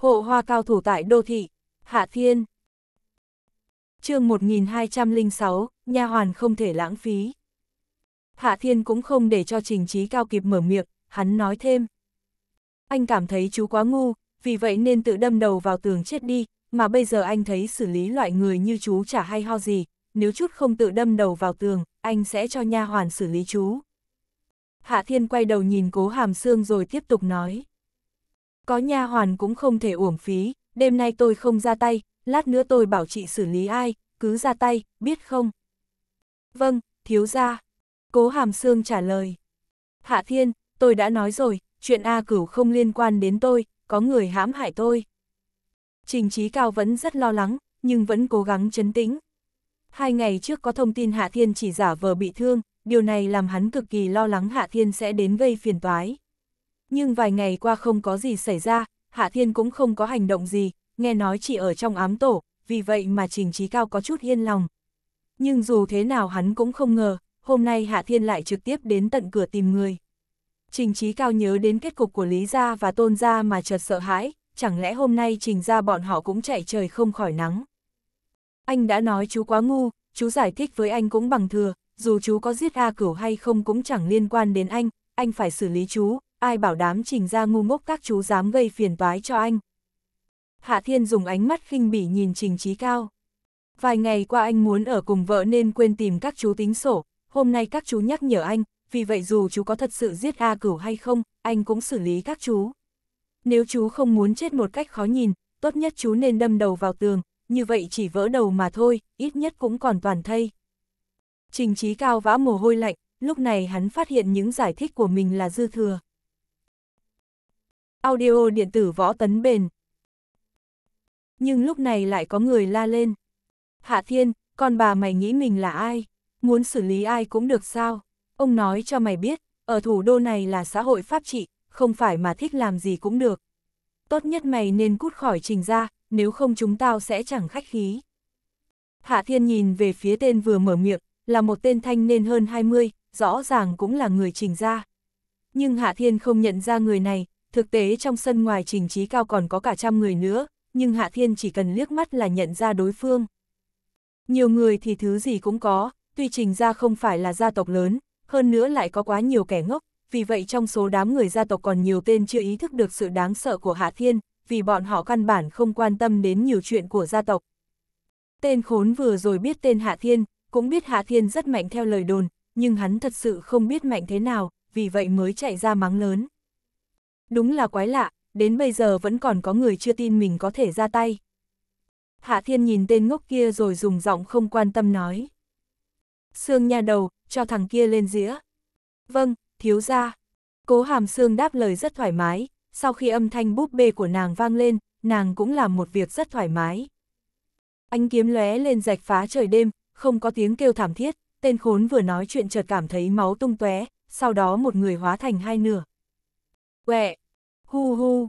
Hộ hoa cao thủ tại đô thị, Hạ Thiên. chương 1206, nha hoàn không thể lãng phí. Hạ Thiên cũng không để cho trình trí cao kịp mở miệng, hắn nói thêm. Anh cảm thấy chú quá ngu, vì vậy nên tự đâm đầu vào tường chết đi, mà bây giờ anh thấy xử lý loại người như chú chả hay ho gì, nếu chút không tự đâm đầu vào tường, anh sẽ cho nha hoàn xử lý chú. Hạ Thiên quay đầu nhìn cố hàm xương rồi tiếp tục nói. Có nha hoàn cũng không thể uổng phí, đêm nay tôi không ra tay, lát nữa tôi bảo chị xử lý ai, cứ ra tay, biết không? Vâng, thiếu gia. Cố hàm sương trả lời. Hạ Thiên, tôi đã nói rồi, chuyện A cửu không liên quan đến tôi, có người hãm hại tôi. Trình Trí Cao vẫn rất lo lắng, nhưng vẫn cố gắng chấn tĩnh. Hai ngày trước có thông tin Hạ Thiên chỉ giả vờ bị thương, điều này làm hắn cực kỳ lo lắng Hạ Thiên sẽ đến gây phiền toái. Nhưng vài ngày qua không có gì xảy ra, Hạ Thiên cũng không có hành động gì, nghe nói chỉ ở trong ám tổ, vì vậy mà Trình Trí Cao có chút yên lòng. Nhưng dù thế nào hắn cũng không ngờ, hôm nay Hạ Thiên lại trực tiếp đến tận cửa tìm người. Trình Trí Cao nhớ đến kết cục của Lý Gia và Tôn Gia mà chợt sợ hãi, chẳng lẽ hôm nay Trình Gia bọn họ cũng chạy trời không khỏi nắng. Anh đã nói chú quá ngu, chú giải thích với anh cũng bằng thừa, dù chú có giết A Cửu hay không cũng chẳng liên quan đến anh, anh phải xử lý chú, ai bảo đám Trình ra ngu ngốc các chú dám gây phiền toái cho anh. Hạ Thiên dùng ánh mắt khinh bỉ nhìn Trình Trí Cao. Vài ngày qua anh muốn ở cùng vợ nên quên tìm các chú tính sổ, hôm nay các chú nhắc nhở anh, vì vậy dù chú có thật sự giết A Cửu hay không, anh cũng xử lý các chú. Nếu chú không muốn chết một cách khó nhìn, tốt nhất chú nên đâm đầu vào tường, như vậy chỉ vỡ đầu mà thôi, ít nhất cũng còn toàn thây. Trình trí cao vã mồ hôi lạnh, lúc này hắn phát hiện những giải thích của mình là dư thừa. Audio điện tử võ tấn bền. Nhưng lúc này lại có người la lên. Hạ Thiên, con bà mày nghĩ mình là ai? Muốn xử lý ai cũng được sao? Ông nói cho mày biết, ở thủ đô này là xã hội pháp trị, không phải mà thích làm gì cũng được. Tốt nhất mày nên cút khỏi trình ra, nếu không chúng tao sẽ chẳng khách khí. Hạ Thiên nhìn về phía tên vừa mở miệng, là một tên thanh nên hơn 20, rõ ràng cũng là người trình ra. Nhưng Hạ Thiên không nhận ra người này, thực tế trong sân ngoài trình trí cao còn có cả trăm người nữa, nhưng Hạ Thiên chỉ cần liếc mắt là nhận ra đối phương. Nhiều người thì thứ gì cũng có, tuy trình ra không phải là gia tộc lớn, hơn nữa lại có quá nhiều kẻ ngốc, vì vậy trong số đám người gia tộc còn nhiều tên chưa ý thức được sự đáng sợ của Hạ Thiên, vì bọn họ căn bản không quan tâm đến nhiều chuyện của gia tộc. Tên khốn vừa rồi biết tên Hạ Thiên, cũng biết Hạ Thiên rất mạnh theo lời đồn, nhưng hắn thật sự không biết mạnh thế nào, vì vậy mới chạy ra mắng lớn. Đúng là quái lạ, đến bây giờ vẫn còn có người chưa tin mình có thể ra tay. Hạ Thiên nhìn tên ngốc kia rồi dùng giọng không quan tâm nói. Sương nha đầu, cho thằng kia lên dĩa. Vâng, thiếu ra. Cố hàm Sương đáp lời rất thoải mái, sau khi âm thanh búp bê của nàng vang lên, nàng cũng làm một việc rất thoải mái. Anh kiếm lóe lên rạch phá trời đêm, không có tiếng kêu thảm thiết, tên khốn vừa nói chuyện chợt cảm thấy máu tung tóe, sau đó một người hóa thành hai nửa. Quẹ! Hu hu!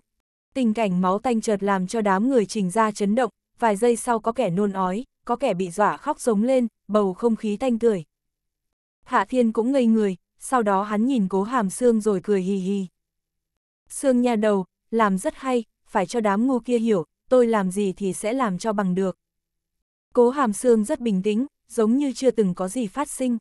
Tình cảnh máu tanh chợt làm cho đám người trình ra chấn động, vài giây sau có kẻ nôn ói, có kẻ bị dọa khóc giống lên, bầu không khí tanh tưởi. Hạ Thiên cũng ngây người, sau đó hắn nhìn cố hàm xương rồi cười hì hì. Sương nha đầu, làm rất hay, phải cho đám ngu kia hiểu, tôi làm gì thì sẽ làm cho bằng được. Cố hàm xương rất bình tĩnh, giống như chưa từng có gì phát sinh.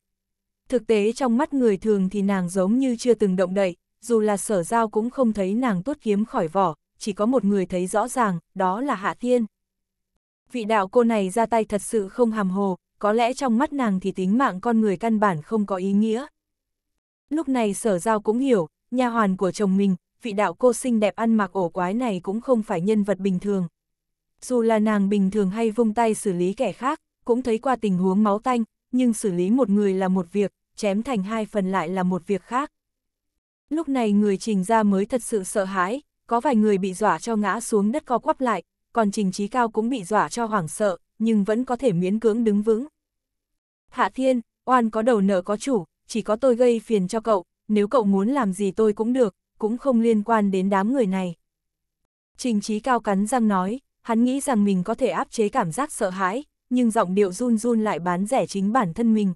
Thực tế trong mắt người thường thì nàng giống như chưa từng động đậy, dù là sở giao cũng không thấy nàng tuốt kiếm khỏi vỏ, chỉ có một người thấy rõ ràng, đó là Hạ Thiên. Vị đạo cô này ra tay thật sự không hàm hồ, có lẽ trong mắt nàng thì tính mạng con người căn bản không có ý nghĩa. Lúc này sở giao cũng hiểu, nha hoàn của chồng mình, vị đạo cô xinh đẹp ăn mặc ổ quái này cũng không phải nhân vật bình thường. Dù là nàng bình thường hay vung tay xử lý kẻ khác, cũng thấy qua tình huống máu tanh, nhưng xử lý một người là một việc, chém thành hai phần lại là một việc khác. Lúc này người trình ra mới thật sự sợ hãi, có vài người bị dọa cho ngã xuống đất co quắp lại, còn trình trí cao cũng bị dọa cho hoảng sợ, nhưng vẫn có thể miễn cưỡng đứng vững. Hạ Thiên, oan có đầu nợ có chủ, chỉ có tôi gây phiền cho cậu, nếu cậu muốn làm gì tôi cũng được, cũng không liên quan đến đám người này. Trình trí cao cắn răng nói, hắn nghĩ rằng mình có thể áp chế cảm giác sợ hãi, nhưng giọng điệu run run lại bán rẻ chính bản thân mình.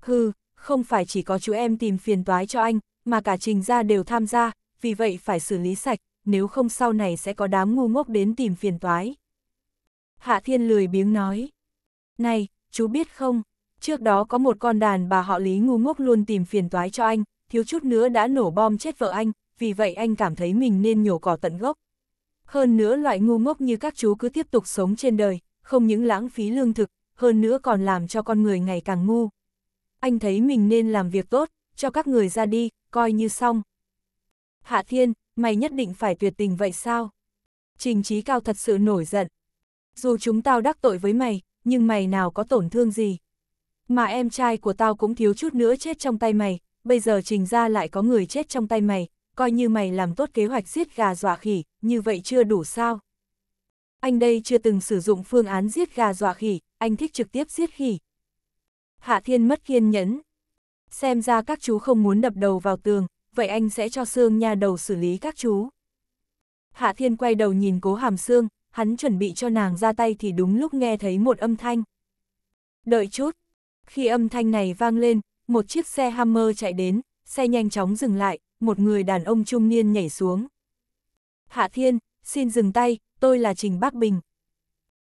Hừ, không phải chỉ có chú em tìm phiền toái cho anh, mà cả trình gia đều tham gia, vì vậy phải xử lý sạch, nếu không sau này sẽ có đám ngu ngốc đến tìm phiền toái. Hạ Thiên lười biếng nói. Này, chú biết không, trước đó có một con đàn bà họ Lý ngu ngốc luôn tìm phiền toái cho anh, thiếu chút nữa đã nổ bom chết vợ anh, vì vậy anh cảm thấy mình nên nhổ cỏ tận gốc. Hơn nữa loại ngu ngốc như các chú cứ tiếp tục sống trên đời, không những lãng phí lương thực, hơn nữa còn làm cho con người ngày càng ngu. Anh thấy mình nên làm việc tốt, cho các người ra đi, coi như xong. Hạ Thiên, mày nhất định phải tuyệt tình vậy sao? Trình trí cao thật sự nổi giận. Dù chúng tao đắc tội với mày, nhưng mày nào có tổn thương gì. Mà em trai của tao cũng thiếu chút nữa chết trong tay mày, bây giờ trình ra lại có người chết trong tay mày, coi như mày làm tốt kế hoạch giết gà dọa khỉ, như vậy chưa đủ sao. Anh đây chưa từng sử dụng phương án giết gà dọa khỉ, anh thích trực tiếp giết khỉ. Hạ Thiên mất kiên nhẫn. Xem ra các chú không muốn đập đầu vào tường, vậy anh sẽ cho Sương Nha đầu xử lý các chú. Hạ Thiên quay đầu nhìn cố hàm Sương, hắn chuẩn bị cho nàng ra tay thì đúng lúc nghe thấy một âm thanh. Đợi chút. Khi âm thanh này vang lên, một chiếc xe Hammer chạy đến, xe nhanh chóng dừng lại, một người đàn ông trung niên nhảy xuống. Hạ Thiên, xin dừng tay, tôi là Trình Bắc Bình.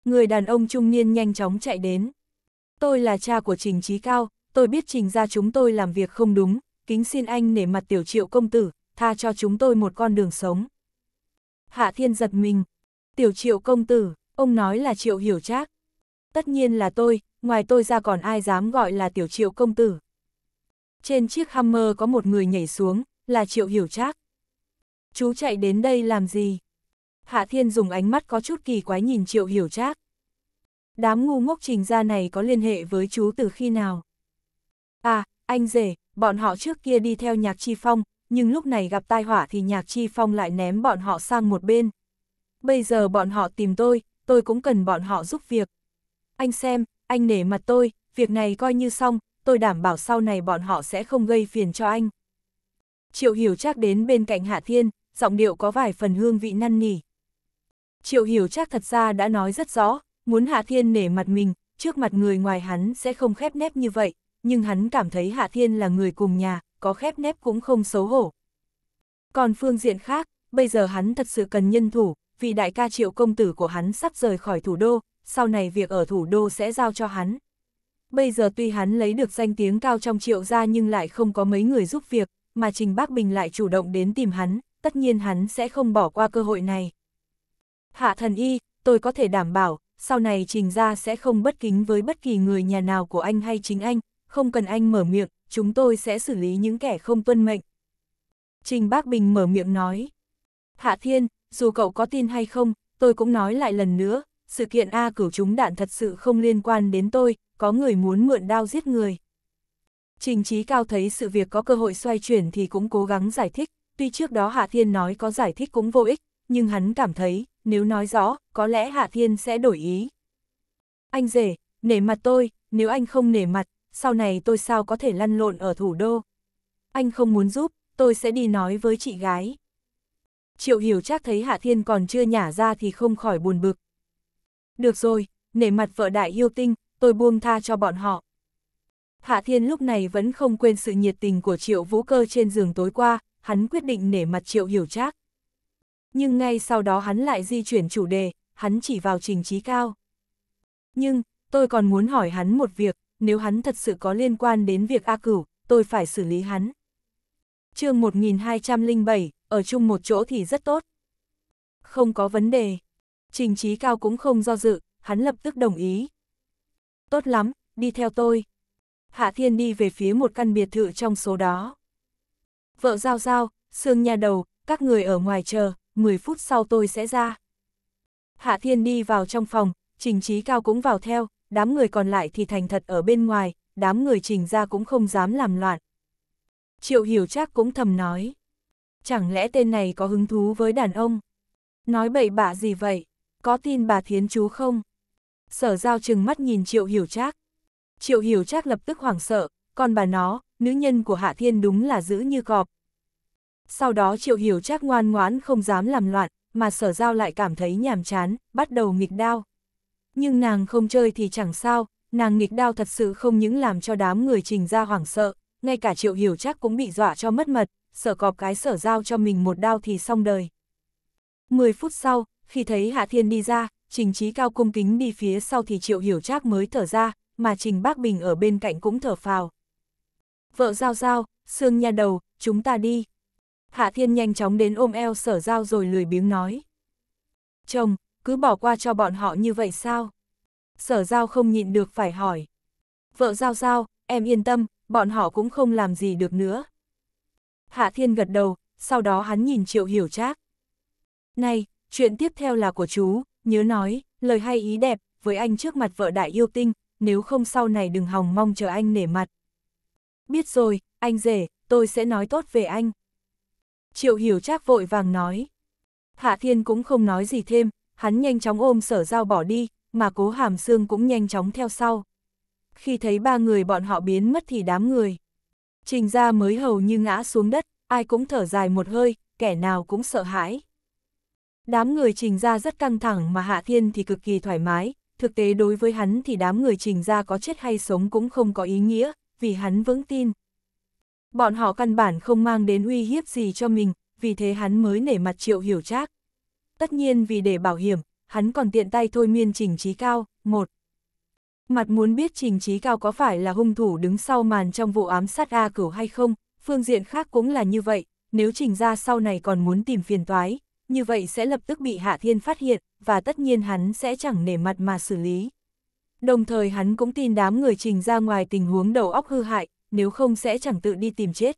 Người đàn ông trung niên nhanh chóng chạy đến. Tôi là cha của Trình Trí Cao, tôi biết Trình ra chúng tôi làm việc không đúng, kính xin anh nể mặt tiểu triệu công tử, tha cho chúng tôi một con đường sống. Hạ Thiên giật mình. Tiểu triệu công tử, ông nói là triệu hiểu trác. Tất nhiên là tôi, ngoài tôi ra còn ai dám gọi là tiểu triệu công tử. Trên chiếc Hammer có một người nhảy xuống, là triệu hiểu trác. Chú chạy đến đây làm gì? Hạ Thiên dùng ánh mắt có chút kỳ quái nhìn triệu hiểu trác. Đám ngu ngốc trình ra này có liên hệ với chú từ khi nào? À, anh rể, bọn họ trước kia đi theo nhạc chi phong, nhưng lúc này gặp tai họa thì nhạc chi phong lại ném bọn họ sang một bên. Bây giờ bọn họ tìm tôi, tôi cũng cần bọn họ giúp việc. Anh xem, anh nể mặt tôi, việc này coi như xong, tôi đảm bảo sau này bọn họ sẽ không gây phiền cho anh. Triệu Hiểu chắc đến bên cạnh Hạ Thiên, giọng điệu có vài phần hương vị năn nỉ. Triệu Hiểu chắc thật ra đã nói rất rõ, muốn Hạ Thiên nể mặt mình, trước mặt người ngoài hắn sẽ không khép nép như vậy, nhưng hắn cảm thấy Hạ Thiên là người cùng nhà, có khép nép cũng không xấu hổ. Còn phương diện khác, bây giờ hắn thật sự cần nhân thủ, vì đại ca triệu công tử của hắn sắp rời khỏi thủ đô, sau này việc ở thủ đô sẽ giao cho hắn. Bây giờ tuy hắn lấy được danh tiếng cao trong triệu gia nhưng lại không có mấy người giúp việc, mà Trình Bác Bình lại chủ động đến tìm hắn, tất nhiên hắn sẽ không bỏ qua cơ hội này. Hạ thần y, tôi có thể đảm bảo, sau này Trình gia sẽ không bất kính với bất kỳ người nhà nào của anh hay chính anh, không cần anh mở miệng, chúng tôi sẽ xử lý những kẻ không tuân mệnh. Trình Bác Bình mở miệng nói. Hạ Thiên, dù cậu có tin hay không, tôi cũng nói lại lần nữa, sự kiện A cửu chúng đạn thật sự không liên quan đến tôi, có người muốn mượn đao giết người. Trình Chí Cao thấy sự việc có cơ hội xoay chuyển thì cũng cố gắng giải thích, tuy trước đó Hạ Thiên nói có giải thích cũng vô ích, nhưng hắn cảm thấy, nếu nói rõ, có lẽ Hạ Thiên sẽ đổi ý. Anh rể, nể mặt tôi, nếu anh không nể mặt, sau này tôi sao có thể lăn lộn ở thủ đô. Anh không muốn giúp, tôi sẽ đi nói với chị gái. Triệu hiểu chắc thấy Hạ Thiên còn chưa nhả ra thì không khỏi buồn bực. Được rồi, nể mặt vợ đại yêu tinh, tôi buông tha cho bọn họ. Hạ Thiên lúc này vẫn không quên sự nhiệt tình của Triệu Vũ Cơ trên giường tối qua, hắn quyết định nể mặt Triệu Hiểu Trác. Nhưng ngay sau đó hắn lại di chuyển chủ đề, hắn chỉ vào trình trí cao. Nhưng, tôi còn muốn hỏi hắn một việc, nếu hắn thật sự có liên quan đến việc A Cửu, tôi phải xử lý hắn. chương 1207, ở chung một chỗ thì rất tốt. Không có vấn đề. Trình trí cao cũng không do dự, hắn lập tức đồng ý. Tốt lắm, đi theo tôi. Hạ Thiên đi về phía một căn biệt thự trong số đó. Vợ giao giao, xương nhà đầu, các người ở ngoài chờ, 10 phút sau tôi sẽ ra. Hạ Thiên đi vào trong phòng, Trình Trí Cao cũng vào theo, đám người còn lại thì thành thật ở bên ngoài, đám người Trình ra cũng không dám làm loạn. Triệu Hiểu chắc cũng thầm nói. Chẳng lẽ tên này có hứng thú với đàn ông? Nói bậy bạ gì vậy? Có tin bà Thiến chú không? Sở giao chừng mắt nhìn Triệu Hiểu Trác. Triệu Hiểu Trác lập tức hoảng sợ, còn bà nó, nữ nhân của Hạ Thiên đúng là giữ như cọp. Sau đó Triệu Hiểu Trác ngoan ngoãn không dám làm loạn, mà sở giao lại cảm thấy nhàm chán, bắt đầu nghịch đao. Nhưng nàng không chơi thì chẳng sao, nàng nghịch đao thật sự không những làm cho đám người trình ra hoảng sợ, ngay cả Triệu Hiểu Trác cũng bị dọa cho mất mật, sở cọp cái sở giao cho mình một đao thì xong đời. 10 phút sau, khi thấy Hạ Thiên đi ra, Trình Trí Cao cung kính đi phía sau thì Triệu Hiểu Trác mới thở ra, mà Trình Bác Bình ở bên cạnh cũng thở phào. Vợ Giao Giao, xương nha đầu, chúng ta đi. Hạ Thiên nhanh chóng đến ôm eo sở giao rồi lười biếng nói. Chồng, cứ bỏ qua cho bọn họ như vậy sao? Sở giao không nhịn được phải hỏi. Vợ Giao Giao, em yên tâm, bọn họ cũng không làm gì được nữa. Hạ Thiên gật đầu, sau đó hắn nhìn Triệu Hiểu Trác. Này, chuyện tiếp theo là của chú, nhớ nói, lời hay ý đẹp, với anh trước mặt vợ đại yêu tinh, nếu không sau này đừng hòng mong chờ anh nể mặt. Biết rồi, anh rể, tôi sẽ nói tốt về anh. Triệu Hiểu Trác vội vàng nói. Hạ Thiên cũng không nói gì thêm, hắn nhanh chóng ôm sở giao bỏ đi, mà cố hàm xương cũng nhanh chóng theo sau. Khi thấy ba người bọn họ biến mất thì đám người. Trình ra mới hầu như ngã xuống đất, ai cũng thở dài một hơi, kẻ nào cũng sợ hãi. Đám người trình ra rất căng thẳng mà Hạ Thiên thì cực kỳ thoải mái, thực tế đối với hắn thì đám người trình ra có chết hay sống cũng không có ý nghĩa, vì hắn vững tin. Bọn họ căn bản không mang đến uy hiếp gì cho mình, vì thế hắn mới nể mặt triệu hiểu trác. Tất nhiên vì để bảo hiểm, hắn còn tiện tay thôi miên trình trí cao, một. Mặt muốn biết trình trí cao có phải là hung thủ đứng sau màn trong vụ ám sát A cửu hay không, phương diện khác cũng là như vậy, nếu trình ra sau này còn muốn tìm phiền toái, như vậy sẽ lập tức bị Hạ Thiên phát hiện, và tất nhiên hắn sẽ chẳng nể mặt mà xử lý. Đồng thời hắn cũng tin đám người trình ra ngoài tình huống đầu óc hư hại, nếu không sẽ chẳng tự đi tìm chết.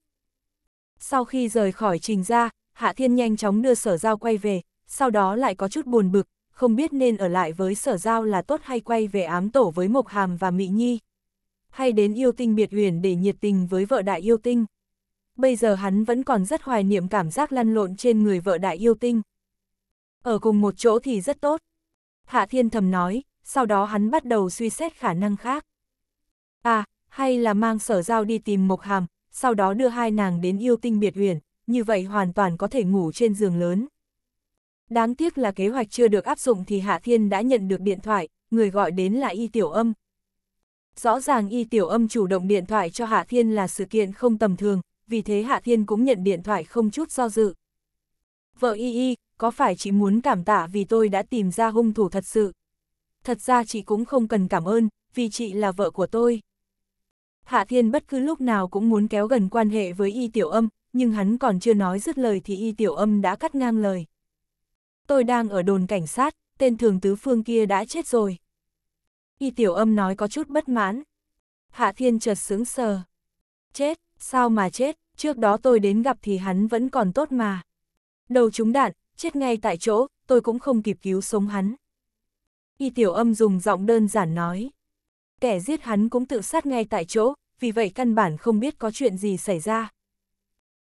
Sau khi rời khỏi trình ra, Hạ Thiên nhanh chóng đưa sở giao quay về, sau đó lại có chút buồn bực, không biết nên ở lại với sở giao là tốt hay quay về ám tổ với Mộc Hàm và Mỹ Nhi. Hay đến yêu tinh biệt huyền để nhiệt tình với vợ đại yêu tinh. Bây giờ hắn vẫn còn rất hoài niệm cảm giác lăn lộn trên người vợ đại yêu tinh. Ở cùng một chỗ thì rất tốt. Hạ Thiên thầm nói, sau đó hắn bắt đầu suy xét khả năng khác. À, hay là mang sở giao đi tìm Mộc Hàm, sau đó đưa hai nàng đến yêu tinh biệt huyền, như vậy hoàn toàn có thể ngủ trên giường lớn. Đáng tiếc là kế hoạch chưa được áp dụng thì Hạ Thiên đã nhận được điện thoại, người gọi đến là Y Tiểu Âm. Rõ ràng Y Tiểu Âm chủ động điện thoại cho Hạ Thiên là sự kiện không tầm thường, vì thế Hạ Thiên cũng nhận điện thoại không chút do dự. Vợ Y Y, có phải chị muốn cảm tạ vì tôi đã tìm ra hung thủ thật sự? Thật ra chị cũng không cần cảm ơn, vì chị là vợ của tôi. Hạ Thiên bất cứ lúc nào cũng muốn kéo gần quan hệ với Y Tiểu Âm, nhưng hắn còn chưa nói dứt lời thì Y Tiểu Âm đã cắt ngang lời. Tôi đang ở đồn cảnh sát, tên thường tứ phương kia đã chết rồi. Y Tiểu Âm nói có chút bất mãn. Hạ Thiên chợt sướng sờ. Chết, sao mà chết, trước đó tôi đến gặp thì hắn vẫn còn tốt mà. Đầu trúng đạn, chết ngay tại chỗ, tôi cũng không kịp cứu sống hắn. Y Tiểu Âm dùng giọng đơn giản nói kẻ giết hắn cũng tự sát ngay tại chỗ, vì vậy căn bản không biết có chuyện gì xảy ra.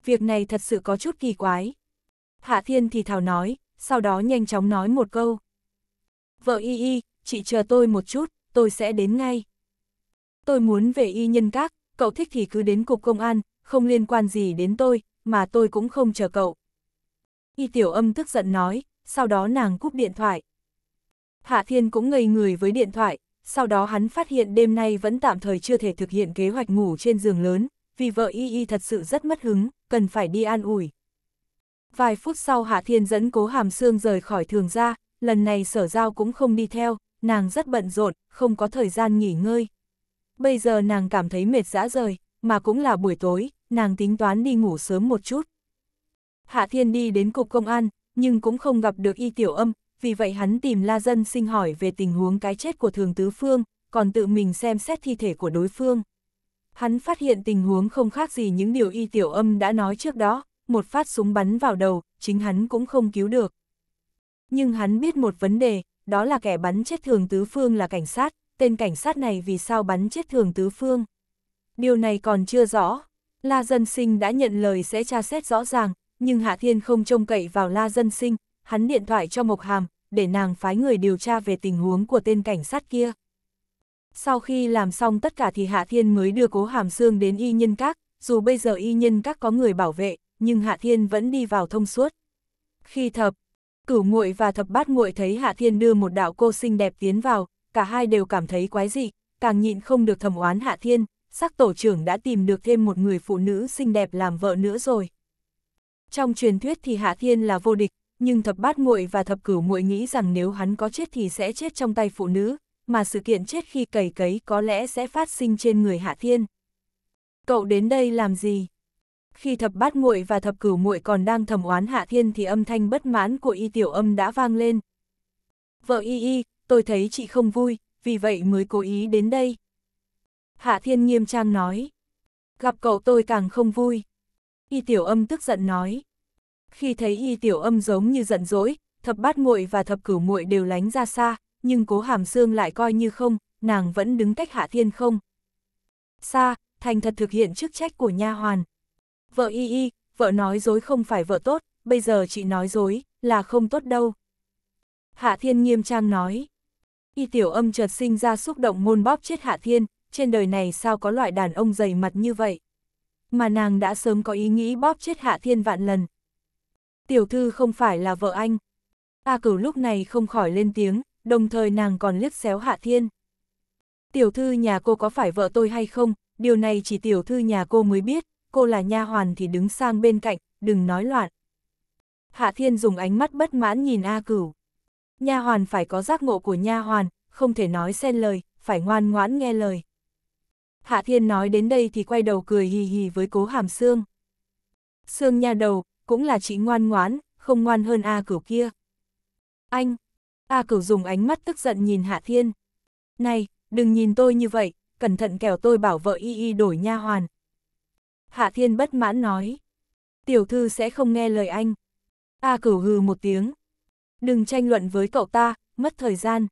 Việc này thật sự có chút kỳ quái. Hạ Thiên thì thào nói, sau đó nhanh chóng nói một câu. Vợ y y, chị chờ tôi một chút, tôi sẽ đến ngay. Tôi muốn về y nhân các, cậu thích thì cứ đến cục công an, không liên quan gì đến tôi, mà tôi cũng không chờ cậu. Y tiểu âm tức giận nói, sau đó nàng cúp điện thoại. Hạ Thiên cũng ngây người với điện thoại, sau đó hắn phát hiện đêm nay vẫn tạm thời chưa thể thực hiện kế hoạch ngủ trên giường lớn, vì vợ y y thật sự rất mất hứng, cần phải đi an ủi. Vài phút sau Hạ Thiên dẫn cố hàm xương rời khỏi thường ra, lần này sở giao cũng không đi theo, nàng rất bận rộn, không có thời gian nghỉ ngơi. Bây giờ nàng cảm thấy mệt dã rời, mà cũng là buổi tối, nàng tính toán đi ngủ sớm một chút. Hạ Thiên đi đến cục công an, nhưng cũng không gặp được y tiểu âm, vì vậy hắn tìm La Dân sinh hỏi về tình huống cái chết của Thường Tứ Phương, còn tự mình xem xét thi thể của đối phương. Hắn phát hiện tình huống không khác gì những điều y tiểu âm đã nói trước đó, một phát súng bắn vào đầu, chính hắn cũng không cứu được. Nhưng hắn biết một vấn đề, đó là kẻ bắn chết Thường Tứ Phương là cảnh sát, tên cảnh sát này vì sao bắn chết Thường Tứ Phương. Điều này còn chưa rõ. La Dân Sinh đã nhận lời sẽ tra xét rõ ràng, nhưng Hạ Thiên không trông cậy vào La Dân Sinh, hắn điện thoại cho Mộc Hàm, để nàng phái người điều tra về tình huống của tên cảnh sát kia. Sau khi làm xong tất cả thì Hạ Thiên mới đưa cố hàm xương đến y nhân các, dù bây giờ y nhân các có người bảo vệ, nhưng Hạ Thiên vẫn đi vào thông suốt. Khi thập, cửu muội và thập bát muội thấy Hạ Thiên đưa một đạo cô xinh đẹp tiến vào, cả hai đều cảm thấy quái dị, càng nhịn không được thầm oán Hạ Thiên, sắc tổ trưởng đã tìm được thêm một người phụ nữ xinh đẹp làm vợ nữa rồi. Trong truyền thuyết thì Hạ Thiên là vô địch, nhưng thập bát muội và thập cửu muội nghĩ rằng nếu hắn có chết thì sẽ chết trong tay phụ nữ, mà sự kiện chết khi cầy cấy có lẽ sẽ phát sinh trên người Hạ Thiên. Cậu đến đây làm gì? Khi thập bát muội và thập cửu muội còn đang thầm oán Hạ Thiên thì âm thanh bất mãn của y tiểu âm đã vang lên. Vợ y y, tôi thấy chị không vui, vì vậy mới cố ý đến đây. Hạ Thiên nghiêm trang nói. Gặp cậu tôi càng không vui. Y tiểu âm tức giận nói. Khi thấy y tiểu âm giống như giận dỗi, thập bát muội và thập cửu muội đều lánh ra xa, nhưng cố hàm xương lại coi như không, nàng vẫn đứng cách Hạ Thiên không. Xa, thành thật thực hiện chức trách của nha hoàn. Vợ y y, vợ nói dối không phải vợ tốt, bây giờ chị nói dối, là không tốt đâu. Hạ Thiên nghiêm trang nói. Y tiểu âm chợt sinh ra xúc động môn bóp chết Hạ Thiên, trên đời này sao có loại đàn ông dày mặt như vậy. Mà nàng đã sớm có ý nghĩ bóp chết Hạ Thiên vạn lần. Tiểu thư không phải là vợ anh. A cửu lúc này không khỏi lên tiếng, đồng thời nàng còn liếc xéo Hạ Thiên. Tiểu thư nhà cô có phải vợ tôi hay không, điều này chỉ tiểu thư nhà cô mới biết, cô là nha hoàn thì đứng sang bên cạnh, đừng nói loạn. Hạ Thiên dùng ánh mắt bất mãn nhìn A Cửu. Nha hoàn phải có giác ngộ của nha hoàn, không thể nói xen lời, phải ngoan ngoãn nghe lời. Hạ Thiên nói đến đây thì quay đầu cười hì hì với cố hàm xương. Xương nha đầu, cũng là chị ngoan ngoãn, không ngoan hơn A Cửu kia. Anh! A Cửu dùng ánh mắt tức giận nhìn Hạ Thiên. Này, đừng nhìn tôi như vậy, cẩn thận kẻo tôi bảo vợ y y đổi nha hoàn. Hạ Thiên bất mãn nói. Tiểu thư sẽ không nghe lời anh. A cửu hừ một tiếng. Đừng tranh luận với cậu ta, mất thời gian.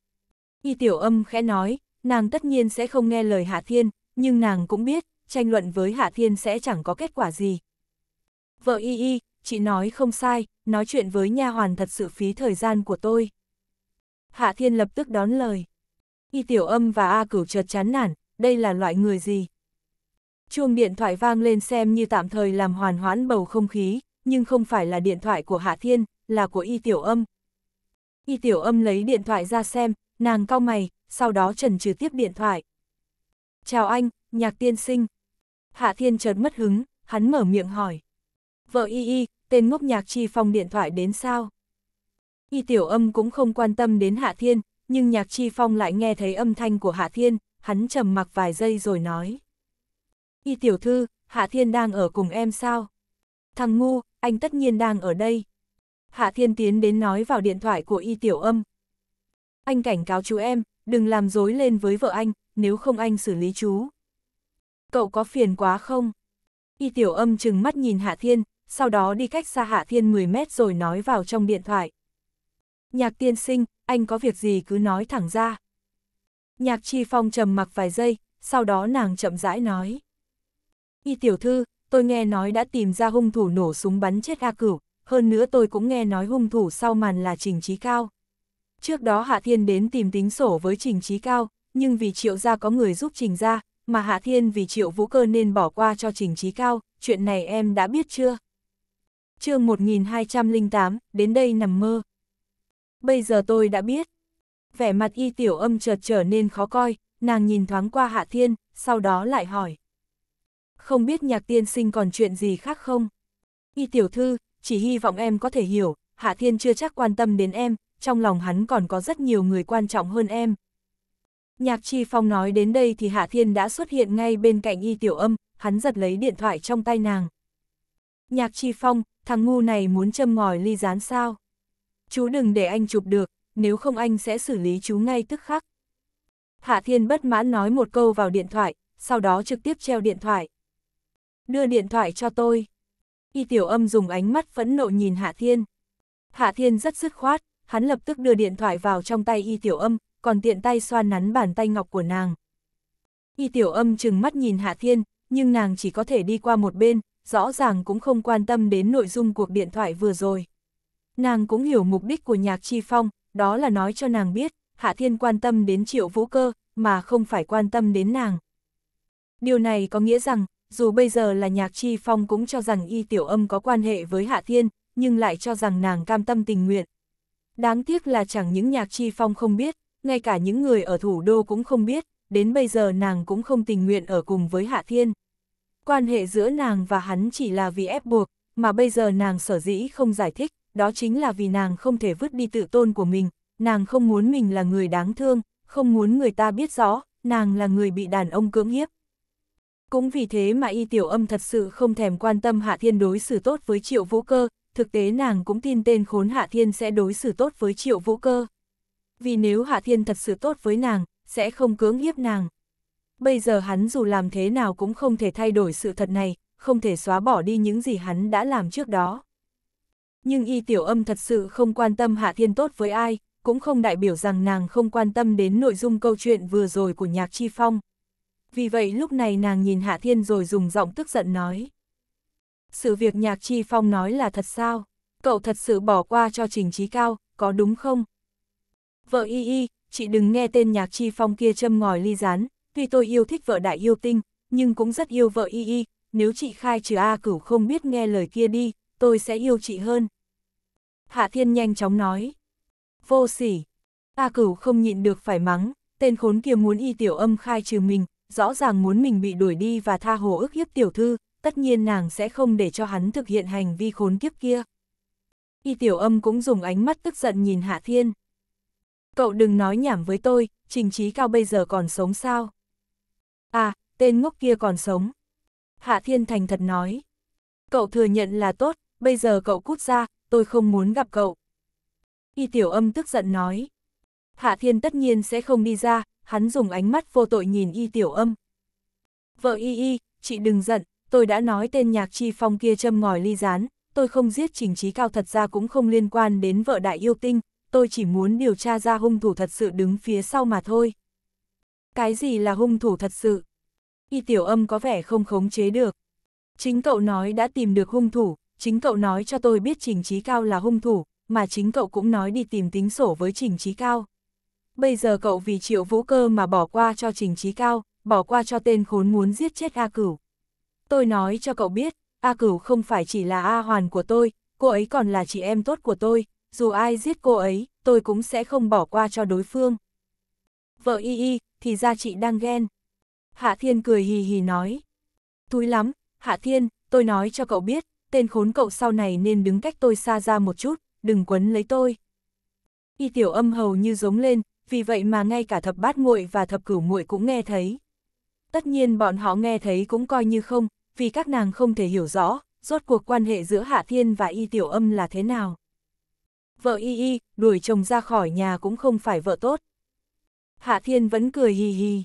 Y tiểu âm khẽ nói, nàng tất nhiên sẽ không nghe lời Hạ Thiên, nhưng nàng cũng biết, tranh luận với Hạ Thiên sẽ chẳng có kết quả gì. Vợ y y, chị nói không sai, nói chuyện với nha hoàn thật sự phí thời gian của tôi. Hạ Thiên lập tức đón lời. Y tiểu âm và A cửu chợt chán nản, đây là loại người gì? Chuông điện thoại vang lên xem như tạm thời làm hoàn hoãn bầu không khí, nhưng không phải là điện thoại của Hạ Thiên, là của Y Tiểu Âm. Y Tiểu Âm lấy điện thoại ra xem, nàng cau mày, sau đó trần trừ tiếp điện thoại. Chào anh, nhạc tiên sinh. Hạ Thiên chợt mất hứng, hắn mở miệng hỏi. Vợ Y Y, tên ngốc nhạc chi phong điện thoại đến sao? Y Tiểu Âm cũng không quan tâm đến Hạ Thiên, nhưng nhạc chi phong lại nghe thấy âm thanh của Hạ Thiên, hắn trầm mặc vài giây rồi nói. Y tiểu thư, Hạ Thiên đang ở cùng em sao? Thằng ngu, anh tất nhiên đang ở đây. Hạ Thiên tiến đến nói vào điện thoại của Y tiểu âm. Anh cảnh cáo chú em, đừng làm dối lên với vợ anh, nếu không anh xử lý chú. Cậu có phiền quá không? Y tiểu âm chừng mắt nhìn Hạ Thiên, sau đó đi cách xa Hạ Thiên 10 mét rồi nói vào trong điện thoại. Nhạc tiên sinh, anh có việc gì cứ nói thẳng ra. Nhạc chi phong trầm mặc vài giây, sau đó nàng chậm rãi nói. Y tiểu thư, tôi nghe nói đã tìm ra hung thủ nổ súng bắn chết A Cửu, hơn nữa tôi cũng nghe nói hung thủ sau màn là Trình Trí Cao. Trước đó Hạ Thiên đến tìm tính sổ với Trình Trí Cao, nhưng vì triệu gia có người giúp Trình gia, mà Hạ Thiên vì triệu vũ cơ nên bỏ qua cho Trình Trí Cao, chuyện này em đã biết chưa? chương 1208, đến đây nằm mơ. Bây giờ tôi đã biết. Vẻ mặt y tiểu âm chợt trở nên khó coi, nàng nhìn thoáng qua Hạ Thiên, sau đó lại hỏi không biết nhạc tiên sinh còn chuyện gì khác không? Y tiểu thư, chỉ hy vọng em có thể hiểu, Hạ Thiên chưa chắc quan tâm đến em, trong lòng hắn còn có rất nhiều người quan trọng hơn em. Nhạc Chi Phong nói đến đây thì Hạ Thiên đã xuất hiện ngay bên cạnh y tiểu âm, hắn giật lấy điện thoại trong tay nàng. Nhạc Chi Phong, thằng ngu này muốn châm ngòi ly gián sao? Chú đừng để anh chụp được, nếu không anh sẽ xử lý chú ngay tức khắc. Hạ Thiên bất mãn nói một câu vào điện thoại, sau đó trực tiếp treo điện thoại đưa điện thoại cho tôi. Y tiểu âm dùng ánh mắt phẫn nộ nhìn Hạ Thiên. Hạ Thiên rất dứt khoát, hắn lập tức đưa điện thoại vào trong tay y tiểu âm, còn tiện tay xoan nắn bàn tay ngọc của nàng. Y tiểu âm chừng mắt nhìn Hạ Thiên, nhưng nàng chỉ có thể đi qua một bên, rõ ràng cũng không quan tâm đến nội dung cuộc điện thoại vừa rồi. Nàng cũng hiểu mục đích của nhạc chi phong, đó là nói cho nàng biết, Hạ Thiên quan tâm đến triệu vũ cơ, mà không phải quan tâm đến nàng. Điều này có nghĩa rằng, dù bây giờ là nhạc chi phong cũng cho rằng y tiểu âm có quan hệ với Hạ Thiên, nhưng lại cho rằng nàng cam tâm tình nguyện. Đáng tiếc là chẳng những nhạc chi phong không biết, ngay cả những người ở thủ đô cũng không biết, đến bây giờ nàng cũng không tình nguyện ở cùng với Hạ Thiên. Quan hệ giữa nàng và hắn chỉ là vì ép buộc, mà bây giờ nàng sở dĩ không giải thích, đó chính là vì nàng không thể vứt đi tự tôn của mình, nàng không muốn mình là người đáng thương, không muốn người ta biết rõ, nàng là người bị đàn ông cưỡng hiếp. Cũng vì thế mà y tiểu âm thật sự không thèm quan tâm Hạ Thiên đối xử tốt với Triệu Vũ Cơ, thực tế nàng cũng tin tên khốn Hạ Thiên sẽ đối xử tốt với Triệu Vũ Cơ. Vì nếu Hạ Thiên thật sự tốt với nàng, sẽ không cưỡng hiếp nàng. Bây giờ hắn dù làm thế nào cũng không thể thay đổi sự thật này, không thể xóa bỏ đi những gì hắn đã làm trước đó. Nhưng y tiểu âm thật sự không quan tâm Hạ Thiên tốt với ai, cũng không đại biểu rằng nàng không quan tâm đến nội dung câu chuyện vừa rồi của nhạc chi phong. Vì vậy lúc này nàng nhìn Hạ Thiên rồi dùng giọng tức giận nói. Sự việc nhạc chi phong nói là thật sao? Cậu thật sự bỏ qua cho trình trí cao, có đúng không? Vợ y y, chị đừng nghe tên nhạc chi phong kia châm ngòi ly rán, tuy tôi yêu thích vợ đại yêu tinh, nhưng cũng rất yêu vợ y y, nếu chị khai trừ A cửu không biết nghe lời kia đi, tôi sẽ yêu chị hơn. Hạ Thiên nhanh chóng nói. Vô sỉ. A cửu không nhịn được phải mắng, tên khốn kia muốn y tiểu âm khai trừ mình, rõ ràng muốn mình bị đuổi đi và tha hồ ức hiếp tiểu thư, tất nhiên nàng sẽ không để cho hắn thực hiện hành vi khốn kiếp kia. Y tiểu âm cũng dùng ánh mắt tức giận nhìn Hạ Thiên. Cậu đừng nói nhảm với tôi, trình trí cao bây giờ còn sống sao? À, tên ngốc kia còn sống. Hạ Thiên thành thật nói. Cậu thừa nhận là tốt, bây giờ cậu cút ra, tôi không muốn gặp cậu. Y tiểu âm tức giận nói. Hạ Thiên tất nhiên sẽ không đi ra, hắn dùng ánh mắt vô tội nhìn Y tiểu âm. Vợ Y Y, chị đừng giận, tôi đã nói tên nhạc chi phong kia châm ngòi ly rán, tôi không giết trình trí cao thật ra cũng không liên quan đến vợ đại yêu tinh, tôi chỉ muốn điều tra ra hung thủ thật sự đứng phía sau mà thôi. Cái gì là hung thủ thật sự? Y tiểu âm có vẻ không khống chế được. Chính cậu nói đã tìm được hung thủ, chính cậu nói cho tôi biết Trình Trí Cao là hung thủ, mà chính cậu cũng nói đi tìm tính sổ với Trình Trí Cao. Bây giờ cậu vì triệu vũ cơ mà bỏ qua cho Trình Trí Cao, bỏ qua cho tên khốn muốn giết chết A Cửu. Tôi nói cho cậu biết, A Cửu không phải chỉ là A Hoàn của tôi, cô ấy còn là chị em tốt của tôi, dù ai giết cô ấy, tôi cũng sẽ không bỏ qua cho đối phương. Vợ y y, thì ra chị đang ghen. Hạ Thiên cười hì hì nói. Túi lắm, Hạ Thiên, tôi nói cho cậu biết, tên khốn cậu sau này nên đứng cách tôi xa ra một chút, đừng quấn lấy tôi. Y tiểu âm hầu như giống lên, vì vậy mà ngay cả thập bát muội và thập cửu muội cũng nghe thấy. Tất nhiên bọn họ nghe thấy cũng coi như không, vì các nàng không thể hiểu rõ, rốt cuộc quan hệ giữa Hạ Thiên và Y tiểu âm là thế nào. Vợ Y Y, đuổi chồng ra khỏi nhà cũng không phải vợ tốt. Hạ Thiên vẫn cười hì hì.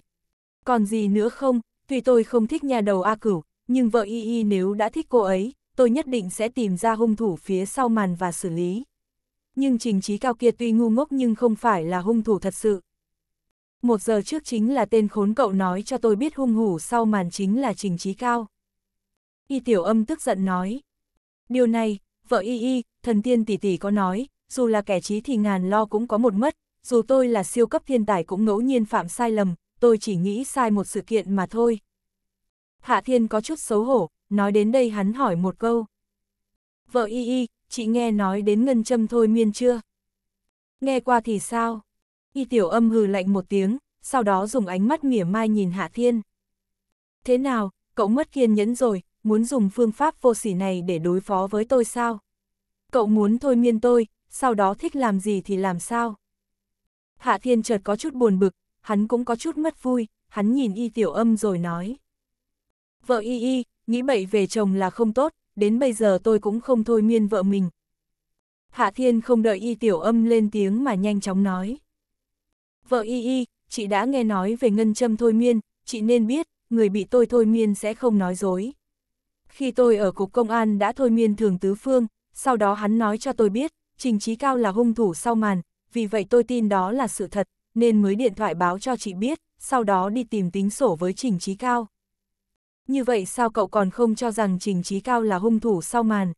Còn gì nữa không, tuy tôi không thích nhà đầu A Cửu, nhưng vợ Y Y nếu đã thích cô ấy, tôi nhất định sẽ tìm ra hung thủ phía sau màn và xử lý. Nhưng trình trí cao kia tuy ngu ngốc nhưng không phải là hung thủ thật sự. Một giờ trước chính là tên khốn cậu nói cho tôi biết hung thủ sau màn chính là trình trí cao. Y tiểu âm tức giận nói. Điều này, vợ Y Y, thần tiên tỷ tỷ có nói, dù là kẻ trí thì ngàn lo cũng có một mất, dù tôi là siêu cấp thiên tài cũng ngẫu nhiên phạm sai lầm, tôi chỉ nghĩ sai một sự kiện mà thôi. Hạ Thiên có chút xấu hổ, nói đến đây hắn hỏi một câu. Vợ y y, chị nghe nói đến ngân châm thôi miên chưa? Nghe qua thì sao? Y tiểu âm hừ lạnh một tiếng, sau đó dùng ánh mắt mỉa mai nhìn Hạ Thiên. Thế nào, cậu mất kiên nhẫn rồi, muốn dùng phương pháp vô sỉ này để đối phó với tôi sao? Cậu muốn thôi miên tôi, sau đó thích làm gì thì làm sao? Hạ Thiên chợt có chút buồn bực, hắn cũng có chút mất vui, hắn nhìn y tiểu âm rồi nói. Vợ y y, nghĩ bậy về chồng là không tốt, đến bây giờ tôi cũng không thôi miên vợ mình. Hạ Thiên không đợi y tiểu âm lên tiếng mà nhanh chóng nói. Vợ y y, chị đã nghe nói về ngân châm thôi miên, chị nên biết, người bị tôi thôi miên sẽ không nói dối. Khi tôi ở cục công an đã thôi miên thường tứ phương, sau đó hắn nói cho tôi biết, Trình Trí Cao là hung thủ sau màn, vì vậy tôi tin đó là sự thật, nên mới điện thoại báo cho chị biết, sau đó đi tìm tính sổ với Trình Trí Cao. Như vậy sao cậu còn không cho rằng Trình Trí Cao là hung thủ sau màn?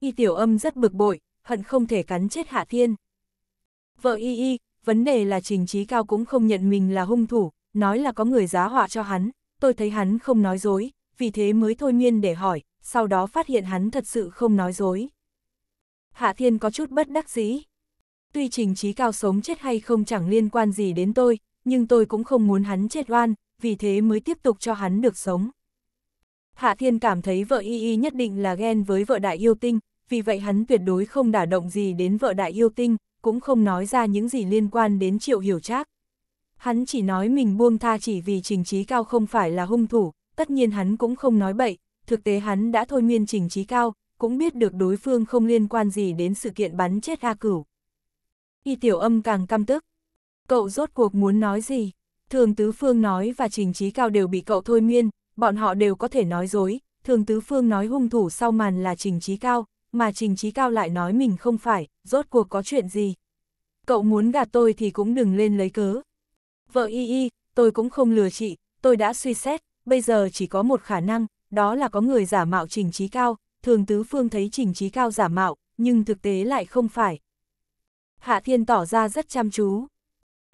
Y tiểu âm rất bực bội, hận không thể cắn chết Hạ Thiên. Vợ Y Y, vấn đề là Trình Trí Cao cũng không nhận mình là hung thủ, nói là có người giá họa cho hắn, tôi thấy hắn không nói dối, vì thế mới thôi miên để hỏi, sau đó phát hiện hắn thật sự không nói dối. Hạ Thiên có chút bất đắc dĩ. Tuy trình trí cao sống chết hay không chẳng liên quan gì đến tôi, nhưng tôi cũng không muốn hắn chết oan, vì thế mới tiếp tục cho hắn được sống. Hạ Thiên cảm thấy vợ Y Y nhất định là ghen với vợ đại yêu tinh, vì vậy hắn tuyệt đối không đả động gì đến vợ đại yêu tinh, cũng không nói ra những gì liên quan đến triệu hiểu trác. Hắn chỉ nói mình buông tha chỉ vì trình trí cao không phải là hung thủ, tất nhiên hắn cũng không nói bậy, thực tế hắn đã thôi miên trình trí cao, cũng biết được đối phương không liên quan gì đến sự kiện bắn chết A Cửu. Y tiểu âm càng căm tức. Cậu rốt cuộc muốn nói gì? Thường Tứ Phương nói và Trình Trí Cao đều bị cậu thôi miên, bọn họ đều có thể nói dối, Thường Tứ Phương nói hung thủ sau màn là Trình Trí Cao, mà Trình Trí Cao lại nói mình không phải, rốt cuộc có chuyện gì? Cậu muốn gạt tôi thì cũng đừng lên lấy cớ. Vợ y y, tôi cũng không lừa chị, tôi đã suy xét, bây giờ chỉ có một khả năng, đó là có người giả mạo Trình Trí Cao, thường tứ phương thấy Trình Trí Cao giả mạo, nhưng thực tế lại không phải. Hạ Thiên tỏ ra rất chăm chú.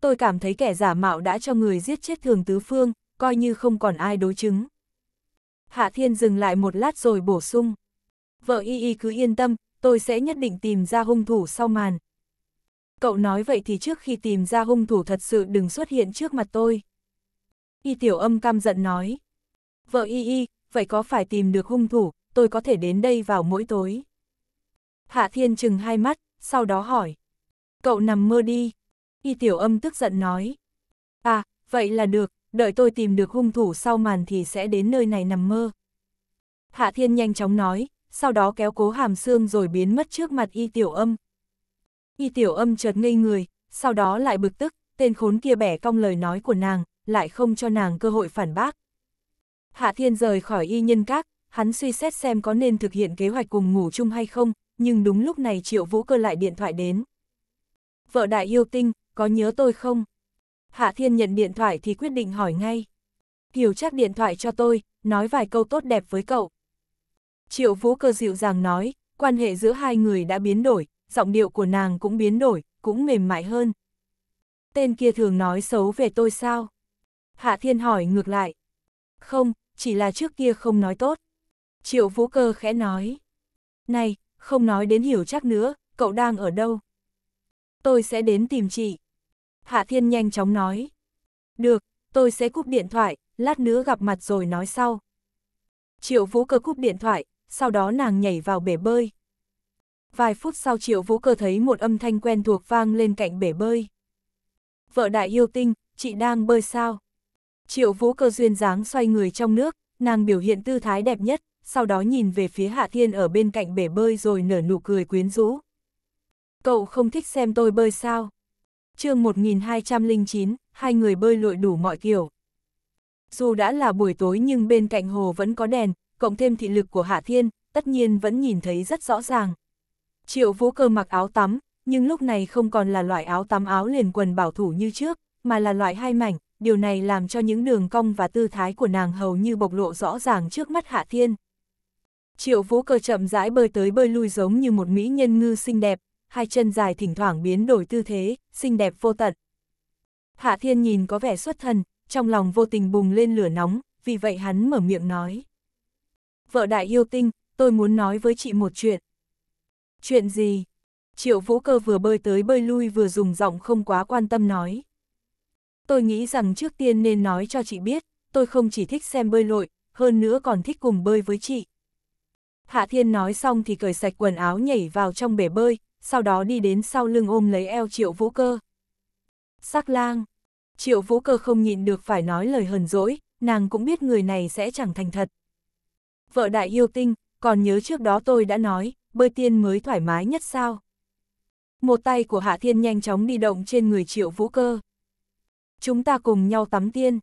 Tôi cảm thấy kẻ giả mạo đã cho người giết chết thường tứ phương, coi như không còn ai đối chứng. Hạ Thiên dừng lại một lát rồi bổ sung. Vợ y y cứ yên tâm, tôi sẽ nhất định tìm ra hung thủ sau màn. Cậu nói vậy thì trước khi tìm ra hung thủ thật sự đừng xuất hiện trước mặt tôi. Y tiểu âm căm giận nói. Vợ y y, vậy có phải tìm được hung thủ, tôi có thể đến đây vào mỗi tối. Hạ thiên chừng hai mắt, sau đó hỏi. Cậu nằm mơ đi. Y tiểu âm tức giận nói. À, vậy là được, đợi tôi tìm được hung thủ sau màn thì sẽ đến nơi này nằm mơ. Hạ thiên nhanh chóng nói, sau đó kéo cố hàm xương rồi biến mất trước mặt y tiểu âm. Y tiểu âm chợt ngây người, sau đó lại bực tức, tên khốn kia bẻ cong lời nói của nàng, lại không cho nàng cơ hội phản bác. Hạ thiên rời khỏi y nhân các, hắn suy xét xem có nên thực hiện kế hoạch cùng ngủ chung hay không, nhưng đúng lúc này triệu vũ cơ lại điện thoại đến. Vợ đại yêu tinh, có nhớ tôi không? Hạ thiên nhận điện thoại thì quyết định hỏi ngay. Hiểu chắc điện thoại cho tôi, nói vài câu tốt đẹp với cậu. Triệu vũ cơ dịu dàng nói, quan hệ giữa hai người đã biến đổi, giọng điệu của nàng cũng biến đổi, cũng mềm mại hơn. Tên kia thường nói xấu về tôi sao? Hạ Thiên hỏi ngược lại. Không, chỉ là trước kia không nói tốt. Triệu Vũ Cơ khẽ nói. Này, không nói đến hiểu chắc nữa, cậu đang ở đâu? Tôi sẽ đến tìm chị. Hạ Thiên nhanh chóng nói. Được, tôi sẽ cúp điện thoại, lát nữa gặp mặt rồi nói sau. Triệu Vũ Cơ cúp điện thoại, sau đó nàng nhảy vào bể bơi. Vài phút sau Triệu Vũ Cơ thấy một âm thanh quen thuộc vang lên cạnh bể bơi. Vợ đại yêu tinh, chị đang bơi sao? Triệu Vũ Cơ duyên dáng xoay người trong nước, nàng biểu hiện tư thái đẹp nhất, sau đó nhìn về phía Hạ Thiên ở bên cạnh bể bơi rồi nở nụ cười quyến rũ. Cậu không thích xem tôi bơi sao? Chương 1209, hai người bơi lội đủ mọi kiểu. Dù đã là buổi tối nhưng bên cạnh hồ vẫn có đèn, cộng thêm thị lực của Hạ Thiên, tất nhiên vẫn nhìn thấy rất rõ ràng. Triệu vũ cơ mặc áo tắm, nhưng lúc này không còn là loại áo tắm áo liền quần bảo thủ như trước, mà là loại hai mảnh, điều này làm cho những đường cong và tư thái của nàng hầu như bộc lộ rõ ràng trước mắt Hạ Thiên. Triệu vũ cơ chậm rãi bơi tới bơi lui giống như một mỹ nhân ngư xinh đẹp, hai chân dài thỉnh thoảng biến đổi tư thế, xinh đẹp vô tận. Hạ Thiên nhìn có vẻ xuất thần, trong lòng vô tình bùng lên lửa nóng, vì vậy hắn mở miệng nói. Vợ đại yêu tinh, tôi muốn nói với chị một chuyện. Chuyện gì? Triệu vũ cơ vừa bơi tới bơi lui vừa dùng giọng không quá quan tâm nói. Tôi nghĩ rằng trước tiên nên nói cho chị biết, tôi không chỉ thích xem bơi lội, hơn nữa còn thích cùng bơi với chị. Hạ Thiên nói xong thì cởi sạch quần áo nhảy vào trong bể bơi, sau đó đi đến sau lưng ôm lấy eo triệu vũ cơ. Sắc lang. Triệu vũ cơ không nhịn được phải nói lời hờn dỗi, nàng cũng biết người này sẽ chẳng thành thật. Vợ đại yêu tinh, còn nhớ trước đó tôi đã nói, bơi tiên mới thoải mái nhất sao. Một tay của Hạ Thiên nhanh chóng đi động trên người triệu vũ cơ. Chúng ta cùng nhau tắm tiên.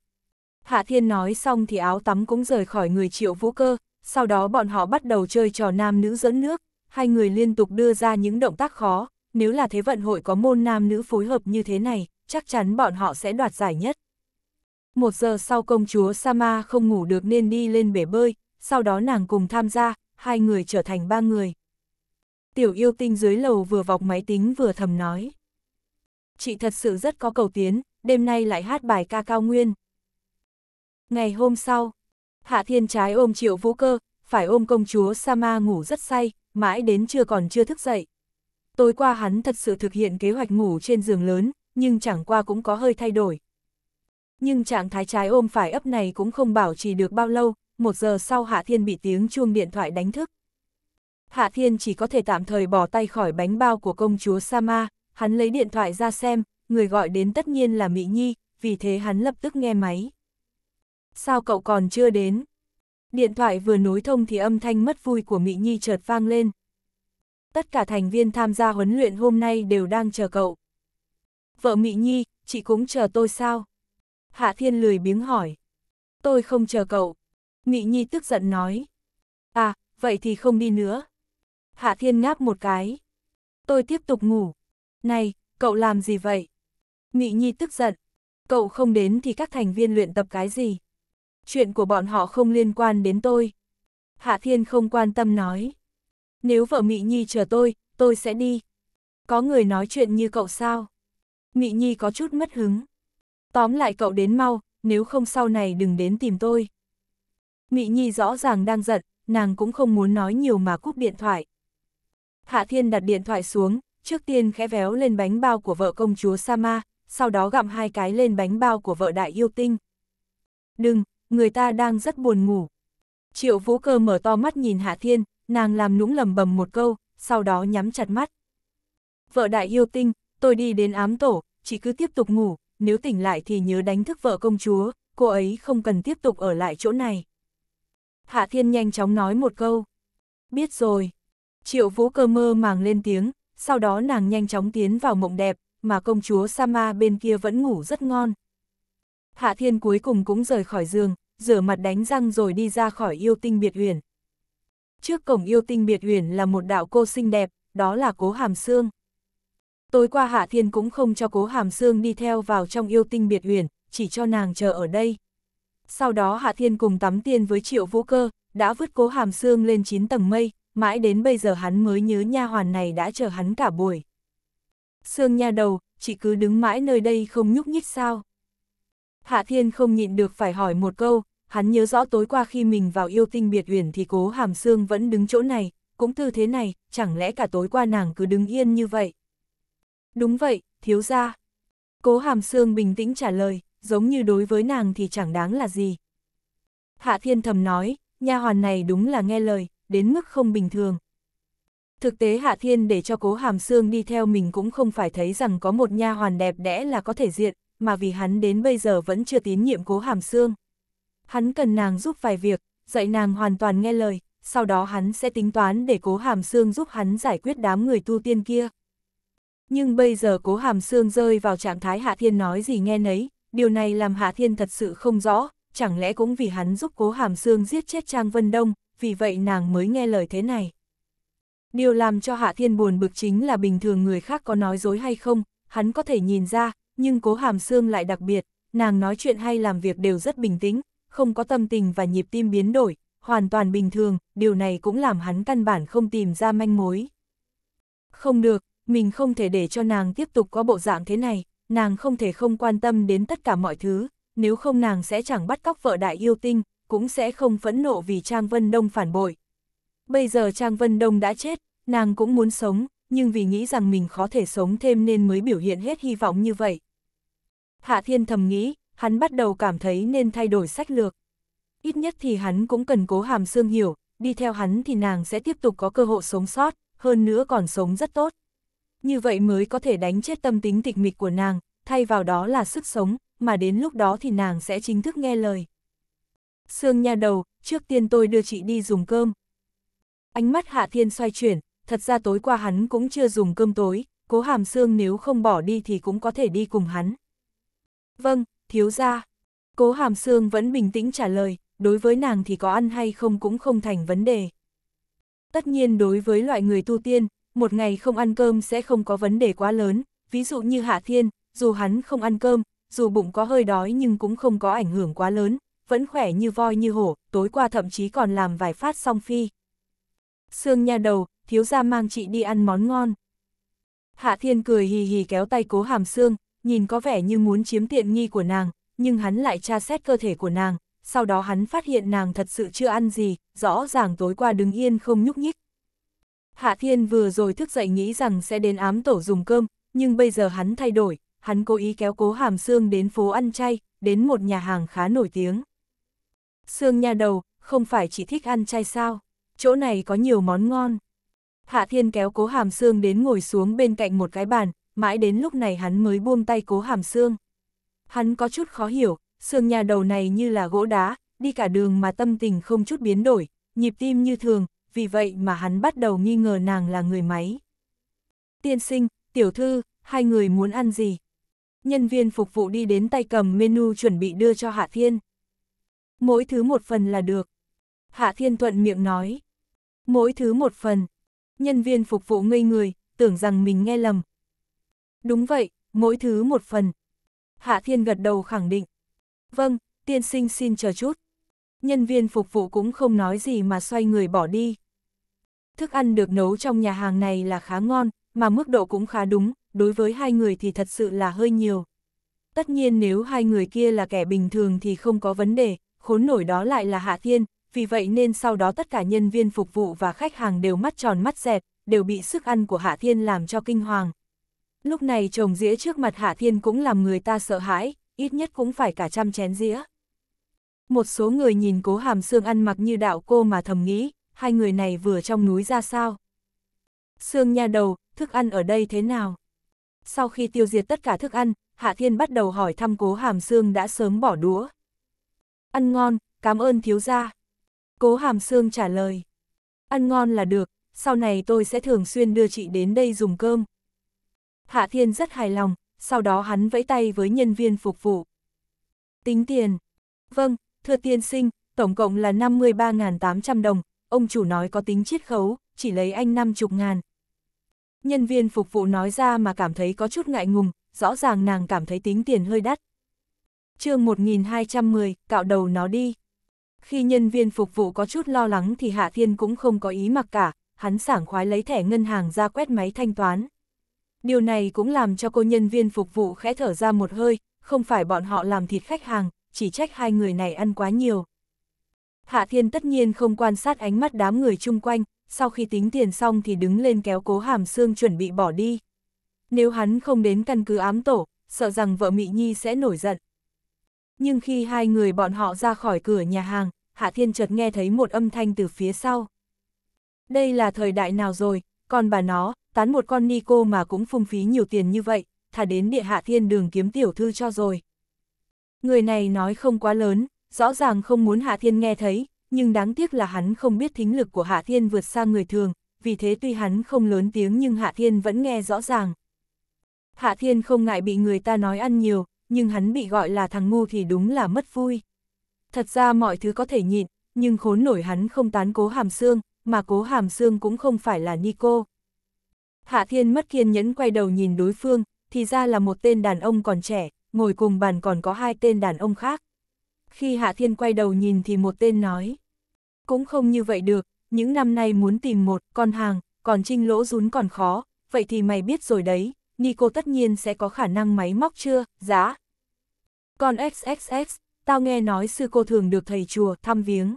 Hạ Thiên nói xong thì áo tắm cũng rời khỏi người triệu vũ cơ, sau đó bọn họ bắt đầu chơi trò nam nữ dẫn nước, hai người liên tục đưa ra những động tác khó, nếu là thế vận hội có môn nam nữ phối hợp như thế này, chắc chắn bọn họ sẽ đoạt giải nhất. Một giờ sau công chúa Sama không ngủ được nên đi lên bể bơi, sau đó nàng cùng tham gia, hai người trở thành ba người. Tiểu yêu tinh dưới lầu vừa vọc máy tính vừa thầm nói. Chị thật sự rất có cầu tiến, đêm nay lại hát bài ca cao nguyên. Ngày hôm sau, Hạ Thiên trái ôm triệu vũ cơ, phải ôm công chúa Sama ngủ rất say, mãi đến chưa còn chưa thức dậy. Tối qua hắn thật sự thực hiện kế hoạch ngủ trên giường lớn, nhưng chẳng qua cũng có hơi thay đổi. Nhưng trạng thái trái ôm phải ấp này cũng không bảo trì được bao lâu, một giờ sau Hạ Thiên bị tiếng chuông điện thoại đánh thức. Hạ Thiên chỉ có thể tạm thời bỏ tay khỏi bánh bao của công chúa Sama, hắn lấy điện thoại ra xem, người gọi đến tất nhiên là Mỹ Nhi, vì thế hắn lập tức nghe máy. Sao cậu còn chưa đến? Điện thoại vừa nối thông thì âm thanh mất vui của Mỹ Nhi chợt vang lên. Tất cả thành viên tham gia huấn luyện hôm nay đều đang chờ cậu. Vợ Mỹ Nhi, chị cũng chờ tôi sao? Hạ Thiên lười biếng hỏi. Tôi không chờ cậu. Mỹ Nhi tức giận nói. À, vậy thì không đi nữa. Hạ Thiên ngáp một cái. Tôi tiếp tục ngủ. Này, cậu làm gì vậy? Mỹ Nhi tức giận. Cậu không đến thì các thành viên luyện tập cái gì? Chuyện của bọn họ không liên quan đến tôi. Hạ Thiên không quan tâm nói. Nếu vợ Mị Nhi chờ tôi, tôi sẽ đi. Có người nói chuyện như cậu sao? Mị Nhi có chút mất hứng. Tóm lại cậu đến mau, nếu không sau này đừng đến tìm tôi. Mị Nhi rõ ràng đang giận, nàng cũng không muốn nói nhiều mà cúp điện thoại. Hạ Thiên đặt điện thoại xuống, trước tiên khẽ véo lên bánh bao của vợ công chúa Sama, sau đó gặm hai cái lên bánh bao của vợ đại yêu tinh. Đừng, người ta đang rất buồn ngủ. Triệu Vũ Cơ mở to mắt nhìn Hạ Thiên, nàng làm nũng lầm bầm một câu, sau đó nhắm chặt mắt. Vợ đại yêu tinh, tôi đi đến ám tổ, chỉ cứ tiếp tục ngủ, nếu tỉnh lại thì nhớ đánh thức vợ công chúa, cô ấy không cần tiếp tục ở lại chỗ này. Hạ Thiên nhanh chóng nói một câu. Biết rồi. Triệu Vũ Cơ mơ màng lên tiếng, sau đó nàng nhanh chóng tiến vào mộng đẹp, mà công chúa Sama bên kia vẫn ngủ rất ngon. Hạ Thiên cuối cùng cũng rời khỏi giường, rửa mặt đánh răng rồi đi ra khỏi yêu tinh biệt huyền. Trước cổng yêu tinh biệt huyền là một đạo cô xinh đẹp, đó là cố hàm xương. Tối qua Hạ Thiên cũng không cho cố hàm xương đi theo vào trong yêu tinh biệt huyền, chỉ cho nàng chờ ở đây. Sau đó Hạ Thiên cùng tắm tiên với triệu vũ cơ, đã vứt cố hàm xương lên 9 tầng mây, mãi đến bây giờ hắn mới nhớ nha hoàn này đã chờ hắn cả buổi. Sương nha đầu, chị cứ đứng mãi nơi đây không nhúc nhích sao? Hạ Thiên không nhịn được phải hỏi một câu, hắn nhớ rõ tối qua khi mình vào yêu tinh biệt huyền thì cố hàm xương vẫn đứng chỗ này, cũng tư thế này, chẳng lẽ cả tối qua nàng cứ đứng yên như vậy? Đúng vậy, thiếu gia. Cố hàm xương bình tĩnh trả lời, giống như đối với nàng thì chẳng đáng là gì. Hạ Thiên thầm nói, nha hoàn này đúng là nghe lời, đến mức không bình thường. Thực tế Hạ Thiên để cho cố hàm xương đi theo mình cũng không phải thấy rằng có một nha hoàn đẹp đẽ là có thể diện, mà vì hắn đến bây giờ vẫn chưa tín nhiệm cố hàm xương. Hắn cần nàng giúp vài việc, dạy nàng hoàn toàn nghe lời, sau đó hắn sẽ tính toán để cố hàm xương giúp hắn giải quyết đám người tu tiên kia. Nhưng bây giờ cố hàm xương rơi vào trạng thái Hạ Thiên nói gì nghe nấy, điều này làm Hạ Thiên thật sự không rõ, chẳng lẽ cũng vì hắn giúp cố hàm xương giết chết Trang Vân Đông, vì vậy nàng mới nghe lời thế này. Điều làm cho Hạ Thiên buồn bực chính là bình thường người khác có nói dối hay không, hắn có thể nhìn ra, nhưng cố hàm xương lại đặc biệt, nàng nói chuyện hay làm việc đều rất bình tĩnh, không có tâm tình và nhịp tim biến đổi, hoàn toàn bình thường, điều này cũng làm hắn căn bản không tìm ra manh mối. Không được, mình không thể để cho nàng tiếp tục có bộ dạng thế này, nàng không thể không quan tâm đến tất cả mọi thứ, nếu không nàng sẽ chẳng bắt cóc vợ đại yêu tinh, cũng sẽ không phẫn nộ vì Trang Vân Đông phản bội. Bây giờ Trang Vân Đông đã chết, nàng cũng muốn sống, nhưng vì nghĩ rằng mình khó thể sống thêm nên mới biểu hiện hết hy vọng như vậy. Hạ Thiên thầm nghĩ, hắn bắt đầu cảm thấy nên thay đổi sách lược. Ít nhất thì hắn cũng cần cố hàm xương hiểu, đi theo hắn thì nàng sẽ tiếp tục có cơ hội sống sót, hơn nữa còn sống rất tốt. Như vậy mới có thể đánh chết tâm tính tịch mịch của nàng, thay vào đó là sức sống, mà đến lúc đó thì nàng sẽ chính thức nghe lời. Sương nha đầu, trước tiên tôi đưa chị đi dùng cơm. Ánh mắt Hạ Thiên xoay chuyển, thật ra tối qua hắn cũng chưa dùng cơm tối, cố hàm Sương nếu không bỏ đi thì cũng có thể đi cùng hắn. Vâng, thiếu gia. Cố hàm xương vẫn bình tĩnh trả lời, đối với nàng thì có ăn hay không cũng không thành vấn đề. Tất nhiên đối với loại người tu tiên, một ngày không ăn cơm sẽ không có vấn đề quá lớn, ví dụ như Hạ Thiên, dù hắn không ăn cơm, dù bụng có hơi đói nhưng cũng không có ảnh hưởng quá lớn, vẫn khỏe như voi như hổ, tối qua thậm chí còn làm vài phát song phi. Sương nha đầu, thiếu gia mang chị đi ăn món ngon. Hạ Thiên cười hì hì kéo tay cố hàm Sương, nhìn có vẻ như muốn chiếm tiện nghi của nàng, nhưng hắn lại tra xét cơ thể của nàng, sau đó hắn phát hiện nàng thật sự chưa ăn gì, rõ ràng tối qua đứng yên không nhúc nhích. Hạ Thiên vừa rồi thức dậy nghĩ rằng sẽ đến ám tổ dùng cơm, nhưng bây giờ hắn thay đổi, hắn cố ý kéo cố hàm xương đến phố ăn chay, đến một nhà hàng khá nổi tiếng. Sương nha đầu, không phải chỉ thích ăn chay sao, chỗ này có nhiều món ngon. Hạ Thiên kéo cố hàm xương đến ngồi xuống bên cạnh một cái bàn, mãi đến lúc này hắn mới buông tay cố hàm xương. Hắn có chút khó hiểu, xương nhà đầu này như là gỗ đá, đi cả đường mà tâm tình không chút biến đổi, nhịp tim như thường, vì vậy mà hắn bắt đầu nghi ngờ nàng là người máy. Tiên sinh, tiểu thư, hai người muốn ăn gì? Nhân viên phục vụ đi đến tay cầm menu chuẩn bị đưa cho Hạ Thiên. Mỗi thứ một phần là được. Hạ Thiên thuận miệng nói. Mỗi thứ một phần. Nhân viên phục vụ ngây người, tưởng rằng mình nghe lầm. Đúng vậy, mỗi thứ một phần. Hạ Thiên gật đầu khẳng định. Vâng, tiên sinh xin chờ chút. Nhân viên phục vụ cũng không nói gì mà xoay người bỏ đi. Thức ăn được nấu trong nhà hàng này là khá ngon, mà mức độ cũng khá đúng, đối với hai người thì thật sự là hơi nhiều. Tất nhiên nếu hai người kia là kẻ bình thường thì không có vấn đề, khốn nổi đó lại là Hạ Thiên, vì vậy nên sau đó tất cả nhân viên phục vụ và khách hàng đều mắt tròn mắt dẹt, đều bị sức ăn của Hạ Thiên làm cho kinh hoàng. Lúc này trồng dĩa trước mặt Hạ Thiên cũng làm người ta sợ hãi, ít nhất cũng phải cả trăm chén dĩa. Một số người nhìn cố hàm xương ăn mặc như đạo cô mà thầm nghĩ, hai người này vừa trong núi ra sao. xương nha đầu, thức ăn ở đây thế nào? Sau khi tiêu diệt tất cả thức ăn, Hạ Thiên bắt đầu hỏi thăm cố hàm xương đã sớm bỏ đũa. Ăn ngon, cảm ơn thiếu gia. Cố hàm xương trả lời. Ăn ngon là được, sau này tôi sẽ thường xuyên đưa chị đến đây dùng cơm. Hạ Thiên rất hài lòng, sau đó hắn vẫy tay với nhân viên phục vụ. Tính tiền. Vâng, thưa tiên sinh, tổng cộng là 53.800 đồng, ông chủ nói có tính chiết khấu, chỉ lấy anh 50 ngàn. Nhân viên phục vụ nói ra mà cảm thấy có chút ngại ngùng, rõ ràng nàng cảm thấy tính tiền hơi đắt. chương 1210, cạo đầu nó đi. Khi nhân viên phục vụ có chút lo lắng thì Hạ Thiên cũng không có ý mặc cả, hắn sảng khoái lấy thẻ ngân hàng ra quét máy thanh toán. Điều này cũng làm cho cô nhân viên phục vụ khẽ thở ra một hơi, không phải bọn họ làm thịt khách hàng, chỉ trách hai người này ăn quá nhiều. Hạ Thiên tất nhiên không quan sát ánh mắt đám người chung quanh, sau khi tính tiền xong thì đứng lên kéo cố hàm xương chuẩn bị bỏ đi. Nếu hắn không đến căn cứ ám tổ, sợ rằng vợ Mị Nhi sẽ nổi giận. Nhưng khi hai người bọn họ ra khỏi cửa nhà hàng, Hạ Thiên chợt nghe thấy một âm thanh từ phía sau. Đây là thời đại nào rồi, còn bà nó, tán một con Nico mà cũng phung phí nhiều tiền như vậy, thả đến địa Hạ Thiên đường kiếm tiểu thư cho rồi. Người này nói không quá lớn, rõ ràng không muốn Hạ Thiên nghe thấy, nhưng đáng tiếc là hắn không biết thính lực của Hạ Thiên vượt xa người thường, vì thế tuy hắn không lớn tiếng nhưng Hạ Thiên vẫn nghe rõ ràng. Hạ Thiên không ngại bị người ta nói ăn nhiều, nhưng hắn bị gọi là thằng ngu thì đúng là mất vui. Thật ra mọi thứ có thể nhịn, nhưng khốn nổi hắn không tán cố hàm xương, mà cố hàm xương cũng không phải là Nico. Hạ Thiên mất kiên nhẫn quay đầu nhìn đối phương, thì ra là một tên đàn ông còn trẻ, ngồi cùng bàn còn có hai tên đàn ông khác. Khi Hạ Thiên quay đầu nhìn thì một tên nói, cũng không như vậy được, những năm nay muốn tìm một con hàng, còn trinh lỗ rún còn khó, vậy thì mày biết rồi đấy, Nico tất nhiên sẽ có khả năng máy móc chưa, giá. Còn XXX, tao nghe nói sư cô thường được thầy chùa thăm viếng.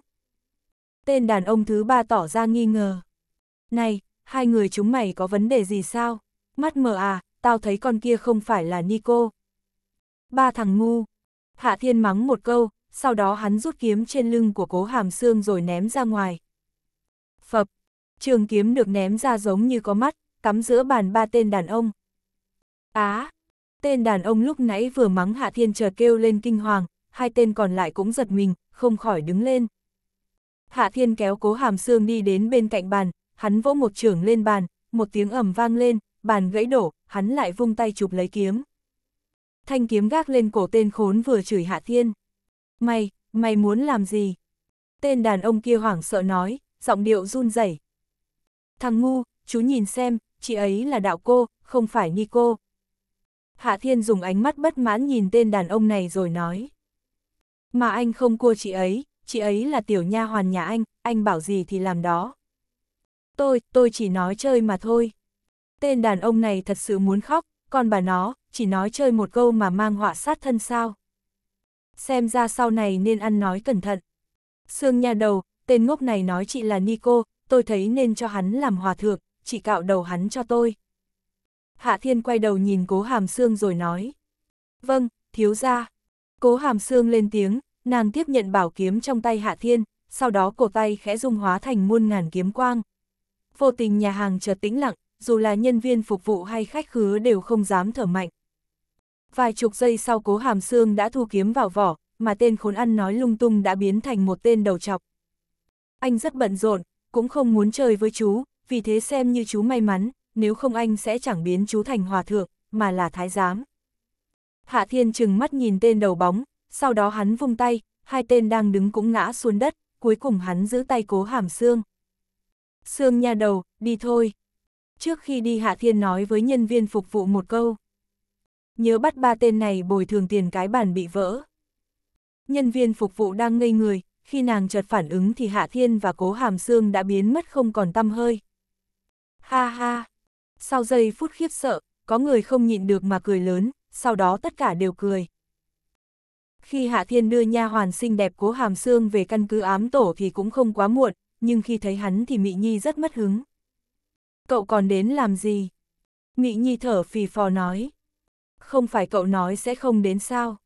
Tên đàn ông thứ ba tỏ ra nghi ngờ. Này, hai người chúng mày có vấn đề gì sao? Mắt mờ à, tao thấy con kia không phải là Nico. Ba thằng ngu. Hạ thiên mắng một câu, sau đó hắn rút kiếm trên lưng của cố hàm xương rồi ném ra ngoài. Phập, trường kiếm được ném ra giống như có mắt, cắm giữa bàn ba tên đàn ông. Á, tên đàn ông lúc nãy vừa mắng Hạ Thiên chợt kêu lên kinh hoàng, hai tên còn lại cũng giật mình, không khỏi đứng lên. Hạ Thiên kéo cố hàm xương đi đến bên cạnh bàn, hắn vỗ một trưởng lên bàn, một tiếng ầm vang lên, bàn gãy đổ, hắn lại vung tay chụp lấy kiếm. Thanh kiếm gác lên cổ tên khốn vừa chửi Hạ Thiên. Mày, mày muốn làm gì? Tên đàn ông kia hoảng sợ nói, giọng điệu run rẩy. Thằng ngu, chú nhìn xem, chị ấy là đạo cô, không phải ni cô. Hạ Thiên dùng ánh mắt bất mãn nhìn tên đàn ông này rồi nói. Mà anh không cua chị ấy, chị ấy là tiểu nha hoàn nhà anh, anh bảo gì thì làm đó. Tôi, tôi chỉ nói chơi mà thôi. Tên đàn ông này thật sự muốn khóc, còn bà nó, chỉ nói chơi một câu mà mang họa sát thân sao. Xem ra sau này nên ăn nói cẩn thận. Sương nhà đầu, tên ngốc này nói chị là Nico, tôi thấy nên cho hắn làm hòa thượng, chị cạo đầu hắn cho tôi. Hạ Thiên quay đầu nhìn cố hàm xương rồi nói. Vâng, thiếu gia. Cố hàm xương lên tiếng, nàng tiếp nhận bảo kiếm trong tay Hạ Thiên, sau đó cổ tay khẽ dung hóa thành muôn ngàn kiếm quang. Vô tình nhà hàng chợt tĩnh lặng, dù là nhân viên phục vụ hay khách khứa đều không dám thở mạnh. Vài chục giây sau cố hàm xương đã thu kiếm vào vỏ, mà tên khốn ăn nói lung tung đã biến thành một tên đầu chọc. Anh rất bận rộn, cũng không muốn chơi với chú, vì thế xem như chú may mắn, nếu không anh sẽ chẳng biến chú thành hòa thượng, mà là thái giám. Hạ Thiên chừng mắt nhìn tên đầu bóng, sau đó hắn vung tay, hai tên đang đứng cũng ngã xuống đất, cuối cùng hắn giữ tay cố hàm xương. Sương nha đầu, đi thôi. Trước khi đi Hạ Thiên nói với nhân viên phục vụ một câu. Nhớ bắt ba tên này bồi thường tiền cái bàn bị vỡ. Nhân viên phục vụ đang ngây người, khi nàng chợt phản ứng thì Hạ Thiên và Cố Hàm Sương đã biến mất không còn tâm hơi. Ha ha! Sau giây phút khiếp sợ, có người không nhịn được mà cười lớn, sau đó tất cả đều cười. Khi Hạ Thiên đưa nha hoàn xinh đẹp Cố Hàm Sương về căn cứ ám tổ thì cũng không quá muộn, nhưng khi thấy hắn thì Mị Nhi rất mất hứng. Cậu còn đến làm gì? Mị Nhi thở phì phò nói. Không phải cậu nói sẽ không đến sao?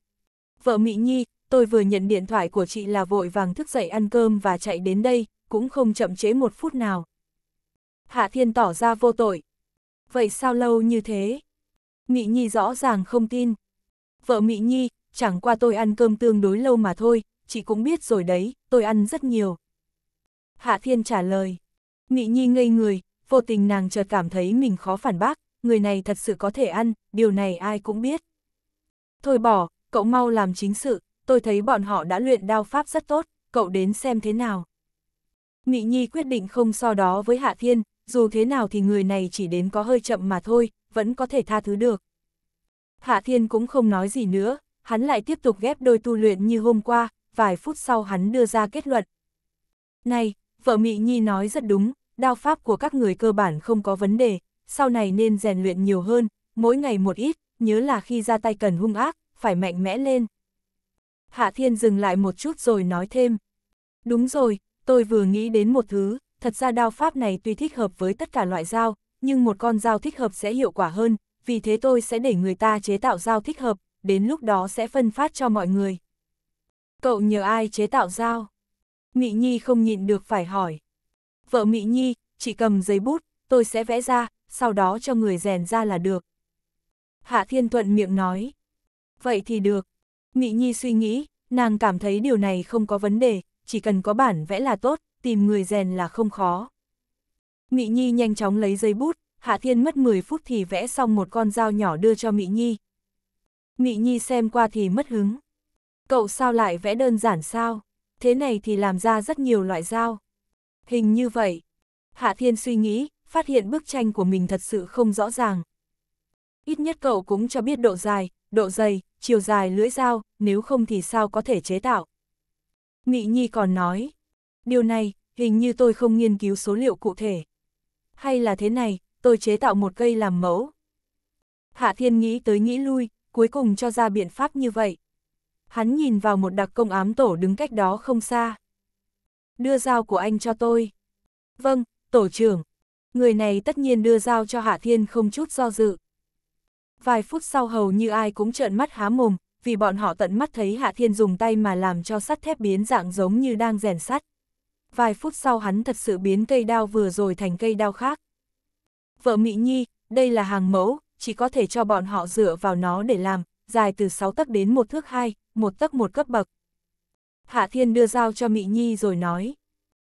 Vợ Mị Nhi, tôi vừa nhận điện thoại của chị là vội vàng thức dậy ăn cơm và chạy đến đây, cũng không chậm chế một phút nào. Hạ Thiên tỏ ra vô tội. Vậy sao lâu như thế? Mị Nhi rõ ràng không tin. Vợ Mị Nhi, chẳng qua tôi ăn cơm tương đối lâu mà thôi, chị cũng biết rồi đấy, tôi ăn rất nhiều. Hạ Thiên trả lời. Mị Nhi ngây người, vô tình nàng chợt cảm thấy mình khó phản bác, người này thật sự có thể ăn, điều này ai cũng biết. Thôi bỏ, cậu mau làm chính sự, tôi thấy bọn họ đã luyện đao pháp rất tốt, cậu đến xem thế nào. Mị Nhi quyết định không so đó với Hạ Thiên, dù thế nào thì người này chỉ đến có hơi chậm mà thôi, vẫn có thể tha thứ được. Hạ Thiên cũng không nói gì nữa, hắn lại tiếp tục ghép đôi tu luyện như hôm qua, vài phút sau hắn đưa ra kết luận. Này, vợ Mị Nhi nói rất đúng, đao pháp của các người cơ bản không có vấn đề, sau này nên rèn luyện nhiều hơn, mỗi ngày một ít, nhớ là khi ra tay cần hung ác, phải mạnh mẽ lên. Hạ Thiên dừng lại một chút rồi nói thêm. Đúng rồi, tôi vừa nghĩ đến một thứ, thật ra đao pháp này tuy thích hợp với tất cả loại dao, nhưng một con dao thích hợp sẽ hiệu quả hơn, vì thế tôi sẽ để người ta chế tạo dao thích hợp, đến lúc đó sẽ phân phát cho mọi người. Cậu nhờ ai chế tạo dao? Mị Nhi không nhịn được phải hỏi. Vợ Mị Nhi, chị cầm giấy bút, tôi sẽ vẽ ra, sau đó cho người rèn ra là được. Hạ Thiên Thuận miệng nói. Vậy thì được. Mị Nhi suy nghĩ, nàng cảm thấy điều này không có vấn đề, chỉ cần có bản vẽ là tốt, tìm người rèn là không khó. Mị Nhi nhanh chóng lấy giấy bút, Hạ Thiên mất 10 phút thì vẽ xong một con dao nhỏ đưa cho Mị Nhi. Mị Nhi xem qua thì mất hứng. Cậu sao lại vẽ đơn giản sao? Thế này thì làm ra rất nhiều loại dao. Hình như vậy. Hạ Thiên suy nghĩ, phát hiện bức tranh của mình thật sự không rõ ràng. Ít nhất cậu cũng cho biết độ dài, độ dày, chiều dài lưỡi dao, nếu không thì sao có thể chế tạo. Mị Nhi còn nói, điều này, hình như tôi không nghiên cứu số liệu cụ thể. Hay là thế này, tôi chế tạo một cây làm mẫu. Hạ Thiên nghĩ tới nghĩ lui, cuối cùng cho ra biện pháp như vậy. Hắn nhìn vào một đặc công ám tổ đứng cách đó không xa. Đưa dao của anh cho tôi. Vâng, tổ trưởng. Người này tất nhiên đưa dao cho Hạ Thiên không chút do dự. Vài phút sau hầu như ai cũng trợn mắt há mồm, vì bọn họ tận mắt thấy Hạ Thiên dùng tay mà làm cho sắt thép biến dạng giống như đang rèn sắt. Vài phút sau hắn thật sự biến cây đao vừa rồi thành cây đao khác. Vợ Mỹ Nhi, đây là hàng mẫu, chỉ có thể cho bọn họ dựa vào nó để làm, dài từ 6 tấc đến một thước 2, một tấc một cấp bậc. Hạ Thiên đưa dao cho Mị Nhi rồi nói.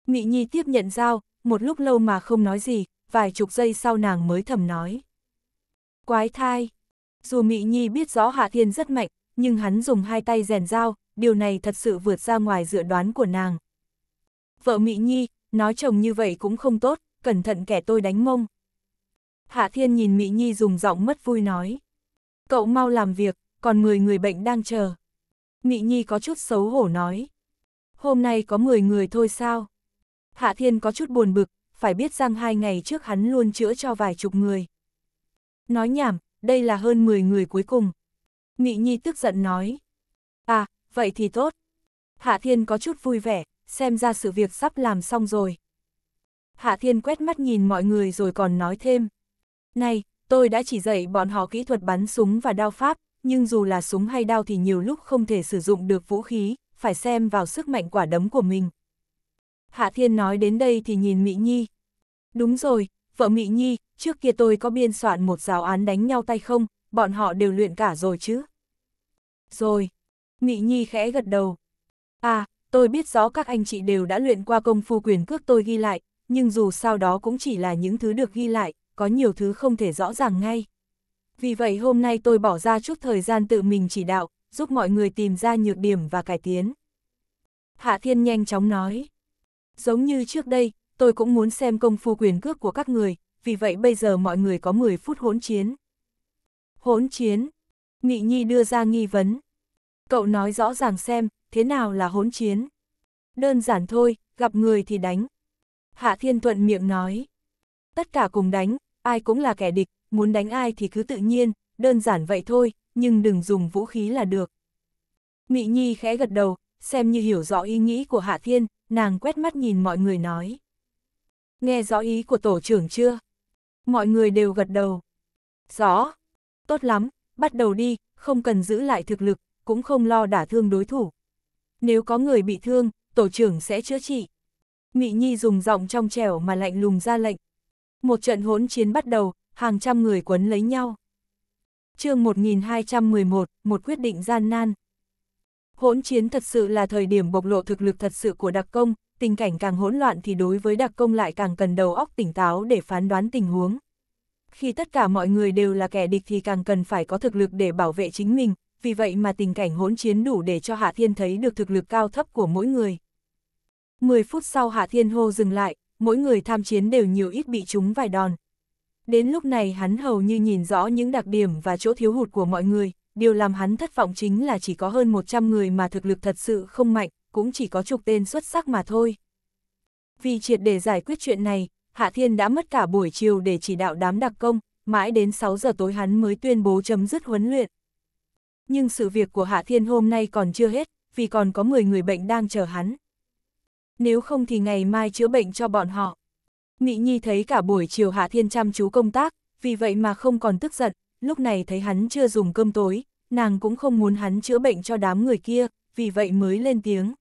Mị Nhi tiếp nhận dao, một lúc lâu mà không nói gì, vài chục giây sau nàng mới thầm nói. Quái thai. Dù Mị Nhi biết rõ Hạ Thiên rất mạnh, nhưng hắn dùng hai tay rèn dao, điều này thật sự vượt ra ngoài dự đoán của nàng. Vợ Mị Nhi, nói chồng như vậy cũng không tốt, cẩn thận kẻ tôi đánh mông. Hạ Thiên nhìn Mị Nhi dùng giọng mất vui nói. Cậu mau làm việc, còn 10 người bệnh đang chờ. Mị Nhi có chút xấu hổ nói. Hôm nay có 10 người thôi sao? Hạ Thiên có chút buồn bực, phải biết rằng hai ngày trước hắn luôn chữa cho vài chục người. Nói nhảm, đây là hơn 10 người cuối cùng. Mị Nhi tức giận nói. À, vậy thì tốt. Hạ Thiên có chút vui vẻ, xem ra sự việc sắp làm xong rồi. Hạ Thiên quét mắt nhìn mọi người rồi còn nói thêm. Này, tôi đã chỉ dạy bọn họ kỹ thuật bắn súng và đao pháp, nhưng dù là súng hay đao thì nhiều lúc không thể sử dụng được vũ khí, phải xem vào sức mạnh quả đấm của mình. Hạ Thiên nói đến đây thì nhìn Mỹ Nhi. Đúng rồi, vợ Mỹ Nhi, trước kia tôi có biên soạn một giáo án đánh nhau tay không, bọn họ đều luyện cả rồi chứ. Rồi, Mỹ Nhi khẽ gật đầu. À, tôi biết rõ các anh chị đều đã luyện qua công phu quyền cước tôi ghi lại, nhưng dù sao đó cũng chỉ là những thứ được ghi lại, có nhiều thứ không thể rõ ràng ngay. Vì vậy hôm nay tôi bỏ ra chút thời gian tự mình chỉ đạo, giúp mọi người tìm ra nhược điểm và cải tiến. Hạ Thiên nhanh chóng nói. Giống như trước đây, tôi cũng muốn xem công phu quyền cước của các người, vì vậy bây giờ mọi người có 10 phút hỗn chiến. Hỗn chiến? Nghị Nhi đưa ra nghi vấn. Cậu nói rõ ràng xem, thế nào là hỗn chiến? Đơn giản thôi, gặp người thì đánh. Hạ Thiên Thuận miệng nói. Tất cả cùng đánh, ai cũng là kẻ địch, muốn đánh ai thì cứ tự nhiên, đơn giản vậy thôi, nhưng đừng dùng vũ khí là được. Mị Nhi khẽ gật đầu, xem như hiểu rõ ý nghĩ của Hạ Thiên, nàng quét mắt nhìn mọi người nói. Nghe rõ ý của tổ trưởng chưa? Mọi người đều gật đầu. Rõ. Tốt lắm, bắt đầu đi, không cần giữ lại thực lực, cũng không lo đả thương đối thủ. Nếu có người bị thương, tổ trưởng sẽ chữa trị. Mị Nhi dùng giọng trong trẻo mà lạnh lùng ra lệnh. Một trận hỗn chiến bắt đầu, hàng trăm người quấn lấy nhau. chương 1211, một quyết định gian nan. Hỗn chiến thật sự là thời điểm bộc lộ thực lực thật sự của đặc công, tình cảnh càng hỗn loạn thì đối với đặc công lại càng cần đầu óc tỉnh táo để phán đoán tình huống. Khi tất cả mọi người đều là kẻ địch thì càng cần phải có thực lực để bảo vệ chính mình, vì vậy mà tình cảnh hỗn chiến đủ để cho Hạ Thiên thấy được thực lực cao thấp của mỗi người. 10 phút sau Hạ Thiên hô dừng lại, mỗi người tham chiến đều nhiều ít bị trúng vài đòn. Đến lúc này hắn hầu như nhìn rõ những đặc điểm và chỗ thiếu hụt của mọi người, điều làm hắn thất vọng chính là chỉ có hơn 100 người mà thực lực thật sự không mạnh, cũng chỉ có chục tên xuất sắc mà thôi. Vì triệt để giải quyết chuyện này, Hạ Thiên đã mất cả buổi chiều để chỉ đạo đám đặc công, mãi đến 6 giờ tối hắn mới tuyên bố chấm dứt huấn luyện. Nhưng sự việc của Hạ Thiên hôm nay còn chưa hết, vì còn có 10 người bệnh đang chờ hắn. Nếu không thì ngày mai chữa bệnh cho bọn họ. Mỹ Nhi thấy cả buổi chiều Hạ Thiên chăm chú công tác, vì vậy mà không còn tức giận, lúc này thấy hắn chưa dùng cơm tối, nàng cũng không muốn hắn chữa bệnh cho đám người kia, vì vậy mới lên tiếng.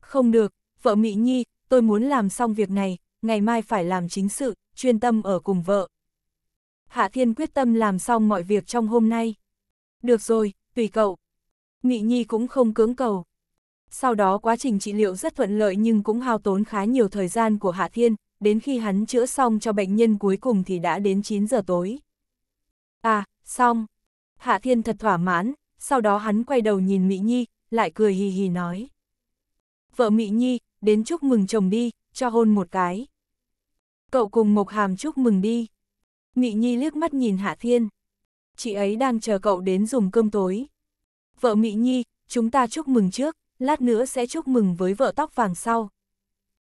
Không được, vợ Mỹ Nhi, tôi muốn làm xong việc này, ngày mai phải làm chính sự, chuyên tâm ở cùng vợ. Hạ Thiên quyết tâm làm xong mọi việc trong hôm nay. Được rồi, tùy cậu. Mỹ Nhi cũng không cưỡng cầu. Sau đó quá trình trị liệu rất thuận lợi nhưng cũng hao tốn khá nhiều thời gian của Hạ Thiên, đến khi hắn chữa xong cho bệnh nhân cuối cùng thì đã đến 9 giờ tối. À, xong. Hạ Thiên thật thỏa mãn, sau đó hắn quay đầu nhìn Mỹ Nhi, lại cười hì hì nói. Vợ Mỹ Nhi, đến chúc mừng chồng đi, cho hôn một cái. Cậu cùng Mộc Hàm chúc mừng đi. Mỹ Nhi liếc mắt nhìn Hạ Thiên. Chị ấy đang chờ cậu đến dùng cơm tối. Vợ Mỹ Nhi, chúng ta chúc mừng trước, lát nữa sẽ chúc mừng với vợ tóc vàng sau.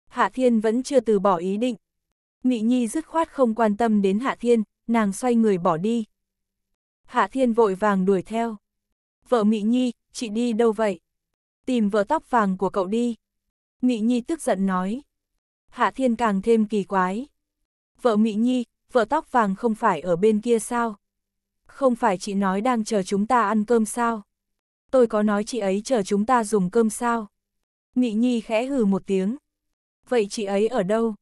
Hạ Thiên vẫn chưa từ bỏ ý định. Mị Nhi dứt khoát không quan tâm đến Hạ Thiên, nàng xoay người bỏ đi. Hạ Thiên vội vàng đuổi theo. Vợ Mị Nhi, chị đi đâu vậy? Tìm vợ tóc vàng của cậu đi. Mị Nhi tức giận nói. Hạ Thiên càng thêm kỳ quái. Vợ Mị Nhi, vợ tóc vàng không phải ở bên kia sao? Không phải chị nói đang chờ chúng ta ăn cơm sao? Tôi có nói chị ấy chờ chúng ta dùng cơm sao? Mị Nhi khẽ hừ một tiếng. Vậy chị ấy ở đâu?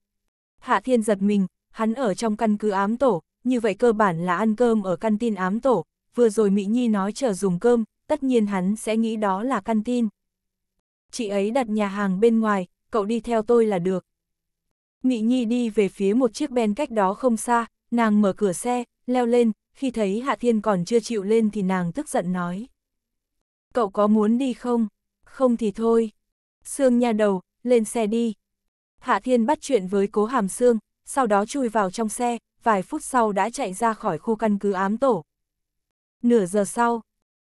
Hạ Thiên giật mình, hắn ở trong căn cứ ám tổ, như vậy cơ bản là ăn cơm ở căn tin ám tổ, vừa rồi Mỹ Nhi nói chờ dùng cơm, tất nhiên hắn sẽ nghĩ đó là căn tin. Chị ấy đặt nhà hàng bên ngoài, cậu đi theo tôi là được. Mỹ Nhi đi về phía một chiếc ben cách đó không xa, nàng mở cửa xe, leo lên, khi thấy Hạ Thiên còn chưa chịu lên thì nàng tức giận nói. Cậu có muốn đi không? Không thì thôi. Sương nha đầu, lên xe đi. Hạ Thiên bắt chuyện với cố hàm Sương, sau đó chui vào trong xe, vài phút sau đã chạy ra khỏi khu căn cứ ám tổ. Nửa giờ sau,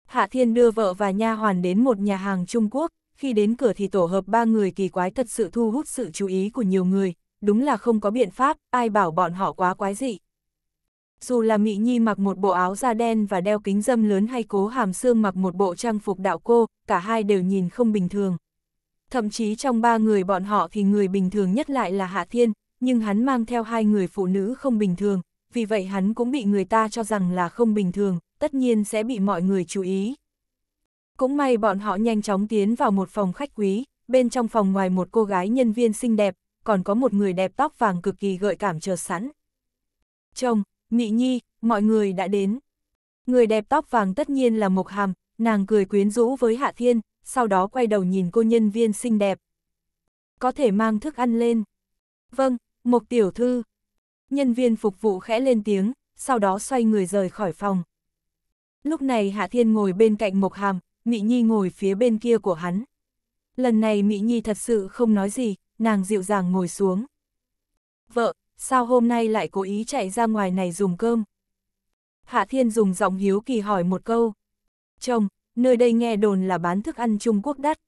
Hạ Thiên đưa vợ và nha hoàn đến một nhà hàng Trung Quốc, khi đến cửa thì tổ hợp ba người kỳ quái thật sự thu hút sự chú ý của nhiều người, đúng là không có biện pháp, ai bảo bọn họ quá quái dị. Dù là Mỹ Nhi mặc một bộ áo da đen và đeo kính dâm lớn hay cố hàm xương mặc một bộ trang phục đạo cô, cả hai đều nhìn không bình thường. Thậm chí trong ba người bọn họ thì người bình thường nhất lại là Hạ Thiên, nhưng hắn mang theo hai người phụ nữ không bình thường, vì vậy hắn cũng bị người ta cho rằng là không bình thường, tất nhiên sẽ bị mọi người chú ý. Cũng may bọn họ nhanh chóng tiến vào một phòng khách quý, bên trong phòng ngoài một cô gái nhân viên xinh đẹp, còn có một người đẹp tóc vàng cực kỳ gợi cảm chờ sẵn. Chồng, Mị Nhi, mọi người đã đến. Người đẹp tóc vàng tất nhiên là Mộc Hàm, nàng cười quyến rũ với Hạ Thiên, sau đó quay đầu nhìn cô nhân viên xinh đẹp. Có thể mang thức ăn lên. Vâng, Mộc Tiểu Thư. Nhân viên phục vụ khẽ lên tiếng, sau đó xoay người rời khỏi phòng. Lúc này Hạ Thiên ngồi bên cạnh Mộc Hàm, Mị Nhi ngồi phía bên kia của hắn. Lần này Mị Nhi thật sự không nói gì, nàng dịu dàng ngồi xuống. Vợ, sao hôm nay lại cố ý chạy ra ngoài này dùng cơm? Hạ Thiên dùng giọng hiếu kỳ hỏi một câu. Chồng, nơi đây nghe đồn là bán thức ăn Trung Quốc đắt.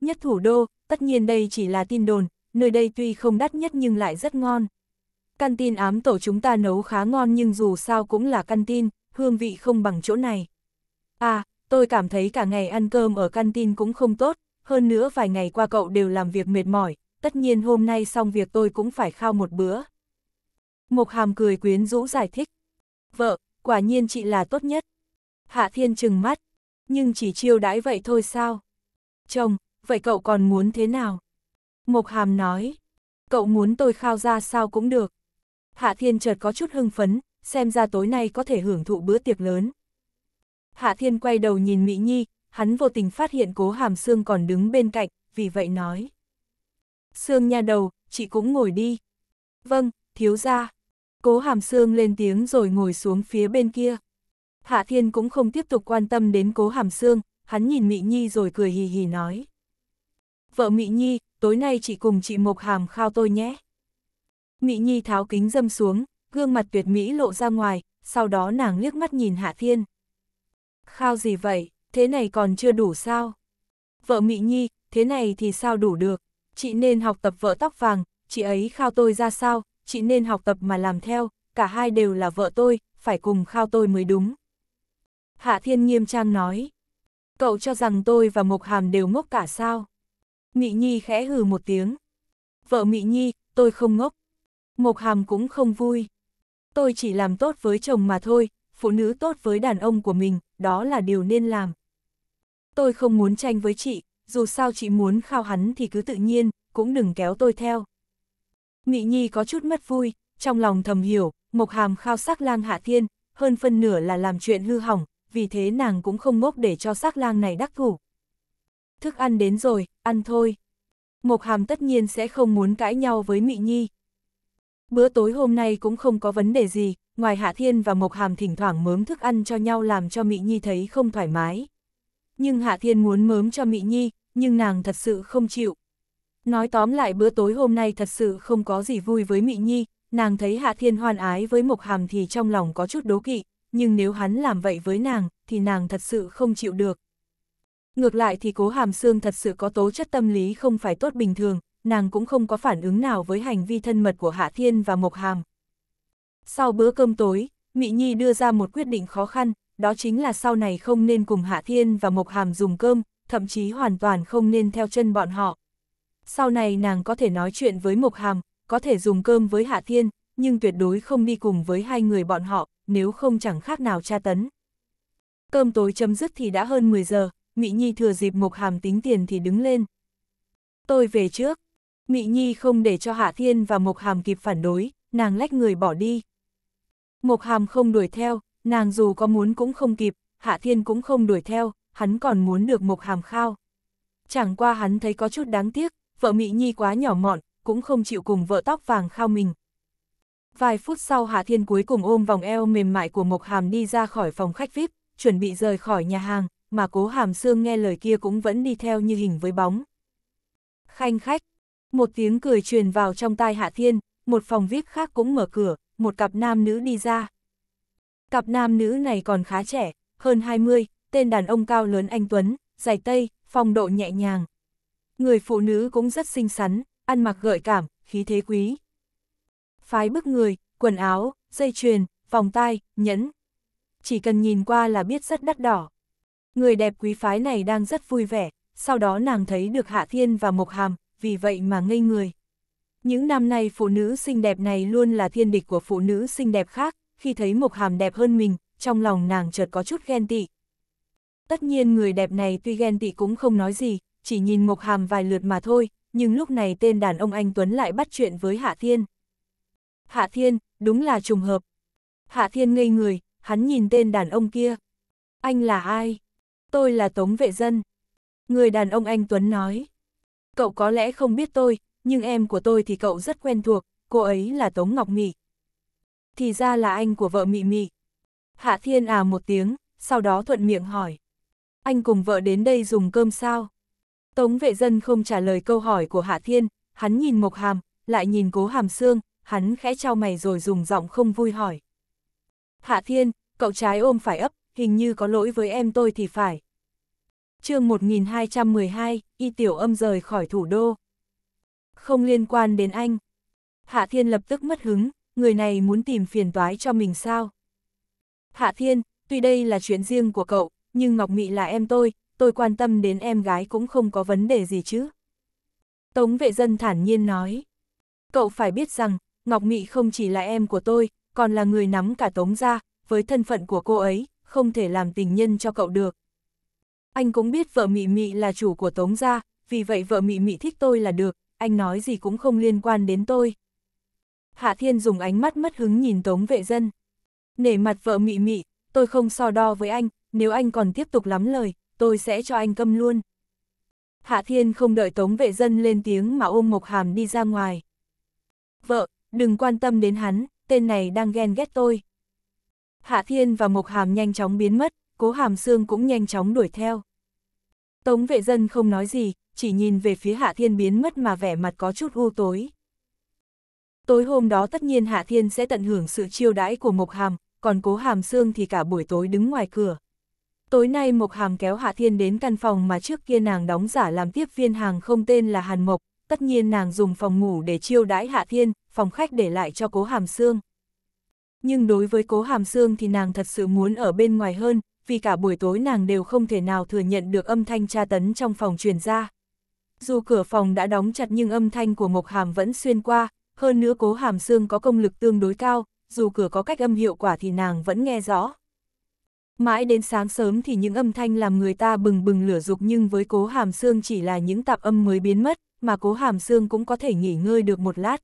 Nhất thủ đô, tất nhiên đây chỉ là tin đồn, nơi đây tuy không đắt nhất nhưng lại rất ngon. Căn tin ám tổ chúng ta nấu khá ngon nhưng dù sao cũng là căn tin, hương vị không bằng chỗ này. À, tôi cảm thấy cả ngày ăn cơm ở căn tin cũng không tốt, hơn nữa vài ngày qua cậu đều làm việc mệt mỏi, tất nhiên hôm nay xong việc tôi cũng phải khao một bữa. Mộc hàm cười quyến rũ giải thích. Vợ, quả nhiên chị là tốt nhất. Hạ thiên trừng mắt, nhưng chỉ chiêu đãi vậy thôi sao? Chồng, vậy cậu còn muốn thế nào? Mộc hàm nói, cậu muốn tôi khao ra sao cũng được. Hạ thiên chợt có chút hưng phấn, xem ra tối nay có thể hưởng thụ bữa tiệc lớn. Hạ thiên quay đầu nhìn Mỹ Nhi, hắn vô tình phát hiện cố hàm Sương còn đứng bên cạnh, vì vậy nói. Sương nha đầu, chị cũng ngồi đi. Vâng, thiếu ra. Cố hàm Sương lên tiếng rồi ngồi xuống phía bên kia. Hạ thiên cũng không tiếp tục quan tâm đến cố hàm xương, hắn nhìn Mị Nhi rồi cười hì hì nói. Vợ Mị Nhi, tối nay chị cùng chị Mộc Hàm khao tôi nhé. Mị Nhi tháo kính dâm xuống, gương mặt tuyệt mỹ lộ ra ngoài, sau đó nàng liếc mắt nhìn Hạ Thiên. Khao gì vậy, thế này còn chưa đủ sao? Vợ Mị Nhi, thế này thì sao đủ được? Chị nên học tập vợ tóc vàng, chị ấy khao tôi ra sao, chị nên học tập mà làm theo, cả hai đều là vợ tôi, phải cùng khao tôi mới đúng. Hạ Thiên nghiêm trang nói. Cậu cho rằng tôi và Mộc Hàm đều ngốc cả sao? Mị Nhi khẽ hừ một tiếng. Vợ Mị Nhi, tôi không ngốc. Mộc Hàm cũng không vui. Tôi chỉ làm tốt với chồng mà thôi, phụ nữ tốt với đàn ông của mình, đó là điều nên làm. Tôi không muốn tranh với chị, dù sao chị muốn khao hắn thì cứ tự nhiên, cũng đừng kéo tôi theo. Mị Nhi có chút mất vui, trong lòng thầm hiểu, Mộc Hàm khao sắc lang hạ thiên, hơn phân nửa là làm chuyện hư hỏng, vì thế nàng cũng không ngốc để cho sắc lang này đắc thủ. Thức ăn đến rồi, ăn thôi. Mộc Hàm tất nhiên sẽ không muốn cãi nhau với Mị Nhi. Bữa tối hôm nay cũng không có vấn đề gì, ngoài Hạ Thiên và Mộc Hàm thỉnh thoảng mớm thức ăn cho nhau làm cho Mị Nhi thấy không thoải mái. Nhưng Hạ Thiên muốn mớm cho Mị Nhi, nhưng nàng thật sự không chịu. Nói tóm lại bữa tối hôm nay thật sự không có gì vui với Mị Nhi, nàng thấy Hạ Thiên hoan ái với Mộc Hàm thì trong lòng có chút đố kỵ, nhưng nếu hắn làm vậy với nàng, thì nàng thật sự không chịu được. Ngược lại thì cố hàm xương thật sự có tố chất tâm lý không phải tốt bình thường, nàng cũng không có phản ứng nào với hành vi thân mật của Hạ Thiên và Mộc Hàm. Sau bữa cơm tối, Mị Nhi đưa ra một quyết định khó khăn, đó chính là sau này không nên cùng Hạ Thiên và Mộc Hàm dùng cơm, thậm chí hoàn toàn không nên theo chân bọn họ. Sau này nàng có thể nói chuyện với Mộc Hàm, có thể dùng cơm với Hạ Thiên, nhưng tuyệt đối không đi cùng với hai người bọn họ, nếu không chẳng khác nào tra tấn. Cơm tối chấm dứt thì đã hơn 10 giờ, Mị Nhi thừa dịp Mộc Hàm tính tiền thì đứng lên. Tôi về trước. Mị Nhi không để cho Hạ Thiên và Mộc Hàm kịp phản đối, nàng lách người bỏ đi. Mộc Hàm không đuổi theo, nàng dù có muốn cũng không kịp, Hạ Thiên cũng không đuổi theo, hắn còn muốn được Mộc Hàm khao. Chẳng qua hắn thấy có chút đáng tiếc, vợ Mị Nhi quá nhỏ mọn, cũng không chịu cùng vợ tóc vàng khao mình. Vài phút sau Hạ Thiên cuối cùng ôm vòng eo mềm mại của Mộc Hàm đi ra khỏi phòng khách VIP, chuẩn bị rời khỏi nhà hàng, mà cố Hàm Sương nghe lời kia cũng vẫn đi theo như hình với bóng. Khanh khách, một tiếng cười truyền vào trong tai Hạ Thiên, một phòng VIP khác cũng mở cửa, một cặp nam nữ đi ra. Cặp nam nữ này còn khá trẻ, hơn 20, tên đàn ông cao lớn anh Tuấn, dài tây, phong độ nhẹ nhàng. Người phụ nữ cũng rất xinh xắn, ăn mặc gợi cảm, khí thế quý. Phái bức người, quần áo, dây chuyền, vòng tai, nhẫn. Chỉ cần nhìn qua là biết rất đắt đỏ. Người đẹp quý phái này đang rất vui vẻ, sau đó nàng thấy được Hạ Thiên và Mộc Hàm, vì vậy mà ngây người. Những năm nay phụ nữ xinh đẹp này luôn là thiên địch của phụ nữ xinh đẹp khác, khi thấy Mộc Hàm đẹp hơn mình, trong lòng nàng chợt có chút ghen tị. Tất nhiên người đẹp này tuy ghen tị cũng không nói gì, chỉ nhìn Mộc Hàm vài lượt mà thôi, nhưng lúc này tên đàn ông anh Tuấn lại bắt chuyện với Hạ Thiên. Hạ Thiên, đúng là trùng hợp. Hạ Thiên ngây người, hắn nhìn tên đàn ông kia. Anh là ai? Tôi là Tống Vệ Dân. Người đàn ông anh Tuấn nói. Cậu có lẽ không biết tôi, nhưng em của tôi thì cậu rất quen thuộc, cô ấy là Tống Ngọc Mị. Thì ra là anh của vợ Mị Mị. Hạ Thiên à một tiếng, sau đó thuận miệng hỏi. Anh cùng vợ đến đây dùng cơm sao? Tống vệ dân không trả lời câu hỏi của Hạ Thiên, hắn nhìn Mộc Hàm, lại nhìn cố hàm xương, hắn khẽ trao mày rồi dùng giọng không vui hỏi. Hạ Thiên, cậu trái ôm phải ấp, hình như có lỗi với em tôi thì phải. chương 1212, y tiểu âm rời khỏi thủ đô. Không liên quan đến anh. Hạ Thiên lập tức mất hứng, người này muốn tìm phiền toái cho mình sao? Hạ Thiên, tuy đây là chuyện riêng của cậu, nhưng Ngọc Mị là em tôi, tôi quan tâm đến em gái cũng không có vấn đề gì chứ. Tống vệ dân thản nhiên nói. Cậu phải biết rằng, Ngọc Mị không chỉ là em của tôi, còn là người nắm cả Tống ra, với thân phận của cô ấy, không thể làm tình nhân cho cậu được. Anh cũng biết vợ Mị Mị là chủ của Tống gia, vì vậy vợ Mị Mị thích tôi là được, anh nói gì cũng không liên quan đến tôi. Hạ Thiên dùng ánh mắt mất hứng nhìn Tống vệ dân. Nể mặt vợ Mị Mị, tôi không so đo với anh, nếu anh còn tiếp tục lắm lời, tôi sẽ cho anh câm luôn. Hạ Thiên không đợi Tống vệ dân lên tiếng mà ôm Mộc Hàm đi ra ngoài. Vợ, đừng quan tâm đến hắn, tên này đang ghen ghét tôi. Hạ Thiên và Mộc Hàm nhanh chóng biến mất, cố Hàm Sương cũng nhanh chóng đuổi theo. Tống vệ dân không nói gì, chỉ nhìn về phía Hạ Thiên biến mất mà vẻ mặt có chút u tối. Tối hôm đó tất nhiên Hạ Thiên sẽ tận hưởng sự chiêu đãi của Mộc Hàm, còn cố Hàm Sương thì cả buổi tối đứng ngoài cửa. Tối nay Mộc Hàm kéo Hạ Thiên đến căn phòng mà trước kia nàng đóng giả làm tiếp viên hàng không tên là Hàn Mộc, tất nhiên nàng dùng phòng ngủ để chiêu đãi Hạ Thiên, phòng khách để lại cho cố Hàm Sương. Nhưng đối với cố Hàm Sương thì nàng thật sự muốn ở bên ngoài hơn, vì cả buổi tối nàng đều không thể nào thừa nhận được âm thanh tra tấn trong phòng truyền ra. Dù cửa phòng đã đóng chặt nhưng âm thanh của Mộc Hàm vẫn xuyên qua, hơn nữa cố Hàm Sương có công lực tương đối cao, dù cửa có cách âm hiệu quả thì nàng vẫn nghe rõ. Mãi đến sáng sớm thì những âm thanh làm người ta bừng bừng lửa dục nhưng với cố hàm xương chỉ là những tạp âm mới biến mất, mà cố hàm xương cũng có thể nghỉ ngơi được một lát.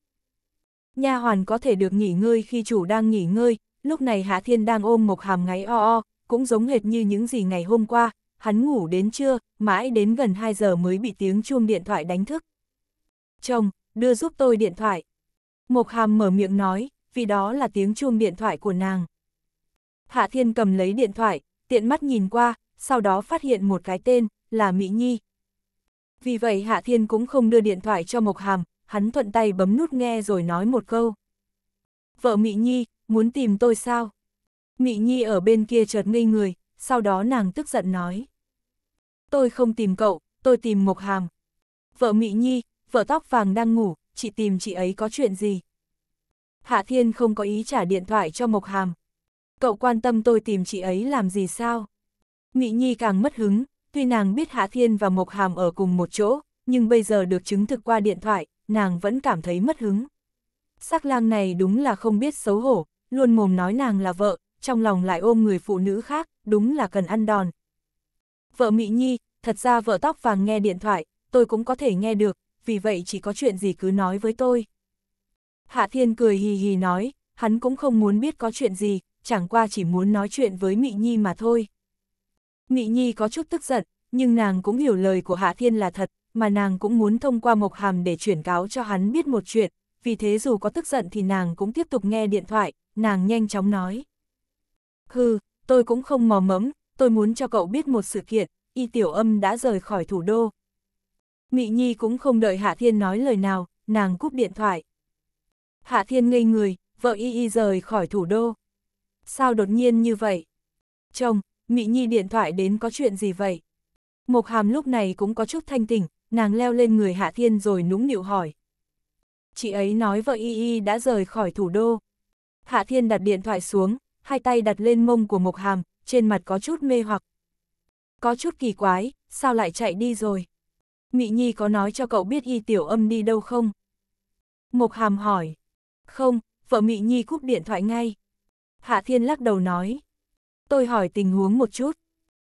Nha hoàn có thể được nghỉ ngơi khi chủ đang nghỉ ngơi, lúc này Hạ Thiên đang ôm mộc hàm ngáy o o, cũng giống hệt như những gì ngày hôm qua, hắn ngủ đến trưa, mãi đến gần 2 giờ mới bị tiếng chuông điện thoại đánh thức. Chồng, đưa giúp tôi điện thoại. Mộc hàm mở miệng nói, vì đó là tiếng chuông điện thoại của nàng. Hạ Thiên cầm lấy điện thoại, tiện mắt nhìn qua, sau đó phát hiện một cái tên, là Mỹ Nhi. Vì vậy Hạ Thiên cũng không đưa điện thoại cho Mộc Hàm, hắn thuận tay bấm nút nghe rồi nói một câu. Vợ Mị Nhi, muốn tìm tôi sao? Mị Nhi ở bên kia chợt ngây người, sau đó nàng tức giận nói. Tôi không tìm cậu, tôi tìm Mộc Hàm. Vợ Mị Nhi, vợ tóc vàng đang ngủ, chị tìm chị ấy có chuyện gì? Hạ Thiên không có ý trả điện thoại cho Mộc Hàm, Cậu quan tâm tôi tìm chị ấy làm gì sao? Mị Nhi càng mất hứng, tuy nàng biết Hạ Thiên và Mộc Hàm ở cùng một chỗ, nhưng bây giờ được chứng thực qua điện thoại, nàng vẫn cảm thấy mất hứng. Sắc lang này đúng là không biết xấu hổ, luôn mồm nói nàng là vợ, trong lòng lại ôm người phụ nữ khác, đúng là cần ăn đòn. Vợ Mỹ Nhi, thật ra vợ tóc vàng nghe điện thoại, tôi cũng có thể nghe được, vì vậy chỉ có chuyện gì cứ nói với tôi. Hạ Thiên cười hì hì nói, hắn cũng không muốn biết có chuyện gì, chẳng qua chỉ muốn nói chuyện với mỹ Nhi mà thôi. Mị Nhi có chút tức giận, nhưng nàng cũng hiểu lời của Hạ Thiên là thật, mà nàng cũng muốn thông qua Mộc Hàm để chuyển cáo cho hắn biết một chuyện, vì thế dù có tức giận thì nàng cũng tiếp tục nghe điện thoại, nàng nhanh chóng nói. Hừ, tôi cũng không mò mẫm, tôi muốn cho cậu biết một sự kiện, y tiểu âm đã rời khỏi thủ đô. Mị Nhi cũng không đợi Hạ Thiên nói lời nào, nàng cúp điện thoại. Hạ Thiên ngây người, vợ y y rời khỏi thủ đô sao đột nhiên như vậy? Chồng, Mỹ Nhi điện thoại đến có chuyện gì vậy? Mộc Hàm lúc này cũng có chút thanh tỉnh, nàng leo lên người Hạ Thiên rồi nũng nịu hỏi. Chị ấy nói vợ Y Y đã rời khỏi thủ đô. Hạ Thiên đặt điện thoại xuống, hai tay đặt lên mông của Mộc Hàm, trên mặt có chút mê hoặc. Có chút kỳ quái, sao lại chạy đi rồi? Mỹ Nhi có nói cho cậu biết Y tiểu âm đi đâu không? Mộc Hàm hỏi. Không, vợ Mỹ Nhi cúp điện thoại ngay. Hạ Thiên lắc đầu nói. Tôi hỏi tình huống một chút.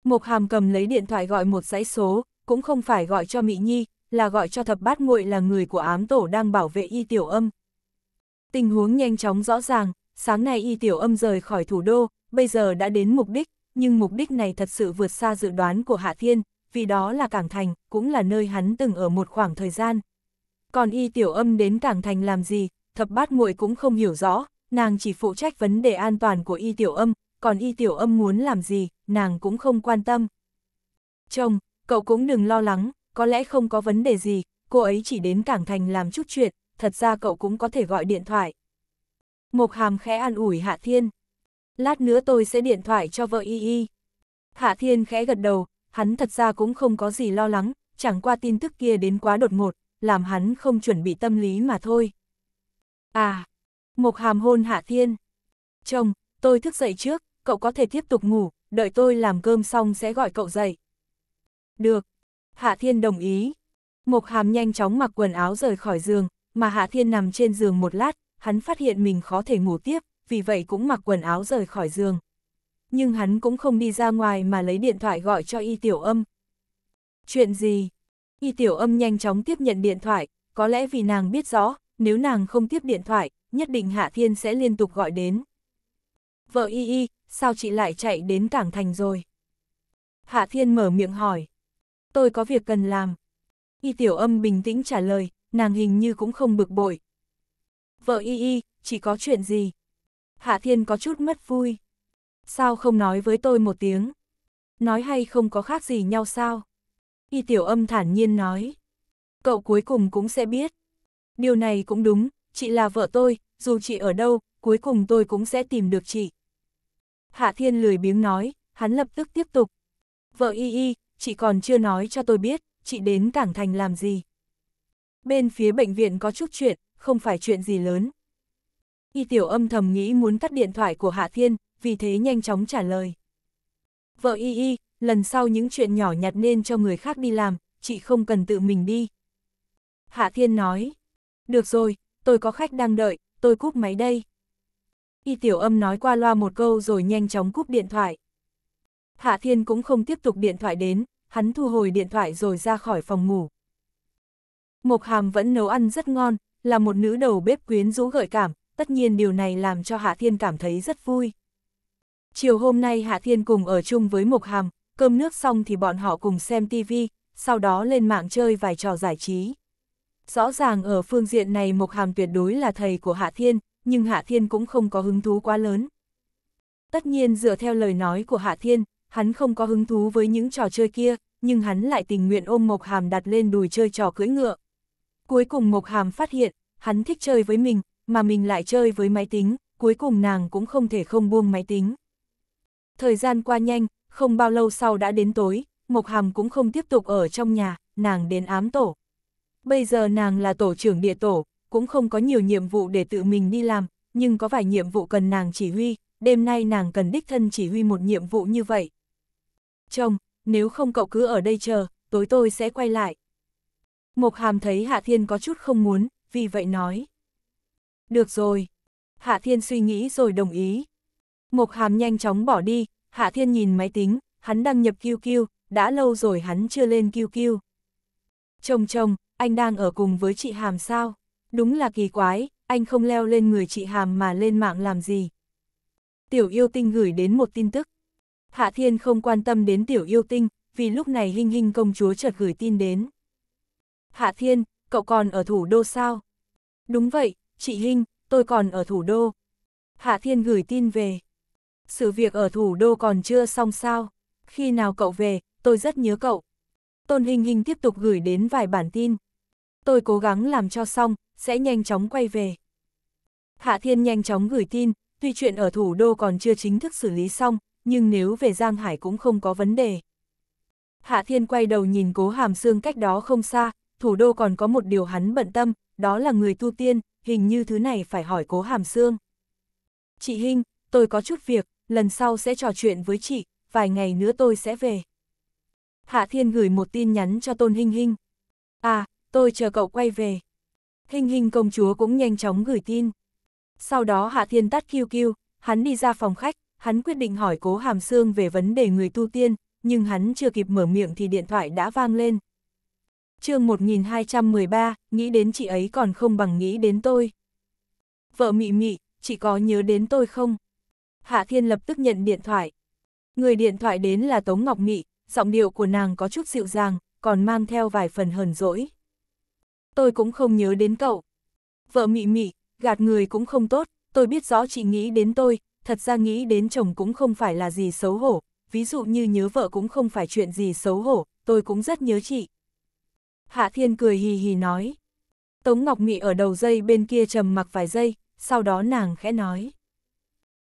Mộc Hàm cầm lấy điện thoại gọi một dãy số, cũng không phải gọi cho Mỹ Nhi, là gọi cho thập bát muội là người của ám tổ đang bảo vệ y tiểu âm. Tình huống nhanh chóng rõ ràng, sáng nay y tiểu âm rời khỏi thủ đô, bây giờ đã đến mục đích, nhưng mục đích này thật sự vượt xa dự đoán của Hạ Thiên, vì đó là Cảng Thành, cũng là nơi hắn từng ở một khoảng thời gian. Còn y tiểu âm đến Cảng Thành làm gì, thập bát muội cũng không hiểu rõ, nàng chỉ phụ trách vấn đề an toàn của y tiểu âm, còn y tiểu âm muốn làm gì, nàng cũng không quan tâm. Chồng, cậu cũng đừng lo lắng, có lẽ không có vấn đề gì, cô ấy chỉ đến Cảng Thành làm chút chuyện, thật ra cậu cũng có thể gọi điện thoại. Mộc hàm khẽ an ủi Hạ Thiên. Lát nữa tôi sẽ điện thoại cho vợ y y. Hạ Thiên khẽ gật đầu, hắn thật ra cũng không có gì lo lắng, chẳng qua tin tức kia đến quá đột ngột, làm hắn không chuẩn bị tâm lý mà thôi. À, Mộc hàm hôn Hạ Thiên. Chồng, tôi thức dậy trước, cậu có thể tiếp tục ngủ, đợi tôi làm cơm xong sẽ gọi cậu dậy. Được. Hạ Thiên đồng ý. Mộc hàm nhanh chóng mặc quần áo rời khỏi giường, mà Hạ Thiên nằm trên giường một lát, hắn phát hiện mình khó thể ngủ tiếp, vì vậy cũng mặc quần áo rời khỏi giường. Nhưng hắn cũng không đi ra ngoài mà lấy điện thoại gọi cho y tiểu âm. Chuyện gì? Y tiểu âm nhanh chóng tiếp nhận điện thoại, có lẽ vì nàng biết rõ, nếu nàng không tiếp điện thoại, nhất định Hạ Thiên sẽ liên tục gọi đến. Vợ y y, sao chị lại chạy đến Cảng Thành rồi? Hạ Thiên mở miệng hỏi. Tôi có việc cần làm. Y tiểu âm bình tĩnh trả lời, nàng hình như cũng không bực bội. Vợ y y, chỉ có chuyện gì? Hạ Thiên có chút mất vui. Sao không nói với tôi một tiếng? Nói hay không có khác gì nhau sao? Y tiểu âm thản nhiên nói. Cậu cuối cùng cũng sẽ biết. Điều này cũng đúng, chị là vợ tôi, dù chị ở đâu, cuối cùng tôi cũng sẽ tìm được chị. Hạ Thiên lười biếng nói, hắn lập tức tiếp tục. Vợ y y, chị còn chưa nói cho tôi biết, chị đến Cảng Thành làm gì. Bên phía bệnh viện có chút chuyện, không phải chuyện gì lớn. Y tiểu âm thầm nghĩ muốn tắt điện thoại của Hạ Thiên, vì thế nhanh chóng trả lời. Vợ y y, lần sau những chuyện nhỏ nhặt nên cho người khác đi làm, chị không cần tự mình đi. Hạ Thiên nói, được rồi, tôi có khách đang đợi, tôi cúp máy đây. Y tiểu âm nói qua loa một câu rồi nhanh chóng cúp điện thoại. Hạ Thiên cũng không tiếp tục điện thoại đến, hắn thu hồi điện thoại rồi ra khỏi phòng ngủ. Mộc Hàm vẫn nấu ăn rất ngon, là một nữ đầu bếp quyến rũ gợi cảm, tất nhiên điều này làm cho Hạ Thiên cảm thấy rất vui. Chiều hôm nay Hạ Thiên cùng ở chung với Mộc Hàm, cơm nước xong thì bọn họ cùng xem TV, sau đó lên mạng chơi vài trò giải trí. Rõ ràng ở phương diện này Mộc Hàm tuyệt đối là thầy của Hạ Thiên, nhưng Hạ Thiên cũng không có hứng thú quá lớn. Tất nhiên dựa theo lời nói của Hạ Thiên, hắn không có hứng thú với những trò chơi kia, nhưng hắn lại tình nguyện ôm Mộc Hàm đặt lên đùi chơi trò cưỡi ngựa. Cuối cùng Mộc Hàm phát hiện, hắn thích chơi với mình, mà mình lại chơi với máy tính, cuối cùng nàng cũng không thể không buông máy tính. Thời gian qua nhanh, không bao lâu sau đã đến tối, Mộc Hàm cũng không tiếp tục ở trong nhà, nàng đến ám tổ. Bây giờ nàng là tổ trưởng địa tổ, cũng không có nhiều nhiệm vụ để tự mình đi làm, nhưng có vài nhiệm vụ cần nàng chỉ huy, đêm nay nàng cần đích thân chỉ huy một nhiệm vụ như vậy. Chồng, nếu không cậu cứ ở đây chờ, tối tôi sẽ quay lại. Mộc Hàm thấy Hạ Thiên có chút không muốn, vì vậy nói. Được rồi. Hạ Thiên suy nghĩ rồi đồng ý. Mộc Hàm nhanh chóng bỏ đi, Hạ Thiên nhìn máy tính, hắn đăng nhập QQ, đã lâu rồi hắn chưa lên QQ. Chồng chồng, anh đang ở cùng với chị Hàm sao? Đúng là kỳ quái, anh không leo lên người chị Hàm mà lên mạng làm gì. Tiểu yêu tinh gửi đến một tin tức. Hạ Thiên không quan tâm đến tiểu yêu tinh, vì lúc này Hinh Hinh công chúa chợt gửi tin đến. Hạ Thiên, cậu còn ở thủ đô sao? Đúng vậy, chị Hinh, tôi còn ở thủ đô. Hạ Thiên gửi tin về. Sự việc ở thủ đô còn chưa xong sao? Khi nào cậu về, tôi rất nhớ cậu. Tôn Hinh Hinh tiếp tục gửi đến vài bản tin. Tôi cố gắng làm cho xong, sẽ nhanh chóng quay về. Hạ Thiên nhanh chóng gửi tin, tuy chuyện ở thủ đô còn chưa chính thức xử lý xong, nhưng nếu về Giang Hải cũng không có vấn đề. Hạ Thiên quay đầu nhìn cố hàm xương cách đó không xa, thủ đô còn có một điều hắn bận tâm, đó là người tu tiên, hình như thứ này phải hỏi cố hàm xương. Chị Hinh, tôi có chút việc, lần sau sẽ trò chuyện với chị, vài ngày nữa tôi sẽ về. Hạ Thiên gửi một tin nhắn cho Tôn Hinh Hinh. À, tôi chờ cậu quay về. Hình hình công chúa cũng nhanh chóng gửi tin. Sau đó Hạ Thiên tắt QQ, hắn đi ra phòng khách, hắn quyết định hỏi cố hàm xương về vấn đề người tu tiên, nhưng hắn chưa kịp mở miệng thì điện thoại đã vang lên. chương 1213, nghĩ đến chị ấy còn không bằng nghĩ đến tôi. Vợ mị mị, chị có nhớ đến tôi không? Hạ Thiên lập tức nhận điện thoại. Người điện thoại đến là Tống Ngọc Mị, giọng điệu của nàng có chút dịu dàng, còn mang theo vài phần hờn dỗi. Tôi cũng không nhớ đến cậu. Vợ mị mị, gạt người cũng không tốt, tôi biết rõ chị nghĩ đến tôi, thật ra nghĩ đến chồng cũng không phải là gì xấu hổ, ví dụ như nhớ vợ cũng không phải chuyện gì xấu hổ, tôi cũng rất nhớ chị. Hạ Thiên cười hì hì nói. Tống Ngọc Mị ở đầu dây bên kia trầm mặc vài giây, sau đó nàng khẽ nói.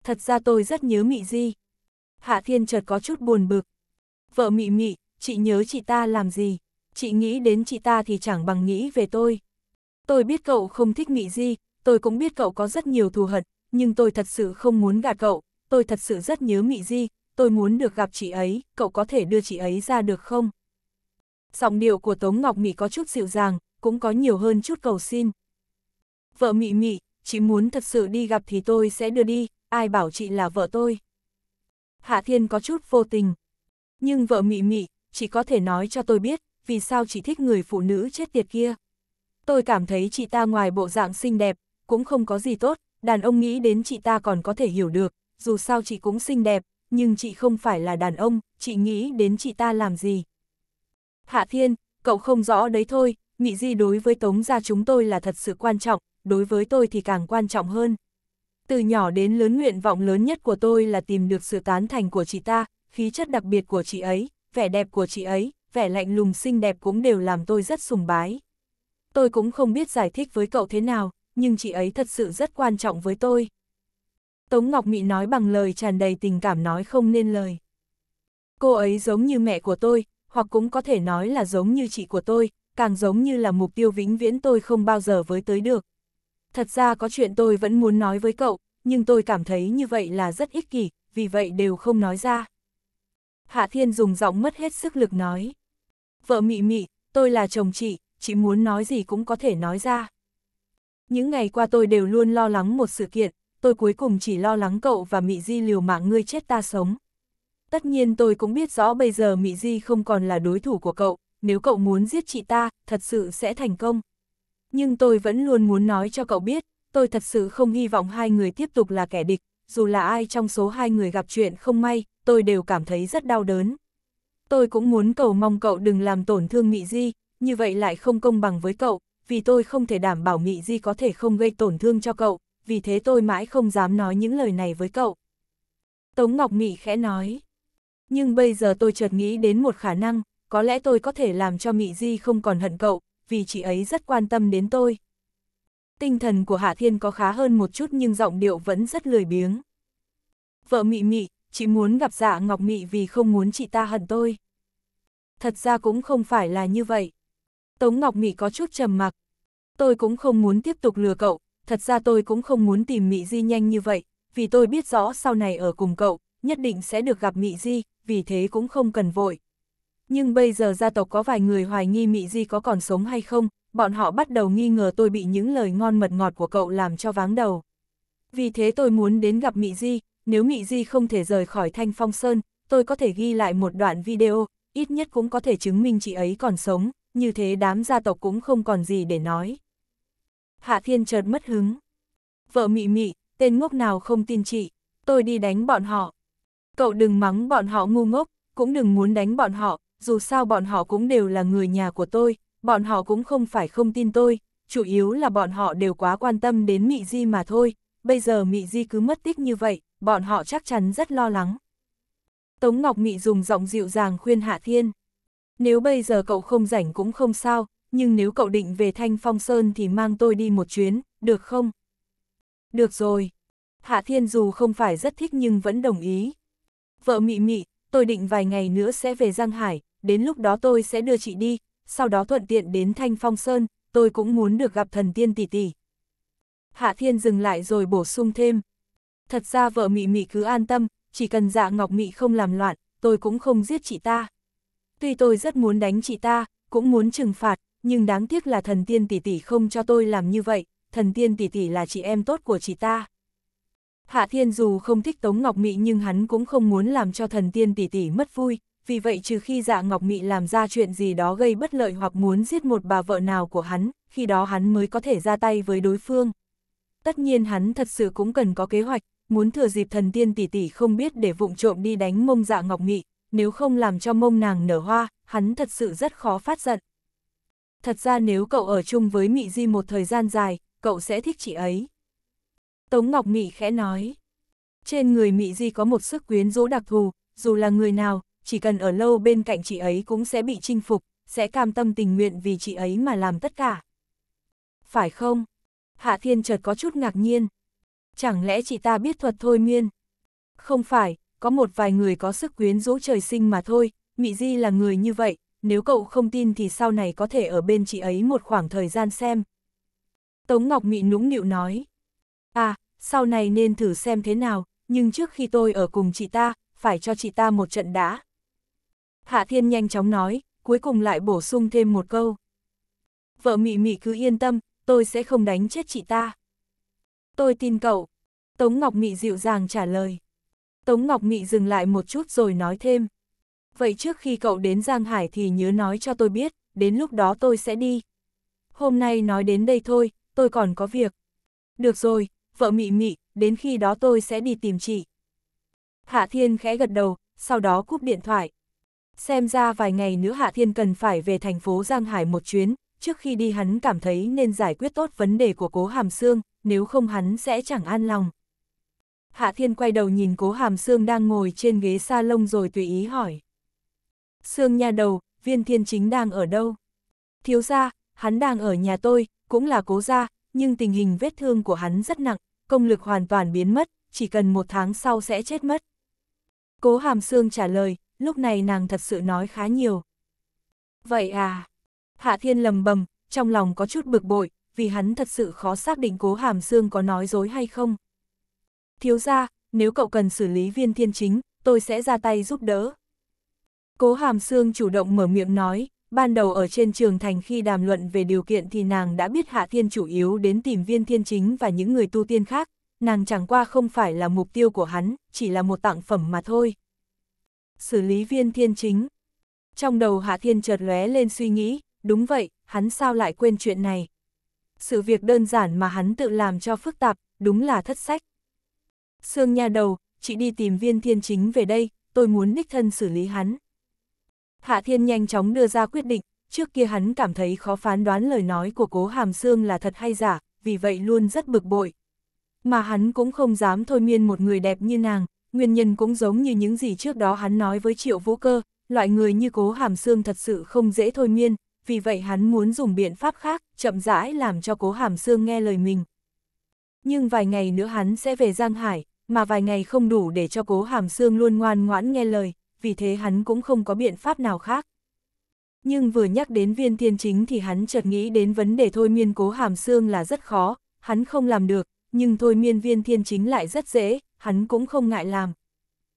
Thật ra tôi rất nhớ Mị Di. Hạ Thiên chợt có chút buồn bực. Vợ Mị Mị, chị nhớ chị ta làm gì? Chị nghĩ đến chị ta thì chẳng bằng nghĩ về tôi. Tôi biết cậu không thích Mị Di, tôi cũng biết cậu có rất nhiều thù hận, nhưng tôi thật sự không muốn gạt cậu, tôi thật sự rất nhớ Mị Di, tôi muốn được gặp chị ấy, cậu có thể đưa chị ấy ra được không? Giọng điệu của Tống Ngọc Mị có chút dịu dàng, cũng có nhiều hơn chút cầu xin. Vợ Mị Mị, chị muốn thật sự đi gặp thì tôi sẽ đưa đi, ai bảo chị là vợ tôi. Hạ Thiên có chút vô tình. Nhưng vợ Mị Mị, chị có thể nói cho tôi biết, vì sao chỉ thích người phụ nữ chết tiệt kia. Tôi cảm thấy chị ta ngoài bộ dạng xinh đẹp, cũng không có gì tốt, đàn ông nghĩ đến chị ta còn có thể hiểu được, dù sao chị cũng xinh đẹp, nhưng chị không phải là đàn ông, chị nghĩ đến chị ta làm gì. Hạ Thiên, cậu không rõ đấy thôi, Mị Di đối với Tống gia chúng tôi là thật sự quan trọng, đối với tôi thì càng quan trọng hơn. Từ nhỏ đến lớn nguyện vọng lớn nhất của tôi là tìm được sự tán thành của chị ta, khí chất đặc biệt của chị ấy, vẻ đẹp của chị ấy, vẻ lạnh lùng xinh đẹp cũng đều làm tôi rất sùng bái. Tôi cũng không biết giải thích với cậu thế nào, nhưng chị ấy thật sự rất quan trọng với tôi. Tống Ngọc Mị nói bằng lời tràn đầy tình cảm nói không nên lời. Cô ấy giống như mẹ của tôi, hoặc cũng có thể nói là giống như chị của tôi, càng giống như là mục tiêu vĩnh viễn tôi không bao giờ với tới được. Thật ra có chuyện tôi vẫn muốn nói với cậu, nhưng tôi cảm thấy như vậy là rất ích kỷ, vì vậy đều không nói ra. Hạ Thiên dùng giọng mất hết sức lực nói. Vợ mị mị, tôi là chồng chị, chị muốn nói gì cũng có thể nói ra. Những ngày qua tôi đều luôn lo lắng một sự kiện, tôi cuối cùng chỉ lo lắng cậu và Mị Di liều mạng ngươi chết ta sống. Tất nhiên tôi cũng biết rõ bây giờ Mị Di không còn là đối thủ của cậu, nếu cậu muốn giết chị ta, thật sự sẽ thành công. Nhưng tôi vẫn luôn muốn nói cho cậu biết, tôi thật sự không hy vọng hai người tiếp tục là kẻ địch, dù là ai trong số hai người gặp chuyện không may, tôi đều cảm thấy rất đau đớn. Tôi cũng muốn cầu mong cậu đừng làm tổn thương Mị Di, như vậy lại không công bằng với cậu, vì tôi không thể đảm bảo Mị Di có thể không gây tổn thương cho cậu, vì thế tôi mãi không dám nói những lời này với cậu. Tống Ngọc Mị khẽ nói. Nhưng bây giờ tôi chợt nghĩ đến một khả năng, có lẽ tôi có thể làm cho Mị Di không còn hận cậu, vì chị ấy rất quan tâm đến tôi. Tinh thần của Hạ Thiên có khá hơn một chút nhưng giọng điệu vẫn rất lười biếng. Vợ Mị Mị, chị muốn gặp dạ Ngọc Mị vì không muốn chị ta hận tôi. Thật ra cũng không phải là như vậy. Tống Ngọc Mị có chút trầm mặc. Tôi cũng không muốn tiếp tục lừa cậu, thật ra tôi cũng không muốn tìm Mị Di nhanh như vậy, vì tôi biết rõ sau này ở cùng cậu, nhất định sẽ được gặp Mị Di, vì thế cũng không cần vội. Nhưng bây giờ gia tộc có vài người hoài nghi Mị Di có còn sống hay không, bọn họ bắt đầu nghi ngờ tôi bị những lời ngon mật ngọt của cậu làm cho váng đầu. Vì thế tôi muốn đến gặp Mị Di, nếu Mị Di không thể rời khỏi Thanh Phong Sơn, tôi có thể ghi lại một đoạn video, ít nhất cũng có thể chứng minh chị ấy còn sống, như thế đám gia tộc cũng không còn gì để nói. Hạ Thiên chợt mất hứng. Vợ mị mị, tên ngốc nào không tin chị, tôi đi đánh bọn họ. Cậu đừng mắng bọn họ ngu ngốc, cũng đừng muốn đánh bọn họ, dù sao bọn họ cũng đều là người nhà của tôi, bọn họ cũng không phải không tin tôi, chủ yếu là bọn họ đều quá quan tâm đến Mị Di mà thôi, bây giờ Mị Di cứ mất tích như vậy, bọn họ chắc chắn rất lo lắng. Tống Ngọc Mị dùng giọng dịu dàng khuyên Hạ Thiên. Nếu bây giờ cậu không rảnh cũng không sao, nhưng nếu cậu định về Thanh Phong Sơn thì mang tôi đi một chuyến, được không? Được rồi. Hạ Thiên dù không phải rất thích nhưng vẫn đồng ý. Vợ mị mị, tôi định vài ngày nữa sẽ về Giang Hải, đến lúc đó tôi sẽ đưa chị đi, sau đó thuận tiện đến Thanh Phong Sơn, tôi cũng muốn được gặp thần tiên tỷ tỷ. Hạ Thiên dừng lại rồi bổ sung thêm. Thật ra vợ mị mị cứ an tâm, chỉ cần dạ ngọc mị không làm loạn, tôi cũng không giết chị ta. Tuy tôi rất muốn đánh chị ta, cũng muốn trừng phạt, nhưng đáng tiếc là thần tiên tỷ tỷ không cho tôi làm như vậy, thần tiên tỷ tỷ là chị em tốt của chị ta. Hạ Thiên dù không thích Tống Ngọc Mị nhưng hắn cũng không muốn làm cho thần tiên tỷ tỷ mất vui, vì vậy trừ khi dạ Ngọc Mị làm ra chuyện gì đó gây bất lợi hoặc muốn giết một bà vợ nào của hắn, khi đó hắn mới có thể ra tay với đối phương. Tất nhiên hắn thật sự cũng cần có kế hoạch, muốn thừa dịp thần tiên tỷ tỷ không biết để vụng trộm đi đánh mông dạ Ngọc Mị, nếu không làm cho mông nàng nở hoa, hắn thật sự rất khó phát giận. Thật ra nếu cậu ở chung với Mị Di một thời gian dài, cậu sẽ thích chị ấy. Tống Ngọc Mị khẽ nói. Trên người Mị Di có một sức quyến rũ đặc thù, dù là người nào, chỉ cần ở lâu bên cạnh chị ấy cũng sẽ bị chinh phục, sẽ cam tâm tình nguyện vì chị ấy mà làm tất cả. Phải không? Hạ Thiên chợt có chút ngạc nhiên. Chẳng lẽ chị ta biết thuật thôi miên? Không phải, có một vài người có sức quyến rũ trời sinh mà thôi, Mị Di là người như vậy, nếu cậu không tin thì sau này có thể ở bên chị ấy một khoảng thời gian xem. Tống Ngọc Mị nũng nịu nói. À, sau này nên thử xem thế nào, nhưng trước khi tôi ở cùng chị ta, phải cho chị ta một trận đã. Hạ Thiên nhanh chóng nói, cuối cùng lại bổ sung thêm một câu. Vợ Mị Mị cứ yên tâm, tôi sẽ không đánh chết chị ta. Tôi tin cậu. Tống Ngọc Mị dịu dàng trả lời. Tống Ngọc Mị dừng lại một chút rồi nói thêm. Vậy trước khi cậu đến Giang Hải thì nhớ nói cho tôi biết, đến lúc đó tôi sẽ đi. Hôm nay nói đến đây thôi, tôi còn có việc. Được rồi, vợ Mị Mị, đến khi đó tôi sẽ đi tìm chị. Hạ Thiên khẽ gật đầu, sau đó cúp điện thoại. Xem ra vài ngày nữa Hạ Thiên cần phải về thành phố Giang Hải một chuyến, trước khi đi hắn cảm thấy nên giải quyết tốt vấn đề của cố hàm xương, nếu không hắn sẽ chẳng an lòng. Hạ Thiên quay đầu nhìn cố hàm xương đang ngồi trên ghế sa lông rồi tùy ý hỏi. Sương nha đầu, viên thiên chính đang ở đâu? Thiếu gia, hắn đang ở nhà tôi, cũng là cố gia, nhưng tình hình vết thương của hắn rất nặng, công lực hoàn toàn biến mất, chỉ cần một tháng sau sẽ chết mất. Cố hàm xương trả lời, lúc này nàng thật sự nói khá nhiều. Vậy à? Hạ thiên lầm bầm, trong lòng có chút bực bội, vì hắn thật sự khó xác định cố hàm xương có nói dối hay không. Thiếu ra, nếu cậu cần xử lý viên thiên chính, tôi sẽ ra tay giúp đỡ. Cố hàm xương chủ động mở miệng nói, ban đầu ở trên trường thành khi đàm luận về điều kiện thì nàng đã biết Hạ Thiên chủ yếu đến tìm viên thiên chính và những người tu tiên khác, nàng chẳng qua không phải là mục tiêu của hắn, chỉ là một tặng phẩm mà thôi. Xử lý viên thiên chính. Trong đầu Hạ Thiên chợt lóe lên suy nghĩ, đúng vậy, hắn sao lại quên chuyện này. Sự việc đơn giản mà hắn tự làm cho phức tạp, đúng là thất sách. Sương nha đầu, chị đi tìm viên thiên chính về đây, tôi muốn đích thân xử lý hắn. Hạ Thiên nhanh chóng đưa ra quyết định, trước kia hắn cảm thấy khó phán đoán lời nói của cố hàm Sương là thật hay giả, vì vậy luôn rất bực bội. Mà hắn cũng không dám thôi miên một người đẹp như nàng, nguyên nhân cũng giống như những gì trước đó hắn nói với Triệu Vũ Cơ, loại người như cố hàm Sương thật sự không dễ thôi miên, vì vậy hắn muốn dùng biện pháp khác, chậm rãi làm cho cố hàm xương nghe lời mình. Nhưng vài ngày nữa hắn sẽ về Giang Hải, mà vài ngày không đủ để cho cố hàm xương luôn ngoan ngoãn nghe lời, vì thế hắn cũng không có biện pháp nào khác. Nhưng vừa nhắc đến viên thiên chính thì hắn chợt nghĩ đến vấn đề thôi miên cố hàm xương là rất khó, hắn không làm được, nhưng thôi miên viên thiên chính lại rất dễ, hắn cũng không ngại làm.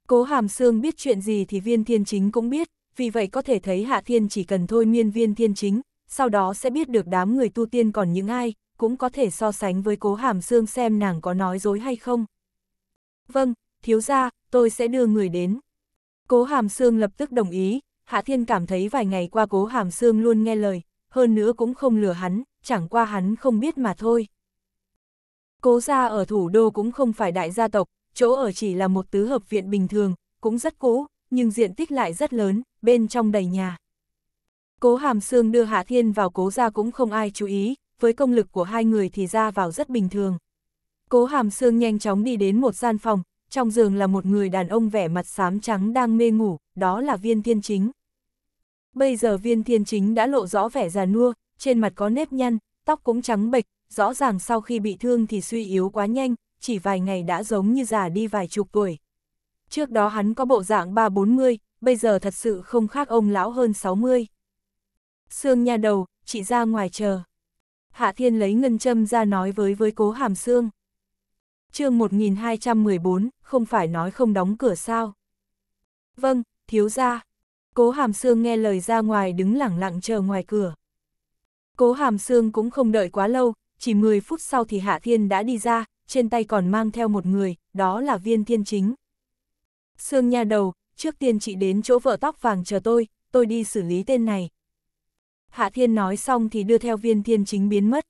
Cố hàm xương biết chuyện gì thì viên thiên chính cũng biết, vì vậy có thể thấy hạ thiên chỉ cần thôi miên viên thiên chính, sau đó sẽ biết được đám người tu tiên còn những ai, cũng có thể so sánh với cố hàm xương xem nàng có nói dối hay không. Vâng, thiếu gia, tôi sẽ đưa người đến. Cố Hàm xương lập tức đồng ý, Hạ Thiên cảm thấy vài ngày qua Cố Hàm xương luôn nghe lời, hơn nữa cũng không lừa hắn, chẳng qua hắn không biết mà thôi. Cố gia ở thủ đô cũng không phải đại gia tộc, chỗ ở chỉ là một tứ hợp viện bình thường, cũng rất cũ, nhưng diện tích lại rất lớn, bên trong đầy nhà. Cố Hàm xương đưa Hạ Thiên vào cố ra cũng không ai chú ý, với công lực của hai người thì ra vào rất bình thường. Cố Hàm xương nhanh chóng đi đến một gian phòng, trong giường là một người đàn ông vẻ mặt xám trắng đang mê ngủ, đó là viên thiên chính. Bây giờ viên thiên chính đã lộ rõ vẻ già nua, trên mặt có nếp nhăn, tóc cũng trắng bệch, rõ ràng sau khi bị thương thì suy yếu quá nhanh, chỉ vài ngày đã giống như già đi vài chục tuổi. Trước đó hắn có bộ dạng 3-40, bây giờ thật sự không khác ông lão hơn 60. Sương nha đầu, chị ra ngoài chờ. Hạ Thiên lấy ngân châm ra nói với với cố hàm Sương chương 1214, không phải nói không đóng cửa sao. Vâng, thiếu gia. Cố Hàm Sương nghe lời ra ngoài đứng lẳng lặng chờ ngoài cửa. Cố Hàm Sương cũng không đợi quá lâu, chỉ 10 phút sau thì Hạ Thiên đã đi ra, trên tay còn mang theo một người, đó là viên thiên chính. Sương nha đầu, trước tiên chị đến chỗ vợ tóc vàng chờ tôi, tôi đi xử lý tên này. Hạ Thiên nói xong thì đưa theo viên thiên chính biến mất.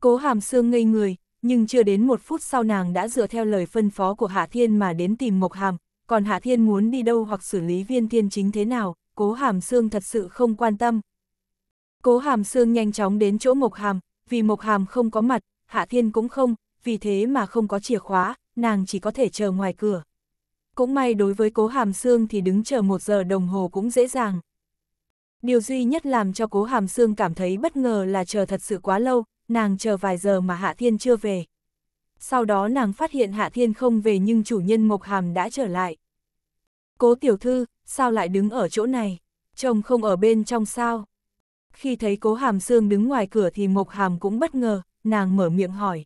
Cố hàm xương ngây người, nhưng chưa đến một phút sau nàng đã dựa theo lời phân phó của Hạ Thiên mà đến tìm Mộc Hàm, còn Hạ Thiên muốn đi đâu hoặc xử lý viên thiên chính thế nào, cố hàm xương thật sự không quan tâm. Cố hàm xương nhanh chóng đến chỗ Mộc Hàm, vì Mộc Hàm không có mặt, Hạ Thiên cũng không, vì thế mà không có chìa khóa, nàng chỉ có thể chờ ngoài cửa. Cũng may đối với cố hàm xương thì đứng chờ một giờ đồng hồ cũng dễ dàng. Điều duy nhất làm cho cố hàm xương cảm thấy bất ngờ là chờ thật sự quá lâu, nàng chờ vài giờ mà Hạ Thiên chưa về. Sau đó nàng phát hiện Hạ Thiên không về nhưng chủ nhân Mộc Hàm đã trở lại. Cố tiểu thư, sao lại đứng ở chỗ này? Chồng không ở bên trong sao? Khi thấy cố hàm xương đứng ngoài cửa thì Mộc Hàm cũng bất ngờ, nàng mở miệng hỏi.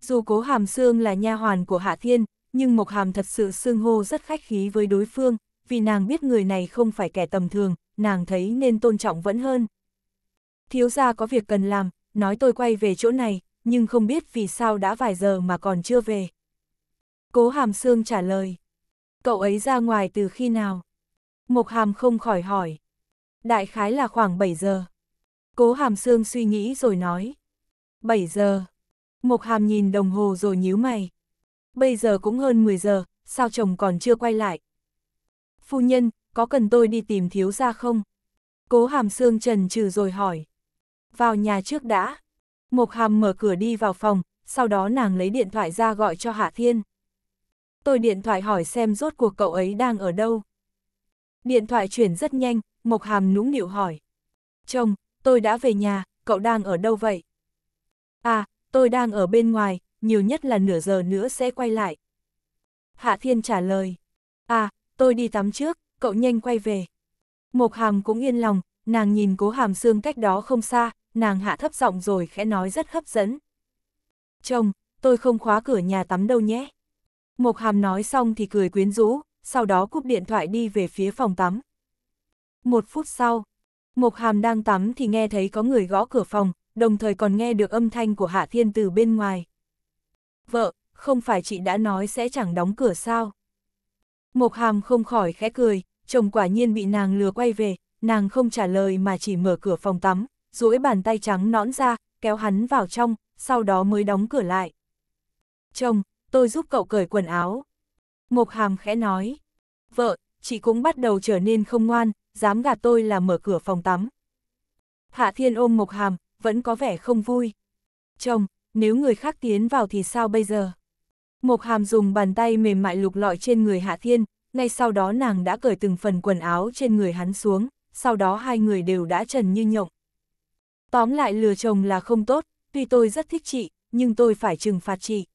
Dù cố hàm xương là nha hoàn của Hạ Thiên, nhưng Mộc Hàm thật sự xương hô rất khách khí với đối phương, vì nàng biết người này không phải kẻ tầm thường, nàng thấy nên tôn trọng vẫn hơn. Thiếu gia có việc cần làm, nói tôi quay về chỗ này, nhưng không biết vì sao đã vài giờ mà còn chưa về. Cố Hàm Sương trả lời. Cậu ấy ra ngoài từ khi nào? Mộc Hàm không khỏi hỏi. Đại khái là khoảng 7 giờ. Cố Hàm Sương suy nghĩ rồi nói. 7 giờ. Mộc Hàm nhìn đồng hồ rồi nhíu mày. Bây giờ cũng hơn 10 giờ, sao chồng còn chưa quay lại? Phu nhân, có cần tôi đi tìm thiếu gia không? Cố Hàm xương trần trừ rồi hỏi. Vào nhà trước đã. Mộc Hàm mở cửa đi vào phòng, sau đó nàng lấy điện thoại ra gọi cho Hạ Thiên. Tôi điện thoại hỏi xem rốt cuộc cậu ấy đang ở đâu. Điện thoại chuyển rất nhanh, Mộc Hàm nũng nịu hỏi. Chồng, tôi đã về nhà, cậu đang ở đâu vậy? À, tôi đang ở bên ngoài, nhiều nhất là nửa giờ nữa sẽ quay lại. Hạ Thiên trả lời. À, tôi đi tắm trước, cậu nhanh quay về. Mộc Hàm cũng yên lòng, nàng nhìn cố hàm xương cách đó không xa, nàng hạ thấp giọng rồi khẽ nói rất hấp dẫn. Chồng, tôi không khóa cửa nhà tắm đâu nhé. Mộc Hàm nói xong thì cười quyến rũ, sau đó cúp điện thoại đi về phía phòng tắm. Một phút sau, Mộc Hàm đang tắm thì nghe thấy có người gõ cửa phòng, đồng thời còn nghe được âm thanh của Hạ Thiên từ bên ngoài. Vợ, không phải chị đã nói sẽ chẳng đóng cửa sao? Mộc Hàm không khỏi khẽ cười, chồng quả nhiên bị nàng lừa quay về, nàng không trả lời mà chỉ mở cửa phòng tắm, duỗi bàn tay trắng nõn ra, kéo hắn vào trong, sau đó mới đóng cửa lại. Chồng, tôi giúp cậu cởi quần áo. Mộc Hàm khẽ nói. Vợ, chị cũng bắt đầu trở nên không ngoan, dám gạt tôi là mở cửa phòng tắm. Hạ Thiên ôm Mộc Hàm, vẫn có vẻ không vui. Chồng, nếu người khác tiến vào thì sao bây giờ? Mộc Hàm dùng bàn tay mềm mại lục lọi trên người Hạ Thiên, ngay sau đó nàng đã cởi từng phần quần áo trên người hắn xuống, sau đó hai người đều đã trần như nhộng. Tóm lại lừa chồng là không tốt, tuy tôi rất thích chị, nhưng tôi phải trừng phạt chị.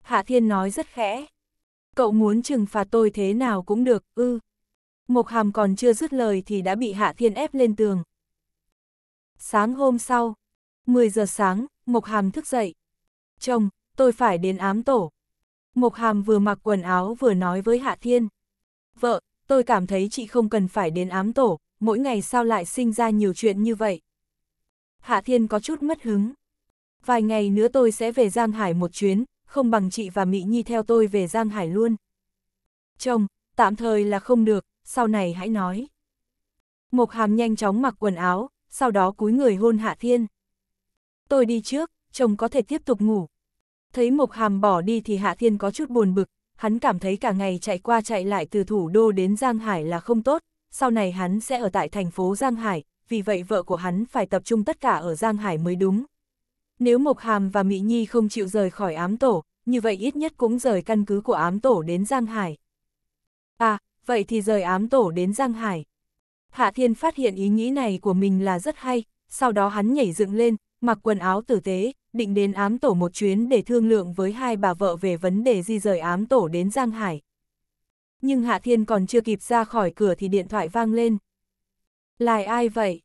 Hạ Thiên nói rất khẽ. Cậu muốn trừng phạt tôi thế nào cũng được, ư. Mộc Hàm còn chưa dứt lời thì đã bị Hạ Thiên ép lên tường. Sáng hôm sau, 10 giờ sáng, Mộc Hàm thức dậy. Chồng, tôi phải đến ám tổ. Mộc Hàm vừa mặc quần áo vừa nói với Hạ Thiên. Vợ, tôi cảm thấy chị không cần phải đến ám tổ, mỗi ngày sao lại sinh ra nhiều chuyện như vậy. Hạ Thiên có chút mất hứng. Vài ngày nữa tôi sẽ về Giang Hải một chuyến, không bằng chị và Mỹ Nhi theo tôi về Giang Hải luôn. Chồng, tạm thời là không được, sau này hãy nói. Mộc Hàm nhanh chóng mặc quần áo, sau đó cúi người hôn Hạ Thiên. Tôi đi trước, chồng có thể tiếp tục ngủ. Thấy Mộc Hàm bỏ đi thì Hạ Thiên có chút buồn bực, hắn cảm thấy cả ngày chạy qua chạy lại từ thủ đô đến Giang Hải là không tốt, sau này hắn sẽ ở tại thành phố Giang Hải, vì vậy vợ của hắn phải tập trung tất cả ở Giang Hải mới đúng. Nếu Mộc Hàm và Mỹ Nhi không chịu rời khỏi ám tổ, như vậy ít nhất cũng rời căn cứ của ám tổ đến Giang Hải. À, vậy thì rời ám tổ đến Giang Hải. Hạ Thiên phát hiện ý nghĩ này của mình là rất hay, sau đó hắn nhảy dựng lên, mặc quần áo tử tế, định đến ám tổ một chuyến để thương lượng với hai bà vợ về vấn đề di rời ám tổ đến Giang Hải. Nhưng Hạ Thiên còn chưa kịp ra khỏi cửa thì điện thoại vang lên. Lại ai vậy?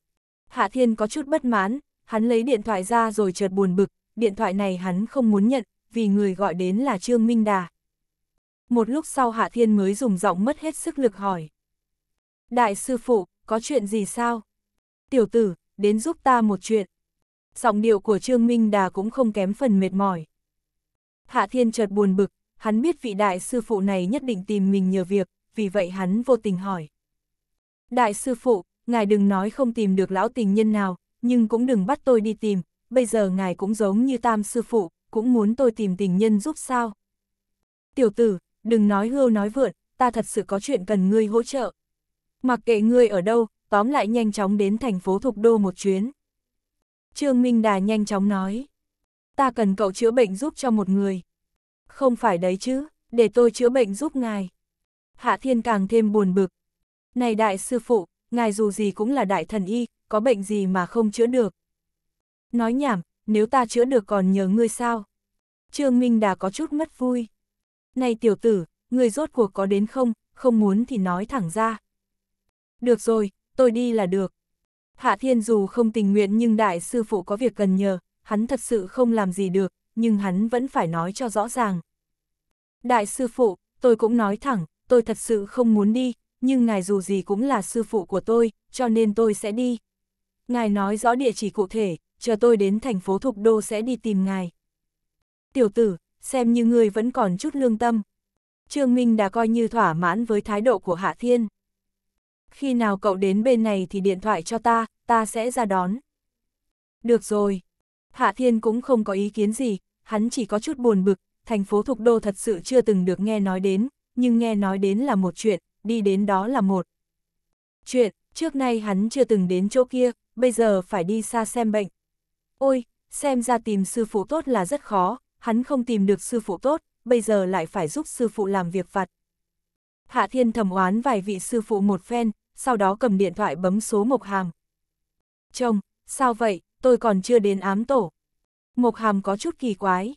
Hạ Thiên có chút bất mãn, hắn lấy điện thoại ra rồi chợt buồn bực, điện thoại này hắn không muốn nhận, vì người gọi đến là Trương Minh Đà. Một lúc sau Hạ Thiên mới dùng giọng mất hết sức lực hỏi. Đại sư phụ, có chuyện gì sao? Tiểu tử, đến giúp ta một chuyện. Giọng điệu của Trương Minh Đà cũng không kém phần mệt mỏi. Hạ Thiên chợt buồn bực, hắn biết vị đại sư phụ này nhất định tìm mình nhờ việc, vì vậy hắn vô tình hỏi. Đại sư phụ, ngài đừng nói không tìm được lão tình nhân nào, nhưng cũng đừng bắt tôi đi tìm, bây giờ ngài cũng giống như tam sư phụ, cũng muốn tôi tìm tình nhân giúp sao. Tiểu tử, đừng nói hưu nói vượn, ta thật sự có chuyện cần ngươi hỗ trợ. Mặc kệ ngươi ở đâu, tóm lại nhanh chóng đến thành phố Thục Đô một chuyến. Trương Minh Đà nhanh chóng nói. Ta cần cậu chữa bệnh giúp cho một người. Không phải đấy chứ, để tôi chữa bệnh giúp ngài. Hạ Thiên càng thêm buồn bực. Này đại sư phụ, ngài dù gì cũng là đại thần y, có bệnh gì mà không chữa được. Nói nhảm, nếu ta chữa được còn nhờ ngươi sao? Trương Minh Đà có chút mất vui. Này tiểu tử, người rốt cuộc có đến không, không muốn thì nói thẳng ra. Được rồi, tôi đi là được. Hạ Thiên dù không tình nguyện nhưng đại sư phụ có việc cần nhờ, hắn thật sự không làm gì được, nhưng hắn vẫn phải nói cho rõ ràng. Đại sư phụ, tôi cũng nói thẳng, tôi thật sự không muốn đi, nhưng ngài dù gì cũng là sư phụ của tôi, cho nên tôi sẽ đi. Ngài nói rõ địa chỉ cụ thể, chờ tôi đến thành phố Thục Đô sẽ đi tìm ngài. Tiểu tử, xem như ngươi vẫn còn chút lương tâm. Trương Minh đã coi như thỏa mãn với thái độ của Hạ Thiên. Khi nào cậu đến bên này thì điện thoại cho ta, ta sẽ ra đón. Được rồi. Hạ Thiên cũng không có ý kiến gì, hắn chỉ có chút buồn bực, thành phố Thục Đô thật sự chưa từng được nghe nói đến, nhưng nghe nói đến là một chuyện, đi đến đó là một. Chuyện, trước nay hắn chưa từng đến chỗ kia, bây giờ phải đi xa xem bệnh. Ôi, xem ra tìm sư phụ tốt là rất khó, hắn không tìm được sư phụ tốt, bây giờ lại phải giúp sư phụ làm việc vặt. Hạ Thiên thầm oán vài vị sư phụ một phen, sau đó cầm điện thoại bấm số Mộc Hàm. Chồng, sao vậy, tôi còn chưa đến ám tổ. Mộc Hàm có chút kỳ quái.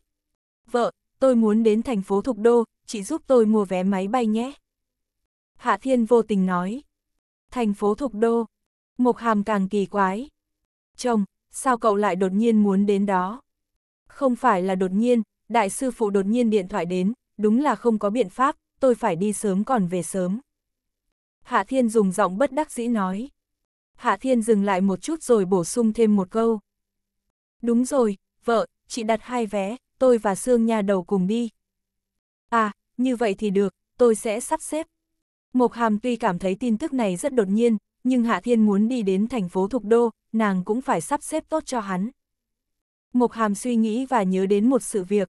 Vợ, tôi muốn đến thành phố Thục Đô, chị giúp tôi mua vé máy bay nhé. Hạ Thiên vô tình nói. Thành phố Thục Đô. Mộc Hàm càng kỳ quái. Chồng, sao cậu lại đột nhiên muốn đến đó? Không phải là đột nhiên, đại sư phụ đột nhiên điện thoại đến, đúng là không có biện pháp, tôi phải đi sớm còn về sớm. Hạ Thiên dùng giọng bất đắc dĩ nói. Hạ Thiên dừng lại một chút rồi bổ sung thêm một câu. Đúng rồi, vợ, chị đặt hai vé, tôi và Sương nhà đầu cùng đi. À, như vậy thì được, tôi sẽ sắp xếp. Mộc Hàm tuy cảm thấy tin tức này rất đột nhiên, nhưng Hạ Thiên muốn đi đến thành phố Thục Đô, nàng cũng phải sắp xếp tốt cho hắn. Mộc Hàm suy nghĩ và nhớ đến một sự việc.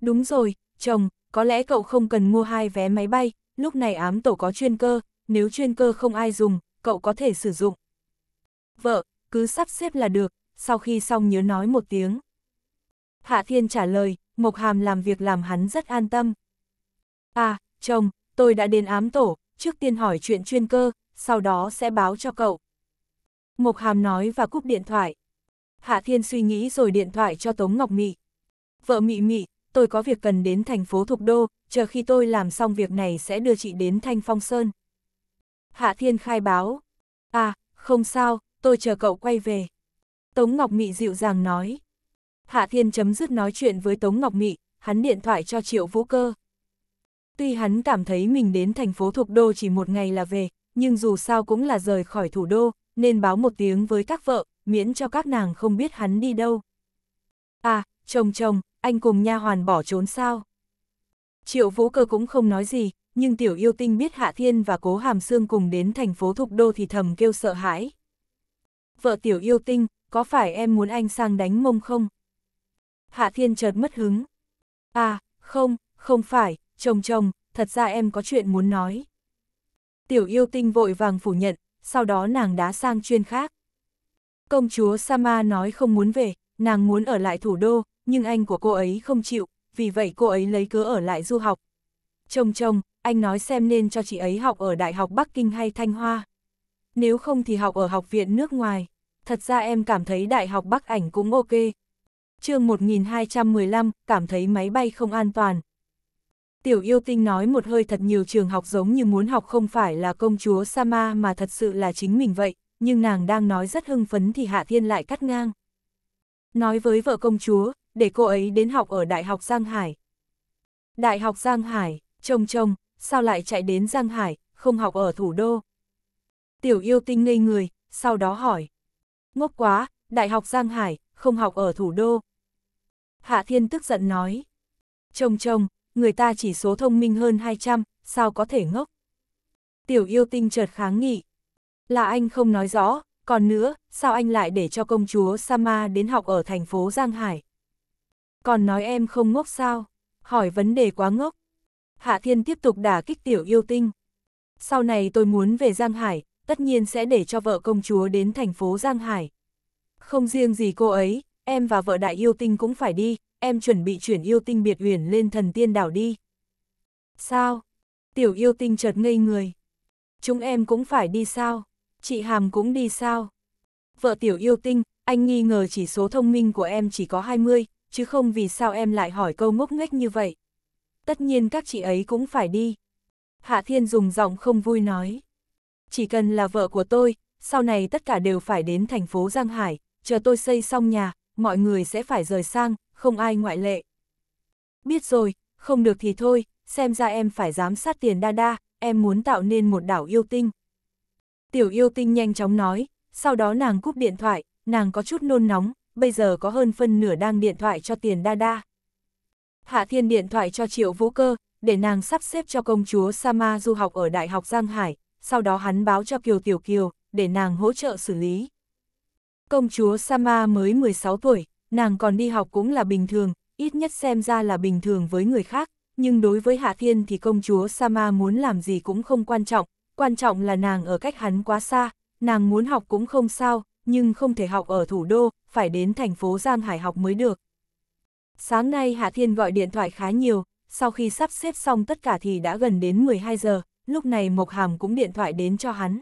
Đúng rồi, chồng, có lẽ cậu không cần mua hai vé máy bay, lúc này ám tổ có chuyên cơ, nếu chuyên cơ không ai dùng, cậu có thể sử dụng. Vợ, cứ sắp xếp là được, sau khi xong nhớ nói một tiếng. Hạ Thiên trả lời, Mộc Hàm làm việc làm hắn rất an tâm. À, chồng, tôi đã đến ám tổ, trước tiên hỏi chuyện chuyên cơ, sau đó sẽ báo cho cậu. Mộc Hàm nói và cúp điện thoại. Hạ Thiên suy nghĩ rồi điện thoại cho Tống Ngọc Mị. Vợ Mị Mị, tôi có việc cần đến thành phố Thục Đô, chờ khi tôi làm xong việc này sẽ đưa chị đến Thanh Phong Sơn. Hạ Thiên khai báo. À, không sao, tôi chờ cậu quay về. Tống Ngọc Mị dịu dàng nói. Hạ Thiên chấm dứt nói chuyện với Tống Ngọc Mị, hắn điện thoại cho Triệu Vũ Cơ. Tuy hắn cảm thấy mình đến thành phố thuộc Đô chỉ một ngày là về, nhưng dù sao cũng là rời khỏi thủ đô, nên báo một tiếng với các vợ, miễn cho các nàng không biết hắn đi đâu. À, chồng chồng, anh cùng nha hoàn bỏ trốn sao? Triệu Vũ Cơ cũng không nói gì, nhưng tiểu yêu tinh biết Hạ Thiên và Cố Hàm Sương cùng đến thành phố Thục Đô thì thầm kêu sợ hãi. Vợ tiểu yêu tinh, có phải em muốn anh sang đánh mông không? Hạ Thiên chợt mất hứng. À, không, không phải, chồng chồng, thật ra em có chuyện muốn nói. Tiểu yêu tinh vội vàng phủ nhận, sau đó nàng đá sang chuyên khác. Công chúa Sama nói không muốn về, nàng muốn ở lại thủ đô, nhưng anh của cô ấy không chịu, vì vậy cô ấy lấy cớ ở lại du học. Chồng chồng, anh nói xem nên cho chị ấy học ở Đại học Bắc Kinh hay Thanh Hoa. Nếu không thì học ở học viện nước ngoài. Thật ra em cảm thấy Đại học Bắc Ảnh cũng ok. chương 1215, cảm thấy máy bay không an toàn. Tiểu yêu tinh nói một hơi thật nhiều trường học giống như muốn học không phải là công chúa Sama mà thật sự là chính mình vậy, nhưng nàng đang nói rất hưng phấn thì Hạ Thiên lại cắt ngang. Nói với vợ công chúa, để cô ấy đến học ở Đại học Giang Hải. Đại học Giang Hải, trông trông, sao lại chạy đến Giang Hải, không học ở thủ đô? Tiểu yêu tinh ngây người, sau đó hỏi. Ngốc quá, Đại học Giang Hải, không học ở thủ đô. Hạ Thiên tức giận nói. Trông trông, người ta chỉ số thông minh hơn 200, sao có thể ngốc? Tiểu yêu tinh chợt kháng nghị. Là anh không nói rõ, còn nữa, sao anh lại để cho công chúa Sama đến học ở thành phố Giang Hải? Còn nói em không ngốc sao? Hỏi vấn đề quá ngốc. Hạ Thiên tiếp tục đả kích tiểu yêu tinh. Sau này tôi muốn về Giang Hải, tất nhiên sẽ để cho vợ công chúa đến thành phố Giang Hải. Không riêng gì cô ấy, em và vợ đại yêu tinh cũng phải đi, em chuẩn bị chuyển yêu tinh biệt huyền lên thần tiên đảo đi. Sao? Tiểu yêu tinh chợt ngây người. Chúng em cũng phải đi sao? Chị Hàm cũng đi sao? Vợ tiểu yêu tinh, anh nghi ngờ chỉ số thông minh của em chỉ có 20, chứ không vì sao em lại hỏi câu ngốc nghếch như vậy. Tất nhiên các chị ấy cũng phải đi. Hạ Thiên dùng giọng không vui nói. Chỉ cần là vợ của tôi, sau này tất cả đều phải đến thành phố Giang Hải, chờ tôi xây xong nhà, mọi người sẽ phải rời sang, không ai ngoại lệ. Biết rồi, không được thì thôi, xem ra em phải giám sát tiền đa đa, em muốn tạo nên một đảo yêu tinh. Tiểu yêu tinh nhanh chóng nói, sau đó nàng cúp điện thoại, nàng có chút nôn nóng, bây giờ có hơn phân nửa đang điện thoại cho tiền đa đa. Hạ Thiên điện thoại cho Triệu Vũ Cơ, để nàng sắp xếp cho công chúa Sama du học ở Đại học Giang Hải, sau đó hắn báo cho Kiều Tiểu Kiều, để nàng hỗ trợ xử lý. Công chúa Sama mới 16 tuổi, nàng còn đi học cũng là bình thường, ít nhất xem ra là bình thường với người khác, nhưng đối với Hạ Thiên thì công chúa Sama muốn làm gì cũng không quan trọng, quan trọng là nàng ở cách hắn quá xa, nàng muốn học cũng không sao, nhưng không thể học ở thủ đô, phải đến thành phố Giang Hải học mới được. Sáng nay Hạ Thiên gọi điện thoại khá nhiều, sau khi sắp xếp xong tất cả thì đã gần đến 12 giờ, lúc này Mộc Hàm cũng điện thoại đến cho hắn.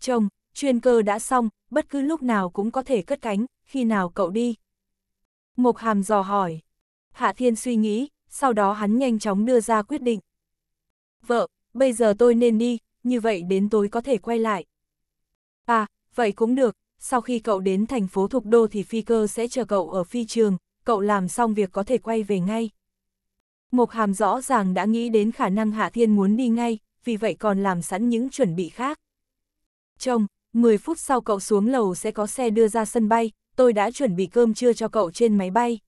Chồng, chuyên cơ đã xong, bất cứ lúc nào cũng có thể cất cánh, khi nào cậu đi? Mộc Hàm dò hỏi. Hạ Thiên suy nghĩ, sau đó hắn nhanh chóng đưa ra quyết định. Vợ, bây giờ tôi nên đi, như vậy đến tối có thể quay lại. À, vậy cũng được, sau khi cậu đến thành phố Thục Đô thì phi cơ sẽ chờ cậu ở phi trường, cậu làm xong việc có thể quay về ngay. Mộc Hàm rõ ràng đã nghĩ đến khả năng Hạ Thiên muốn đi ngay, vì vậy còn làm sẵn những chuẩn bị khác. Chồng, 10 phút sau cậu xuống lầu sẽ có xe đưa ra sân bay, tôi đã chuẩn bị cơm trưa cho cậu trên máy bay.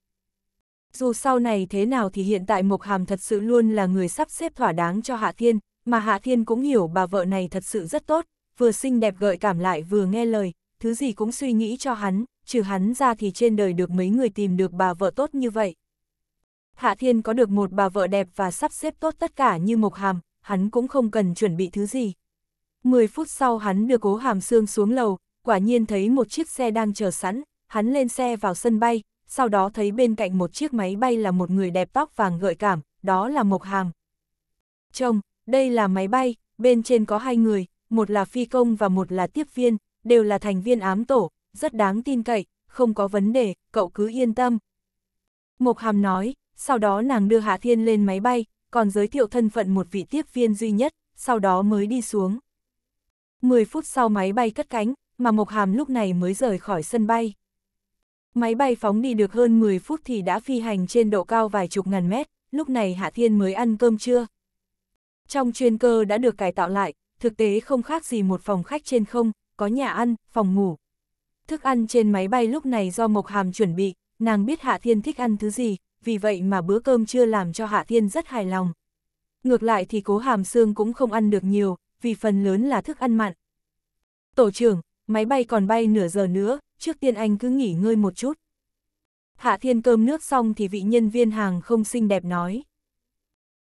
Dù sau này thế nào thì hiện tại Mộc Hàm thật sự luôn là người sắp xếp thỏa đáng cho Hạ Thiên, mà Hạ Thiên cũng hiểu bà vợ này thật sự rất tốt, vừa xinh đẹp gợi cảm lại vừa nghe lời, thứ gì cũng suy nghĩ cho hắn, trừ hắn ra thì trên đời được mấy người tìm được bà vợ tốt như vậy. Hạ Thiên có được một bà vợ đẹp và sắp xếp tốt tất cả như Mộc Hàm, hắn cũng không cần chuẩn bị thứ gì. 10 phút sau hắn đưa cố hàm xương xuống lầu, quả nhiên thấy một chiếc xe đang chờ sẵn, hắn lên xe vào sân bay, sau đó thấy bên cạnh một chiếc máy bay là một người đẹp tóc vàng gợi cảm, đó là Mộc Hàm. Chồng, đây là máy bay, bên trên có hai người, một là phi công và một là tiếp viên, đều là thành viên ám tổ, rất đáng tin cậy, không có vấn đề, cậu cứ yên tâm. Mộc Hàm nói, sau đó nàng đưa Hạ Thiên lên máy bay, còn giới thiệu thân phận một vị tiếp viên duy nhất, sau đó mới đi xuống. 10 phút sau máy bay cất cánh, mà Mộc Hàm lúc này mới rời khỏi sân bay. Máy bay phóng đi được hơn 10 phút thì đã phi hành trên độ cao vài chục ngàn mét, lúc này Hạ Thiên mới ăn cơm trưa. Trong chuyên cơ đã được cải tạo lại, thực tế không khác gì một phòng khách trên không, có nhà ăn, phòng ngủ. Thức ăn trên máy bay lúc này do Mộc Hàm chuẩn bị, nàng biết Hạ Thiên thích ăn thứ gì, vì vậy mà bữa cơm chưa làm cho Hạ Thiên rất hài lòng. Ngược lại thì cố hàm xương cũng không ăn được nhiều, vì phần lớn là thức ăn mặn. Tổ trưởng, máy bay còn bay nửa giờ nữa, trước tiên anh cứ nghỉ ngơi một chút. Hạ Thiên cơm nước xong thì vị nhân viên hàng không xinh đẹp nói.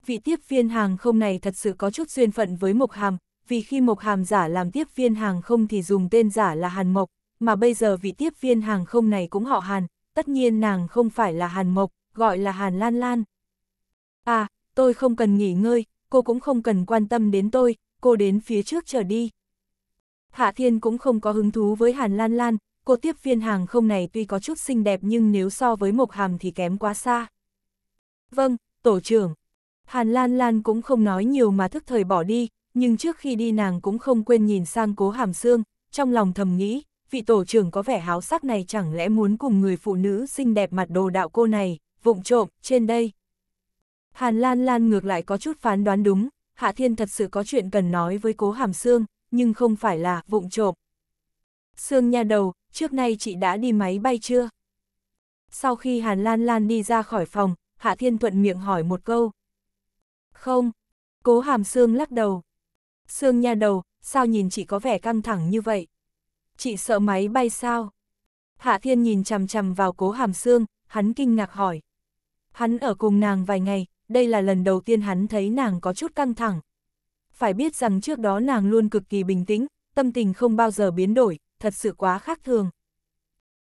Vị tiếp viên hàng không này thật sự có chút duyên phận với Mộc Hàm, vì khi Mộc Hàm giả làm tiếp viên hàng không thì dùng tên giả là Hàn Mộc, mà bây giờ vị tiếp viên hàng không này cũng họ Hàn, tất nhiên nàng không phải là Hàn Mộc, gọi là Hàn Lan Lan. À, tôi không cần nghỉ ngơi, cô cũng không cần quan tâm đến tôi, cô đến phía trước chờ đi. Hạ Thiên cũng không có hứng thú với Hàn Lan Lan, cô tiếp viên hàng không này tuy có chút xinh đẹp nhưng nếu so với Mộc Hàm thì kém quá xa. Vâng, tổ trưởng. Hàn Lan Lan cũng không nói nhiều mà thức thời bỏ đi, nhưng trước khi đi nàng cũng không quên nhìn sang cố hàm xương, trong lòng thầm nghĩ, vị tổ trưởng có vẻ háo sắc này chẳng lẽ muốn cùng người phụ nữ xinh đẹp mặt đồ đạo cô này, vụng trộm, trên đây. Hàn Lan Lan ngược lại có chút phán đoán đúng, Hạ Thiên thật sự có chuyện cần nói với cố hàm xương, nhưng không phải là vụng trộm. Sương nha đầu, trước nay chị đã đi máy bay chưa? Sau khi Hàn Lan Lan đi ra khỏi phòng, Hạ Thiên thuận miệng hỏi một câu. Không, cố hàm Sương lắc đầu. Sương nha đầu, sao nhìn chị có vẻ căng thẳng như vậy? Chị sợ máy bay sao? Hạ Thiên nhìn chằm chằm vào cố hàm Sương, hắn kinh ngạc hỏi. Hắn ở cùng nàng vài ngày, đây là lần đầu tiên hắn thấy nàng có chút căng thẳng. Phải biết rằng trước đó nàng luôn cực kỳ bình tĩnh, tâm tình không bao giờ biến đổi, thật sự quá khác thường.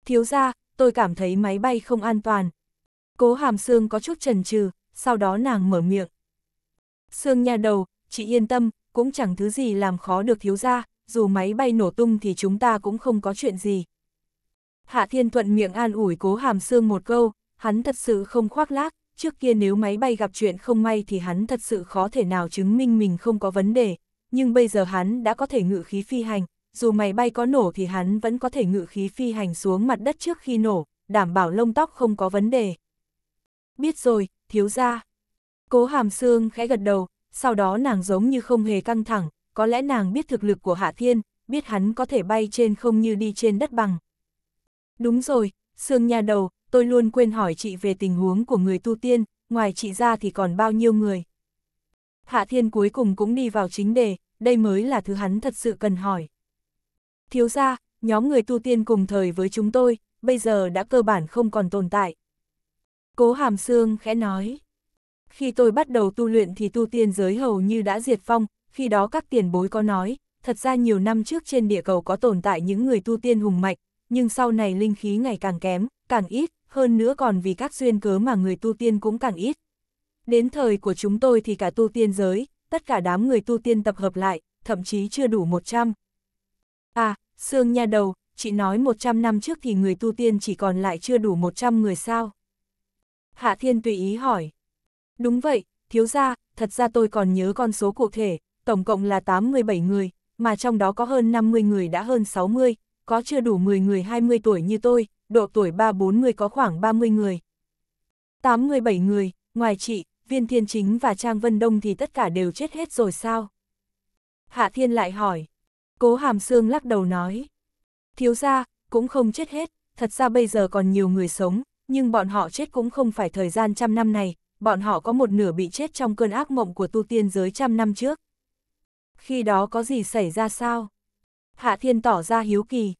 Thiếu ra, tôi cảm thấy máy bay không an toàn. Cố hàm Sương có chút chần chừ, sau đó nàng mở miệng. Sương nha đầu, chị yên tâm, cũng chẳng thứ gì làm khó được thiếu ra, dù máy bay nổ tung thì chúng ta cũng không có chuyện gì. Hạ Thiên Thuận miệng an ủi cố hàm xương một câu, hắn thật sự không khoác lác, trước kia nếu máy bay gặp chuyện không may thì hắn thật sự khó thể nào chứng minh mình không có vấn đề, nhưng bây giờ hắn đã có thể ngự khí phi hành, dù máy bay có nổ thì hắn vẫn có thể ngự khí phi hành xuống mặt đất trước khi nổ, đảm bảo lông tóc không có vấn đề. Biết rồi, thiếu ra. Cố hàm xương khẽ gật đầu, sau đó nàng giống như không hề căng thẳng, có lẽ nàng biết thực lực của Hạ Thiên, biết hắn có thể bay trên không như đi trên đất bằng. Đúng rồi, xương nhà đầu, tôi luôn quên hỏi chị về tình huống của người tu tiên, ngoài chị ra thì còn bao nhiêu người. Hạ Thiên cuối cùng cũng đi vào chính đề, đây mới là thứ hắn thật sự cần hỏi. Thiếu ra, nhóm người tu tiên cùng thời với chúng tôi, bây giờ đã cơ bản không còn tồn tại. Cố Hàm Sương khẽ nói. Khi tôi bắt đầu tu luyện thì tu tiên giới hầu như đã diệt phong khi đó các tiền bối có nói, thật ra nhiều năm trước trên địa cầu có tồn tại những người tu tiên hùng mạnh, nhưng sau này linh khí ngày càng kém, càng ít, hơn nữa còn vì các duyên cớ mà người tu tiên cũng càng ít. Đến thời của chúng tôi thì cả tu tiên giới, tất cả đám người tu tiên tập hợp lại, thậm chí chưa đủ 100. À, Sương nha đầu, chị nói 100 năm trước thì người tu tiên chỉ còn lại chưa đủ 100 người sao? Hạ Thiên tùy ý hỏi. Đúng vậy, thiếu gia, thật ra tôi còn nhớ con số cụ thể, tổng cộng là 87 người, mà trong đó có hơn 50 người đã hơn 60, có chưa đủ 10 người 20 tuổi như tôi, độ tuổi 3-40 có khoảng 30 người. 87 người, ngoài chị, Viên Thiên Chính và Trang Vân Đông thì tất cả đều chết hết rồi sao? Hạ Thiên lại hỏi. Cố Hàm Sương lắc đầu nói. Thiếu ra, cũng không chết hết, thật ra bây giờ còn nhiều người sống, nhưng bọn họ chết cũng không phải thời gian trăm năm này, bọn họ có một nửa bị chết trong cơn ác mộng của tu tiên giới trăm năm trước. Khi đó có gì xảy ra sao? Hạ Thiên tỏ ra hiếu kỳ.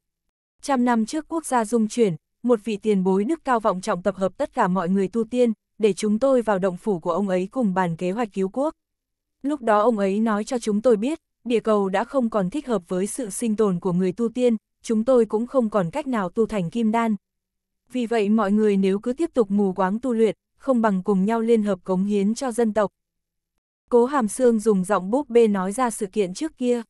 Trăm năm trước quốc gia dung chuyển, một vị tiền bối đức cao vọng trọng tập hợp tất cả mọi người tu tiên, để chúng tôi vào động phủ của ông ấy cùng bàn kế hoạch cứu quốc. Lúc đó ông ấy nói cho chúng tôi biết, địa cầu đã không còn thích hợp với sự sinh tồn của người tu tiên, chúng tôi cũng không còn cách nào tu thành kim đan. Vì vậy mọi người nếu cứ tiếp tục mù quáng tu luyện, không bằng cùng nhau liên hợp cống hiến cho dân tộc. Cố Hàm Sương dùng giọng búp bê nói ra sự kiện trước kia.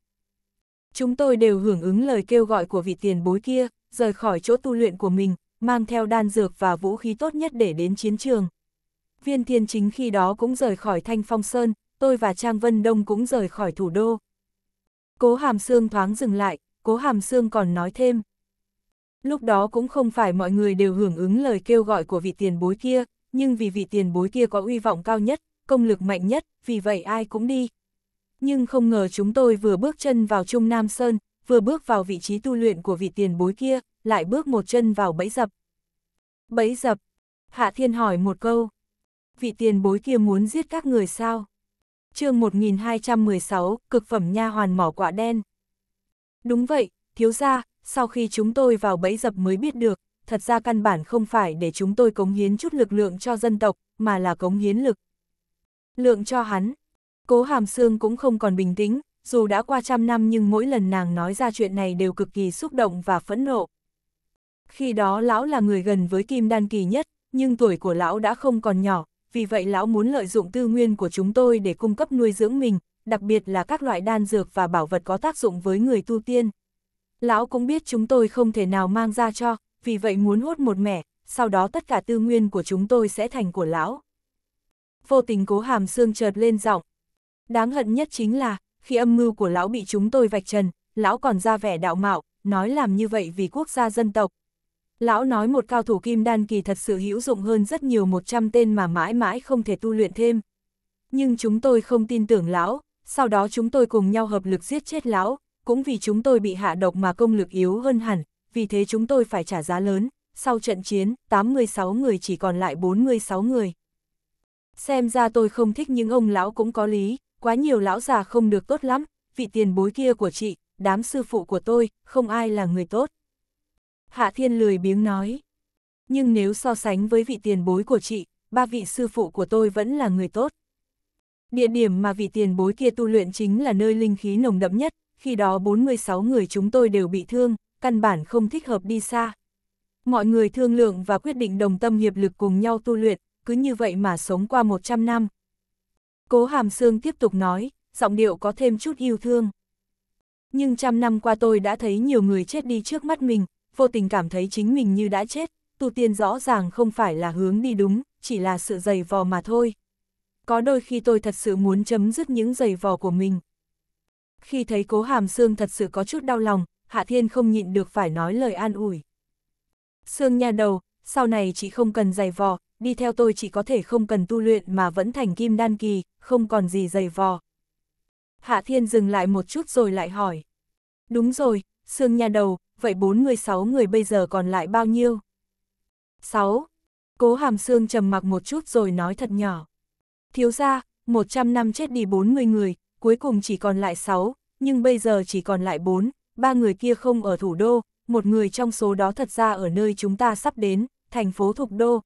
Chúng tôi đều hưởng ứng lời kêu gọi của vị tiền bối kia, rời khỏi chỗ tu luyện của mình, mang theo đan dược và vũ khí tốt nhất để đến chiến trường. Viên thiên chính khi đó cũng rời khỏi Thanh Phong Sơn, tôi và Trang Vân Đông cũng rời khỏi thủ đô. Cố Hàm Sương thoáng dừng lại, Cố Hàm Sương còn nói thêm. Lúc đó cũng không phải mọi người đều hưởng ứng lời kêu gọi của vị tiền bối kia, nhưng vì vị tiền bối kia có uy vọng cao nhất, công lực mạnh nhất, vì vậy ai cũng đi. Nhưng không ngờ chúng tôi vừa bước chân vào Trung Nam Sơn, vừa bước vào vị trí tu luyện của vị tiền bối kia, lại bước một chân vào bẫy dập. Bẫy dập? Hạ Thiên hỏi một câu. Vị tiền bối kia muốn giết các người sao? chương 1216, cực phẩm nha hoàn mỏ quả đen. Đúng vậy, thiếu gia, sau khi chúng tôi vào bẫy dập mới biết được, thật ra căn bản không phải để chúng tôi cống hiến chút lực lượng cho dân tộc, mà là cống hiến lực. Lượng cho hắn. Cố Hàm xương cũng không còn bình tĩnh, dù đã qua trăm năm nhưng mỗi lần nàng nói ra chuyện này đều cực kỳ xúc động và phẫn nộ. Khi đó lão là người gần với Kim Đan Kỳ nhất, nhưng tuổi của lão đã không còn nhỏ, vì vậy lão muốn lợi dụng tư nguyên của chúng tôi để cung cấp nuôi dưỡng mình, đặc biệt là các loại đan dược và bảo vật có tác dụng với người tu tiên. Lão cũng biết chúng tôi không thể nào mang ra cho, vì vậy muốn hốt một mẻ, sau đó tất cả tư nguyên của chúng tôi sẽ thành của lão. Vô tình cố hàm xương chợt lên giọng. Đáng hận nhất chính là, khi âm mưu của lão bị chúng tôi vạch trần, lão còn ra vẻ đạo mạo, nói làm như vậy vì quốc gia dân tộc. Lão nói một cao thủ kim đan kỳ thật sự hữu dụng hơn rất nhiều 100 tên mà mãi mãi không thể tu luyện thêm. Nhưng chúng tôi không tin tưởng lão, sau đó chúng tôi cùng nhau hợp lực giết chết lão, cũng vì chúng tôi bị hạ độc mà công lực yếu hơn hẳn, vì thế chúng tôi phải trả giá lớn, sau trận chiến, 86 người chỉ còn lại 46 người. Xem ra tôi không thích những ông lão cũng có lý, quá nhiều lão già không được tốt lắm, vị tiền bối kia của chị, đám sư phụ của tôi, không ai là người tốt. Hạ Thiên lười biếng nói. Nhưng nếu so sánh với vị tiền bối của chị, ba vị sư phụ của tôi vẫn là người tốt. Địa điểm mà vị tiền bối kia tu luyện chính là nơi linh khí nồng đậm nhất, khi đó 46 người chúng tôi đều bị thương, căn bản không thích hợp đi xa. Mọi người thương lượng và quyết định đồng tâm hiệp lực cùng nhau tu luyện, cứ như vậy mà sống qua 100 năm. Cố Hàm Sương tiếp tục nói, giọng điệu có thêm chút yêu thương. Nhưng trăm năm qua tôi đã thấy nhiều người chết đi trước mắt mình, vô tình cảm thấy chính mình như đã chết, tu tiên rõ ràng không phải là hướng đi đúng, chỉ là sự dày vò mà thôi. Có đôi khi tôi thật sự muốn chấm dứt những dày vò của mình. Khi thấy cố hàm xương thật sự có chút đau lòng, Hạ Thiên không nhịn được phải nói lời an ủi. Sương nha đầu, sau này chị không cần dày vò, đi theo tôi chỉ có thể không cần tu luyện mà vẫn thành kim đan kỳ, không còn gì dày vò. Hạ Thiên dừng lại một chút rồi lại hỏi. Đúng rồi, xương nhà đầu, vậy 46 người bây giờ còn lại bao nhiêu? 6. Cố hàm xương trầm mặc một chút rồi nói thật nhỏ. Thiếu ra, 100 năm chết đi 40 người, cuối cùng chỉ còn lại 6, nhưng bây giờ chỉ còn lại 4, ba người kia không ở thủ đô, một người trong số đó thật ra ở nơi chúng ta sắp đến, thành phố Thục Đô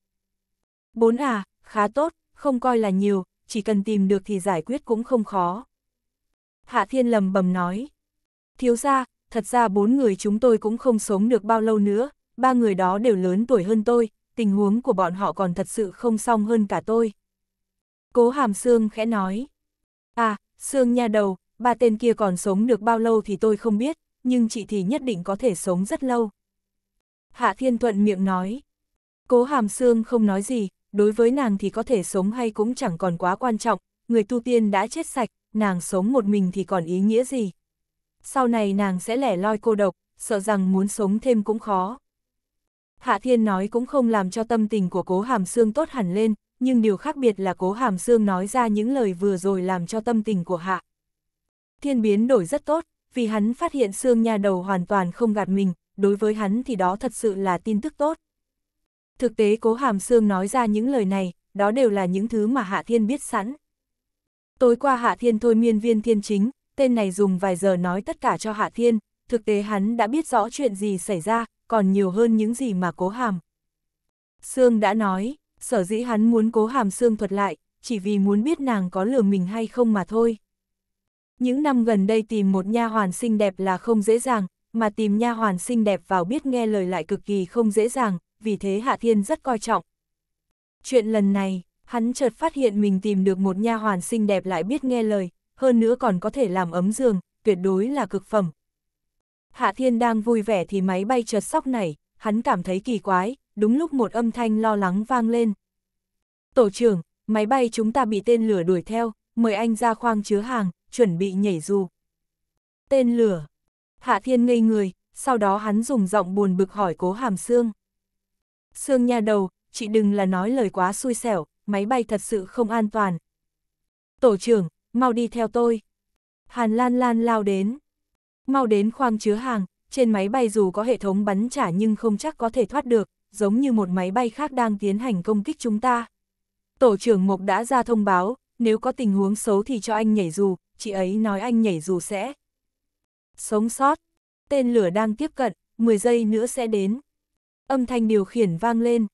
bốn à, khá tốt, không coi là nhiều, chỉ cần tìm được thì giải quyết cũng không khó. Hạ Thiên lầm bầm nói. Thiếu ra, thật ra bốn người chúng tôi cũng không sống được bao lâu nữa, ba người đó đều lớn tuổi hơn tôi, tình huống của bọn họ còn thật sự không xong hơn cả tôi. Cố Hàm Sương khẽ nói. À, Sương nha đầu, ba tên kia còn sống được bao lâu thì tôi không biết, nhưng chị thì nhất định có thể sống rất lâu. Hạ Thiên Thuận miệng nói. Cố Hàm Sương không nói gì, đối với nàng thì có thể sống hay cũng chẳng còn quá quan trọng, người tu tiên đã chết sạch, nàng sống một mình thì còn ý nghĩa gì. Sau này nàng sẽ lẻ loi cô độc, sợ rằng muốn sống thêm cũng khó. Hạ Thiên nói cũng không làm cho tâm tình của cố hàm xương tốt hẳn lên, nhưng điều khác biệt là cố hàm xương nói ra những lời vừa rồi làm cho tâm tình của Hạ. Thiên biến đổi rất tốt, vì hắn phát hiện xương nhà đầu hoàn toàn không gạt mình, đối với hắn thì đó thật sự là tin tức tốt. Thực tế cố hàm xương nói ra những lời này, đó đều là những thứ mà Hạ Thiên biết sẵn. Tối qua Hạ Thiên thôi miên viên thiên chính, tên này dùng vài giờ nói tất cả cho Hạ Thiên, thực tế hắn đã biết rõ chuyện gì xảy ra, còn nhiều hơn những gì mà cố hàm. Sương đã nói, sở dĩ hắn muốn cố hàm Sương thuật lại, chỉ vì muốn biết nàng có lừa mình hay không mà thôi. Những năm gần đây tìm một nha hoàn xinh đẹp là không dễ dàng, mà tìm nha hoàn xinh đẹp vào biết nghe lời lại cực kỳ không dễ dàng, vì thế Hạ Thiên rất coi trọng. Chuyện lần này, hắn chợt phát hiện mình tìm được một nha hoàn xinh đẹp lại biết nghe lời, hơn nữa còn có thể làm ấm giường, tuyệt đối là cực phẩm. Hạ Thiên đang vui vẻ thì máy bay chợt sóc nảy, hắn cảm thấy kỳ quái, đúng lúc một âm thanh lo lắng vang lên. Tổ trưởng, máy bay chúng ta bị tên lửa đuổi theo, mời anh ra khoang chứa hàng, chuẩn bị nhảy dù. Tên lửa. Hạ Thiên ngây người, sau đó hắn dùng giọng buồn bực hỏi cố hàm xương. Sương nha đầu, chị đừng là nói lời quá xui xẻo, máy bay thật sự không an toàn. Tổ trưởng, mau đi theo tôi. Hàn Lan Lan lao đến. Mau đến khoang chứa hàng, trên máy bay dù có hệ thống bắn trả nhưng không chắc có thể thoát được, giống như một máy bay khác đang tiến hành công kích chúng ta. Tổ trưởng Mộc đã ra thông báo, nếu có tình huống xấu thì cho anh nhảy dù, chị ấy nói anh nhảy dù sẽ. Sống sót, tên lửa đang tiếp cận, 10 giây nữa sẽ đến. Âm thanh điều khiển vang lên.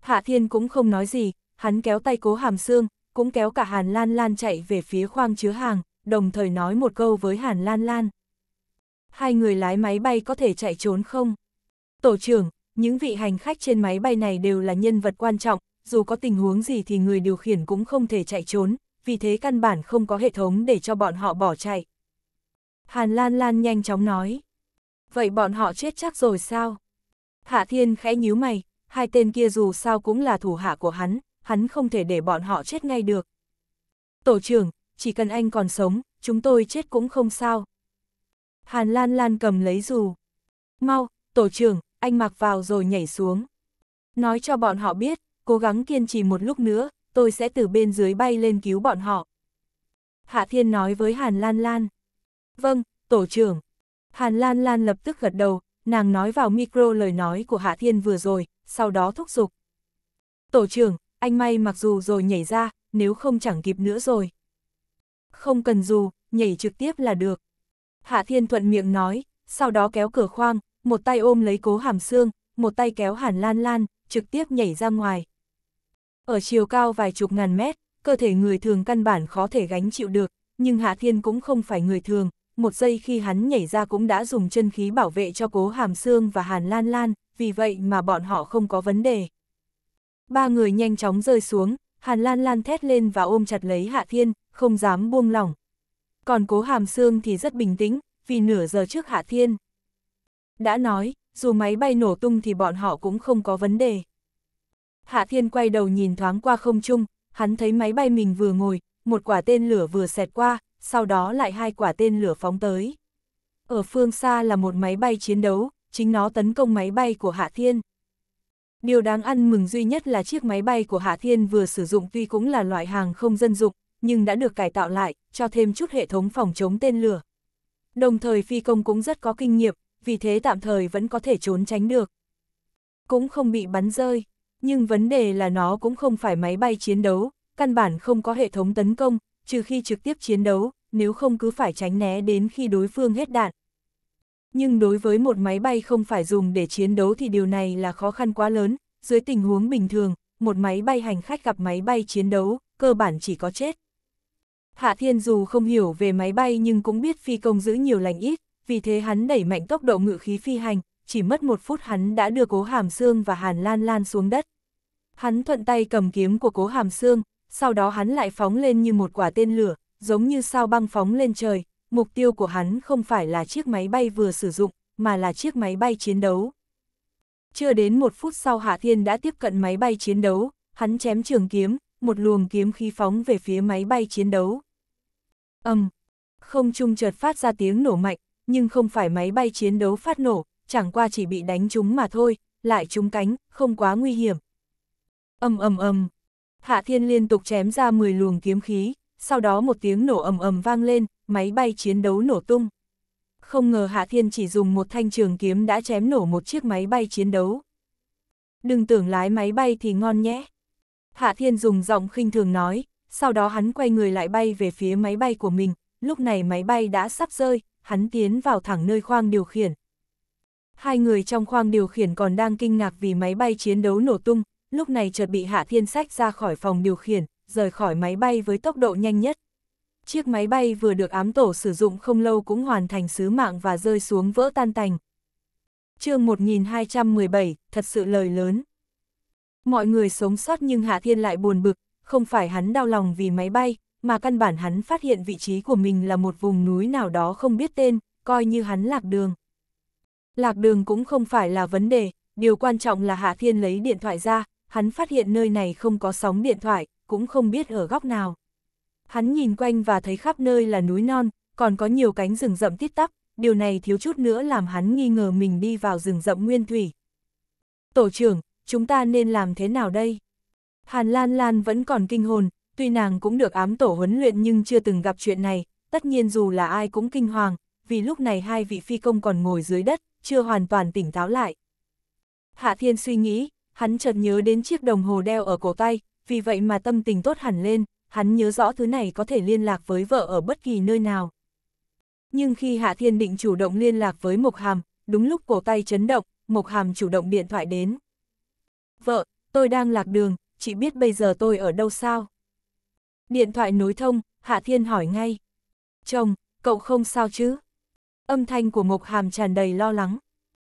Hạ Thiên cũng không nói gì, hắn kéo tay cố hàm xương, cũng kéo cả Hàn Lan Lan chạy về phía khoang chứa hàng, đồng thời nói một câu với Hàn Lan Lan. Hai người lái máy bay có thể chạy trốn không? Tổ trưởng, những vị hành khách trên máy bay này đều là nhân vật quan trọng, dù có tình huống gì thì người điều khiển cũng không thể chạy trốn, vì thế căn bản không có hệ thống để cho bọn họ bỏ chạy. Hàn Lan Lan nhanh chóng nói. Vậy bọn họ chết chắc rồi sao? Hạ Thiên khẽ nhíu mày, hai tên kia dù sao cũng là thủ hạ của hắn, hắn không thể để bọn họ chết ngay được. Tổ trưởng, chỉ cần anh còn sống, chúng tôi chết cũng không sao. Hàn Lan Lan cầm lấy dù. Mau, tổ trưởng, anh mặc vào rồi nhảy xuống. Nói cho bọn họ biết, cố gắng kiên trì một lúc nữa, tôi sẽ từ bên dưới bay lên cứu bọn họ. Hạ Thiên nói với Hàn Lan Lan. Vâng, tổ trưởng. Hàn Lan Lan lập tức gật đầu, nàng nói vào micro lời nói của Hạ Thiên vừa rồi, sau đó thúc giục. Tổ trưởng, anh may mặc dù rồi nhảy ra, nếu không chẳng kịp nữa rồi. Không cần dù, nhảy trực tiếp là được. Hạ Thiên thuận miệng nói, sau đó kéo cửa khoang, một tay ôm lấy cố hàm xương, một tay kéo Hàn Lan Lan, trực tiếp nhảy ra ngoài. Ở chiều cao vài chục ngàn mét, cơ thể người thường căn bản khó thể gánh chịu được, nhưng Hạ Thiên cũng không phải người thường, một giây khi hắn nhảy ra cũng đã dùng chân khí bảo vệ cho cố hàm xương và Hàn Lan Lan, vì vậy mà bọn họ không có vấn đề. Ba người nhanh chóng rơi xuống, Hàn Lan Lan thét lên và ôm chặt lấy Hạ Thiên, không dám buông lỏng. Còn cố hàm xương thì rất bình tĩnh, vì nửa giờ trước Hạ Thiên. Đã nói, dù máy bay nổ tung thì bọn họ cũng không có vấn đề. Hạ Thiên quay đầu nhìn thoáng qua không trung, hắn thấy máy bay mình vừa ngồi, một quả tên lửa vừa xẹt qua, sau đó lại hai quả tên lửa phóng tới. Ở phương xa là một máy bay chiến đấu, chính nó tấn công máy bay của Hạ Thiên. Điều đáng ăn mừng duy nhất là chiếc máy bay của Hạ Thiên vừa sử dụng tuy cũng là loại hàng không dân dụng, nhưng đã được cải tạo lại, cho thêm chút hệ thống phòng chống tên lửa. Đồng thời phi công cũng rất có kinh nghiệm, vì thế tạm thời vẫn có thể trốn tránh được. Cũng không bị bắn rơi, nhưng vấn đề là nó cũng không phải máy bay chiến đấu, căn bản không có hệ thống tấn công, trừ khi trực tiếp chiến đấu, nếu không cứ phải tránh né đến khi đối phương hết đạn. Nhưng đối với một máy bay không phải dùng để chiến đấu thì điều này là khó khăn quá lớn, dưới tình huống bình thường, một máy bay hành khách gặp máy bay chiến đấu, cơ bản chỉ có chết. Hạ Thiên dù không hiểu về máy bay nhưng cũng biết phi công giữ nhiều lành ít, vì thế hắn đẩy mạnh tốc độ ngự khí phi hành, chỉ mất một phút hắn đã đưa cố hàm xương và hàn lan lan xuống đất. Hắn thuận tay cầm kiếm của cố hàm xương, sau đó hắn lại phóng lên như một quả tên lửa, giống như sao băng phóng lên trời, mục tiêu của hắn không phải là chiếc máy bay vừa sử dụng, mà là chiếc máy bay chiến đấu. Chưa đến một phút sau Hạ Thiên đã tiếp cận máy bay chiến đấu, hắn chém trường kiếm, một luồng kiếm khí phóng về phía máy bay chiến đấu. Âm, um, không trung chợt phát ra tiếng nổ mạnh, nhưng không phải máy bay chiến đấu phát nổ, chẳng qua chỉ bị đánh trúng mà thôi, lại trúng cánh, không quá nguy hiểm. Âm âm âm Hạ Thiên liên tục chém ra 10 luồng kiếm khí, sau đó một tiếng nổ ầm ầm vang lên, máy bay chiến đấu nổ tung. Không ngờ Hạ Thiên chỉ dùng một thanh trường kiếm đã chém nổ một chiếc máy bay chiến đấu. Đừng tưởng lái máy bay thì ngon nhé. Hạ Thiên dùng giọng khinh thường nói, sau đó hắn quay người lại bay về phía máy bay của mình, lúc này máy bay đã sắp rơi, hắn tiến vào thẳng nơi khoang điều khiển. Hai người trong khoang điều khiển còn đang kinh ngạc vì máy bay chiến đấu nổ tung, lúc này chợt bị Hạ Thiên sách ra khỏi phòng điều khiển, rời khỏi máy bay với tốc độ nhanh nhất. Chiếc máy bay vừa được ám tổ sử dụng không lâu cũng hoàn thành sứ mạng và rơi xuống vỡ tan tành. chương 1217, thật sự lời lớn. Mọi người sống sót nhưng Hạ Thiên lại buồn bực, không phải hắn đau lòng vì máy bay, mà căn bản hắn phát hiện vị trí của mình là một vùng núi nào đó không biết tên, coi như hắn lạc đường. Lạc đường cũng không phải là vấn đề, điều quan trọng là Hạ Thiên lấy điện thoại ra, hắn phát hiện nơi này không có sóng điện thoại, cũng không biết ở góc nào. Hắn nhìn quanh và thấy khắp nơi là núi non, còn có nhiều cánh rừng rậm tít tắp, điều này thiếu chút nữa làm hắn nghi ngờ mình đi vào rừng rậm nguyên thủy. Tổ trưởng, chúng ta nên làm thế nào đây? Hàn Lan Lan vẫn còn kinh hồn, tuy nàng cũng được ám tổ huấn luyện nhưng chưa từng gặp chuyện này, tất nhiên dù là ai cũng kinh hoàng, vì lúc này hai vị phi công còn ngồi dưới đất, chưa hoàn toàn tỉnh táo lại. Hạ Thiên suy nghĩ, hắn chợt nhớ đến chiếc đồng hồ đeo ở cổ tay, vì vậy mà tâm tình tốt hẳn lên, hắn nhớ rõ thứ này có thể liên lạc với vợ ở bất kỳ nơi nào. Nhưng khi Hạ Thiên định chủ động liên lạc với Mộc Hàm, đúng lúc cổ tay chấn động, Mộc Hàm chủ động điện thoại đến. Vợ, tôi đang lạc đường, chị biết bây giờ tôi ở đâu sao? Điện thoại nối thông, Hạ Thiên hỏi ngay. Chồng, cậu không sao chứ? Âm thanh của Mộc Hàm tràn đầy lo lắng.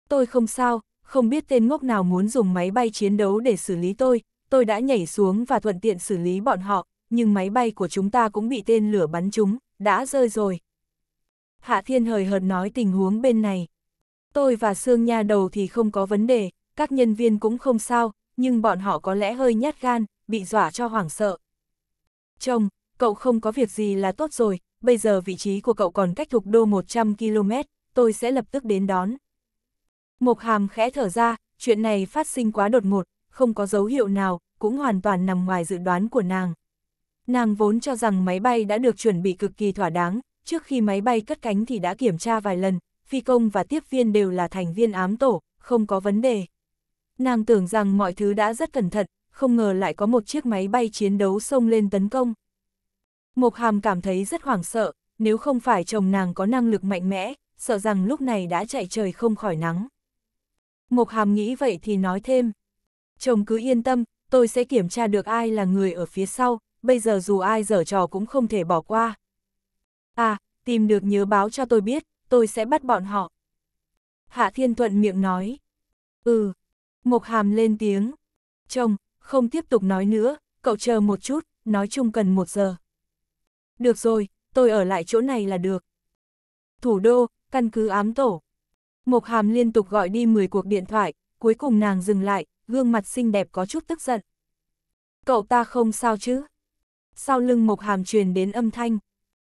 Tôi không sao, không biết tên ngốc nào muốn dùng máy bay chiến đấu để xử lý tôi, tôi đã nhảy xuống và thuận tiện xử lý bọn họ, nhưng máy bay của chúng ta cũng bị tên lửa bắn trúng, đã rơi rồi. Hạ Thiên hời hợt nói tình huống bên này. Tôi và Sương Nha đầu thì không có vấn đề, các nhân viên cũng không sao, nhưng bọn họ có lẽ hơi nhát gan, bị dọa cho hoảng sợ. Chồng, cậu không có việc gì là tốt rồi, bây giờ vị trí của cậu còn cách thục đô 100 km, tôi sẽ lập tức đến đón. Mộc hàm khẽ thở ra, chuyện này phát sinh quá đột ngột, không có dấu hiệu nào, cũng hoàn toàn nằm ngoài dự đoán của nàng. Nàng vốn cho rằng máy bay đã được chuẩn bị cực kỳ thỏa đáng, trước khi máy bay cất cánh thì đã kiểm tra vài lần, phi công và tiếp viên đều là thành viên ám tổ, không có vấn đề. Nàng tưởng rằng mọi thứ đã rất cẩn thận, không ngờ lại có một chiếc máy bay chiến đấu xông lên tấn công. Mộc Hàm cảm thấy rất hoảng sợ, nếu không phải chồng nàng có năng lực mạnh mẽ, sợ rằng lúc này đã chạy trời không khỏi nắng. Mộc Hàm nghĩ vậy thì nói thêm, chồng cứ yên tâm, tôi sẽ kiểm tra được ai là người ở phía sau, bây giờ dù ai dở trò cũng không thể bỏ qua. À, tìm được nhớ báo cho tôi biết, tôi sẽ bắt bọn họ. Hạ Thiên Thuận miệng nói. Ừ. Mộc Hàm lên tiếng. Chồng, không tiếp tục nói nữa, cậu chờ một chút, nói chung cần một giờ. Được rồi, tôi ở lại chỗ này là được. Thủ đô, căn cứ ám tổ. Mộc Hàm liên tục gọi đi 10 cuộc điện thoại, cuối cùng nàng dừng lại, gương mặt xinh đẹp có chút tức giận. Cậu ta không sao chứ? Sau lưng Mộc Hàm truyền đến âm thanh.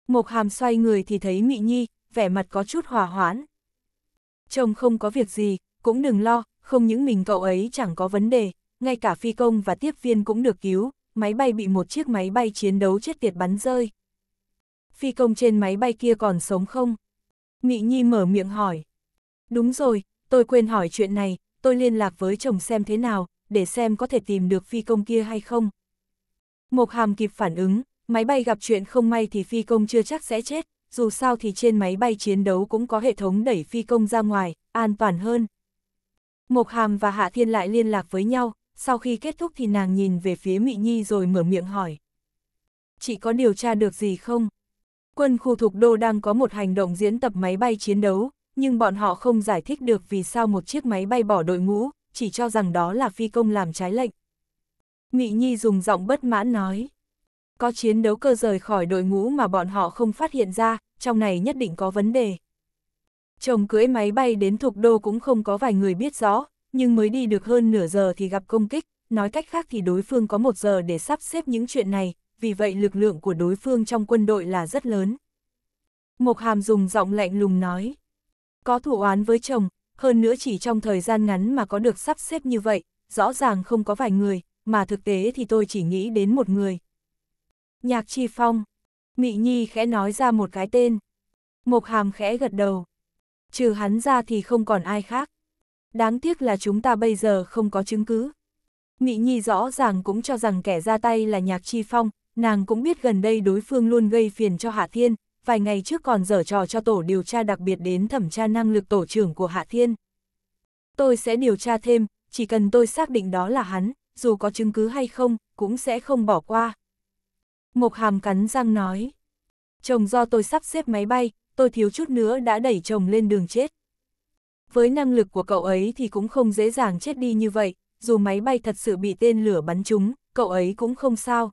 Mộc Hàm xoay người thì thấy Mị Nhi, vẻ mặt có chút hòa hoãn. Chồng không có việc gì, cũng đừng lo, không những mình cậu ấy chẳng có vấn đề, ngay cả phi công và tiếp viên cũng được cứu, máy bay bị một chiếc máy bay chiến đấu chết tiệt bắn rơi. Phi công trên máy bay kia còn sống không? Mị Nhi mở miệng hỏi. Đúng rồi, tôi quên hỏi chuyện này, tôi liên lạc với chồng xem thế nào, để xem có thể tìm được phi công kia hay không. Mộc Hàm kịp phản ứng, máy bay gặp chuyện không may thì phi công chưa chắc sẽ chết, dù sao thì trên máy bay chiến đấu cũng có hệ thống đẩy phi công ra ngoài, an toàn hơn. Mộc Hàm và Hạ Thiên lại liên lạc với nhau, sau khi kết thúc thì nàng nhìn về phía Mị Nhi rồi mở miệng hỏi. Chị có điều tra được gì không? Quân khu thục đô đang có một hành động diễn tập máy bay chiến đấu, nhưng bọn họ không giải thích được vì sao một chiếc máy bay bỏ đội ngũ, chỉ cho rằng đó là phi công làm trái lệnh. nghị Nhi dùng giọng bất mãn nói. Có chiến đấu cơ rời khỏi đội ngũ mà bọn họ không phát hiện ra, trong này nhất định có vấn đề. Chồng cưỡi máy bay đến thuộc đô cũng không có vài người biết rõ, nhưng mới đi được hơn nửa giờ thì gặp công kích, nói cách khác thì đối phương có một giờ để sắp xếp những chuyện này, vì vậy lực lượng của đối phương trong quân đội là rất lớn. Mộc Hàm dùng giọng lạnh lùng nói, có thủ oán với chồng, hơn nữa chỉ trong thời gian ngắn mà có được sắp xếp như vậy, rõ ràng không có vài người, mà thực tế thì tôi chỉ nghĩ đến một người. Nhạc Chi Phong, Mị Nhi khẽ nói ra một cái tên. Mộc Hàm khẽ gật đầu. Trừ hắn ra thì không còn ai khác. Đáng tiếc là chúng ta bây giờ không có chứng cứ. Mị Nhi rõ ràng cũng cho rằng kẻ ra tay là Nhạc Chi Phong, nàng cũng biết gần đây đối phương luôn gây phiền cho Hạ Thiên, vài ngày trước còn dở trò cho tổ điều tra đặc biệt đến thẩm tra năng lực tổ trưởng của Hạ Thiên. Tôi sẽ điều tra thêm, chỉ cần tôi xác định đó là hắn, dù có chứng cứ hay không, cũng sẽ không bỏ qua. Mộc Hàm cắn răng nói. Chồng do tôi sắp xếp máy bay, tôi thiếu chút nữa đã đẩy chồng lên đường chết. Với năng lực của cậu ấy thì cũng không dễ dàng chết đi như vậy, dù máy bay thật sự bị tên lửa bắn trúng, cậu ấy cũng không sao.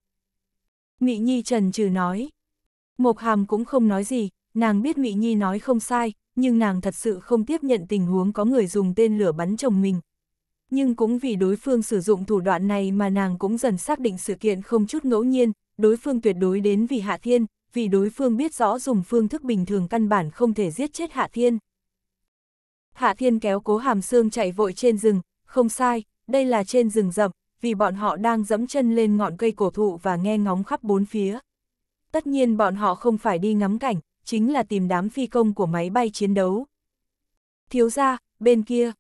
Mị Nhi trần trừ nói. Mộc Hàm cũng không nói gì, nàng biết Mị Nhi nói không sai, nhưng nàng thật sự không tiếp nhận tình huống có người dùng tên lửa bắn chồng mình. Nhưng cũng vì đối phương sử dụng thủ đoạn này mà nàng cũng dần xác định sự kiện không chút ngẫu nhiên, đối phương tuyệt đối đến vì Hạ Thiên, vì đối phương biết rõ dùng phương thức bình thường căn bản không thể giết chết Hạ Thiên. Hạ Thiên kéo cố hàm xương chạy vội trên rừng, không sai, đây là trên rừng rậm, vì bọn họ đang dẫm chân lên ngọn cây cổ thụ và nghe ngóng khắp bốn phía. Tất nhiên bọn họ không phải đi ngắm cảnh, chính là tìm đám phi công của máy bay chiến đấu. Thiếu ra, bên kia.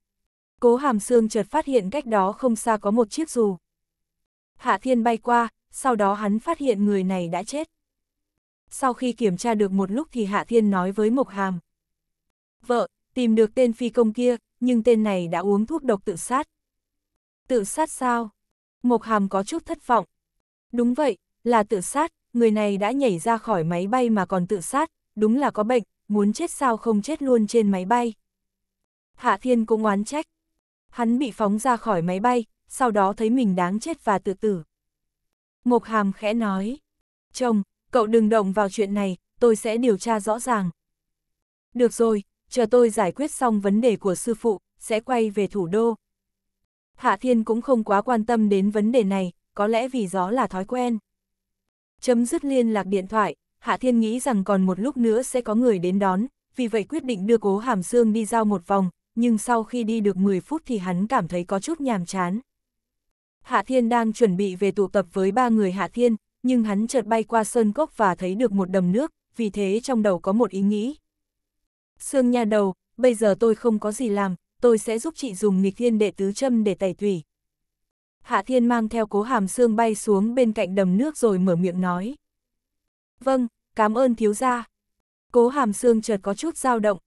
Cố hàm xương chợt phát hiện cách đó không xa có một chiếc dù. Hạ Thiên bay qua, sau đó hắn phát hiện người này đã chết. Sau khi kiểm tra được một lúc thì Hạ Thiên nói với Mộc Hàm. Vợ, tìm được tên phi công kia, nhưng tên này đã uống thuốc độc tự sát. Tự sát sao? Mộc Hàm có chút thất vọng. Đúng vậy, là tự sát, người này đã nhảy ra khỏi máy bay mà còn tự sát, đúng là có bệnh, muốn chết sao không chết luôn trên máy bay. Hạ Thiên cũng oán trách. Hắn bị phóng ra khỏi máy bay, sau đó thấy mình đáng chết và tự tử. Mộc Hàm khẽ nói, chồng, cậu đừng động vào chuyện này, tôi sẽ điều tra rõ ràng. Được rồi, chờ tôi giải quyết xong vấn đề của sư phụ, sẽ quay về thủ đô. Hạ Thiên cũng không quá quan tâm đến vấn đề này, có lẽ vì gió là thói quen. Chấm dứt liên lạc điện thoại, Hạ Thiên nghĩ rằng còn một lúc nữa sẽ có người đến đón, vì vậy quyết định đưa cố hàm xương đi giao một vòng, nhưng sau khi đi được 10 phút thì hắn cảm thấy có chút nhàm chán. Hạ Thiên đang chuẩn bị về tụ tập với ba người Hạ Thiên, nhưng hắn chợt bay qua sơn cốc và thấy được một đầm nước, vì thế trong đầu có một ý nghĩ. Sương nha đầu, bây giờ tôi không có gì làm, tôi sẽ giúp chị dùng nghịch thiên đệ tứ châm để tẩy thủy. Hạ Thiên mang theo cố hàm xương bay xuống bên cạnh đầm nước rồi mở miệng nói. Vâng, cảm ơn thiếu gia. Cố hàm xương chợt có chút dao động.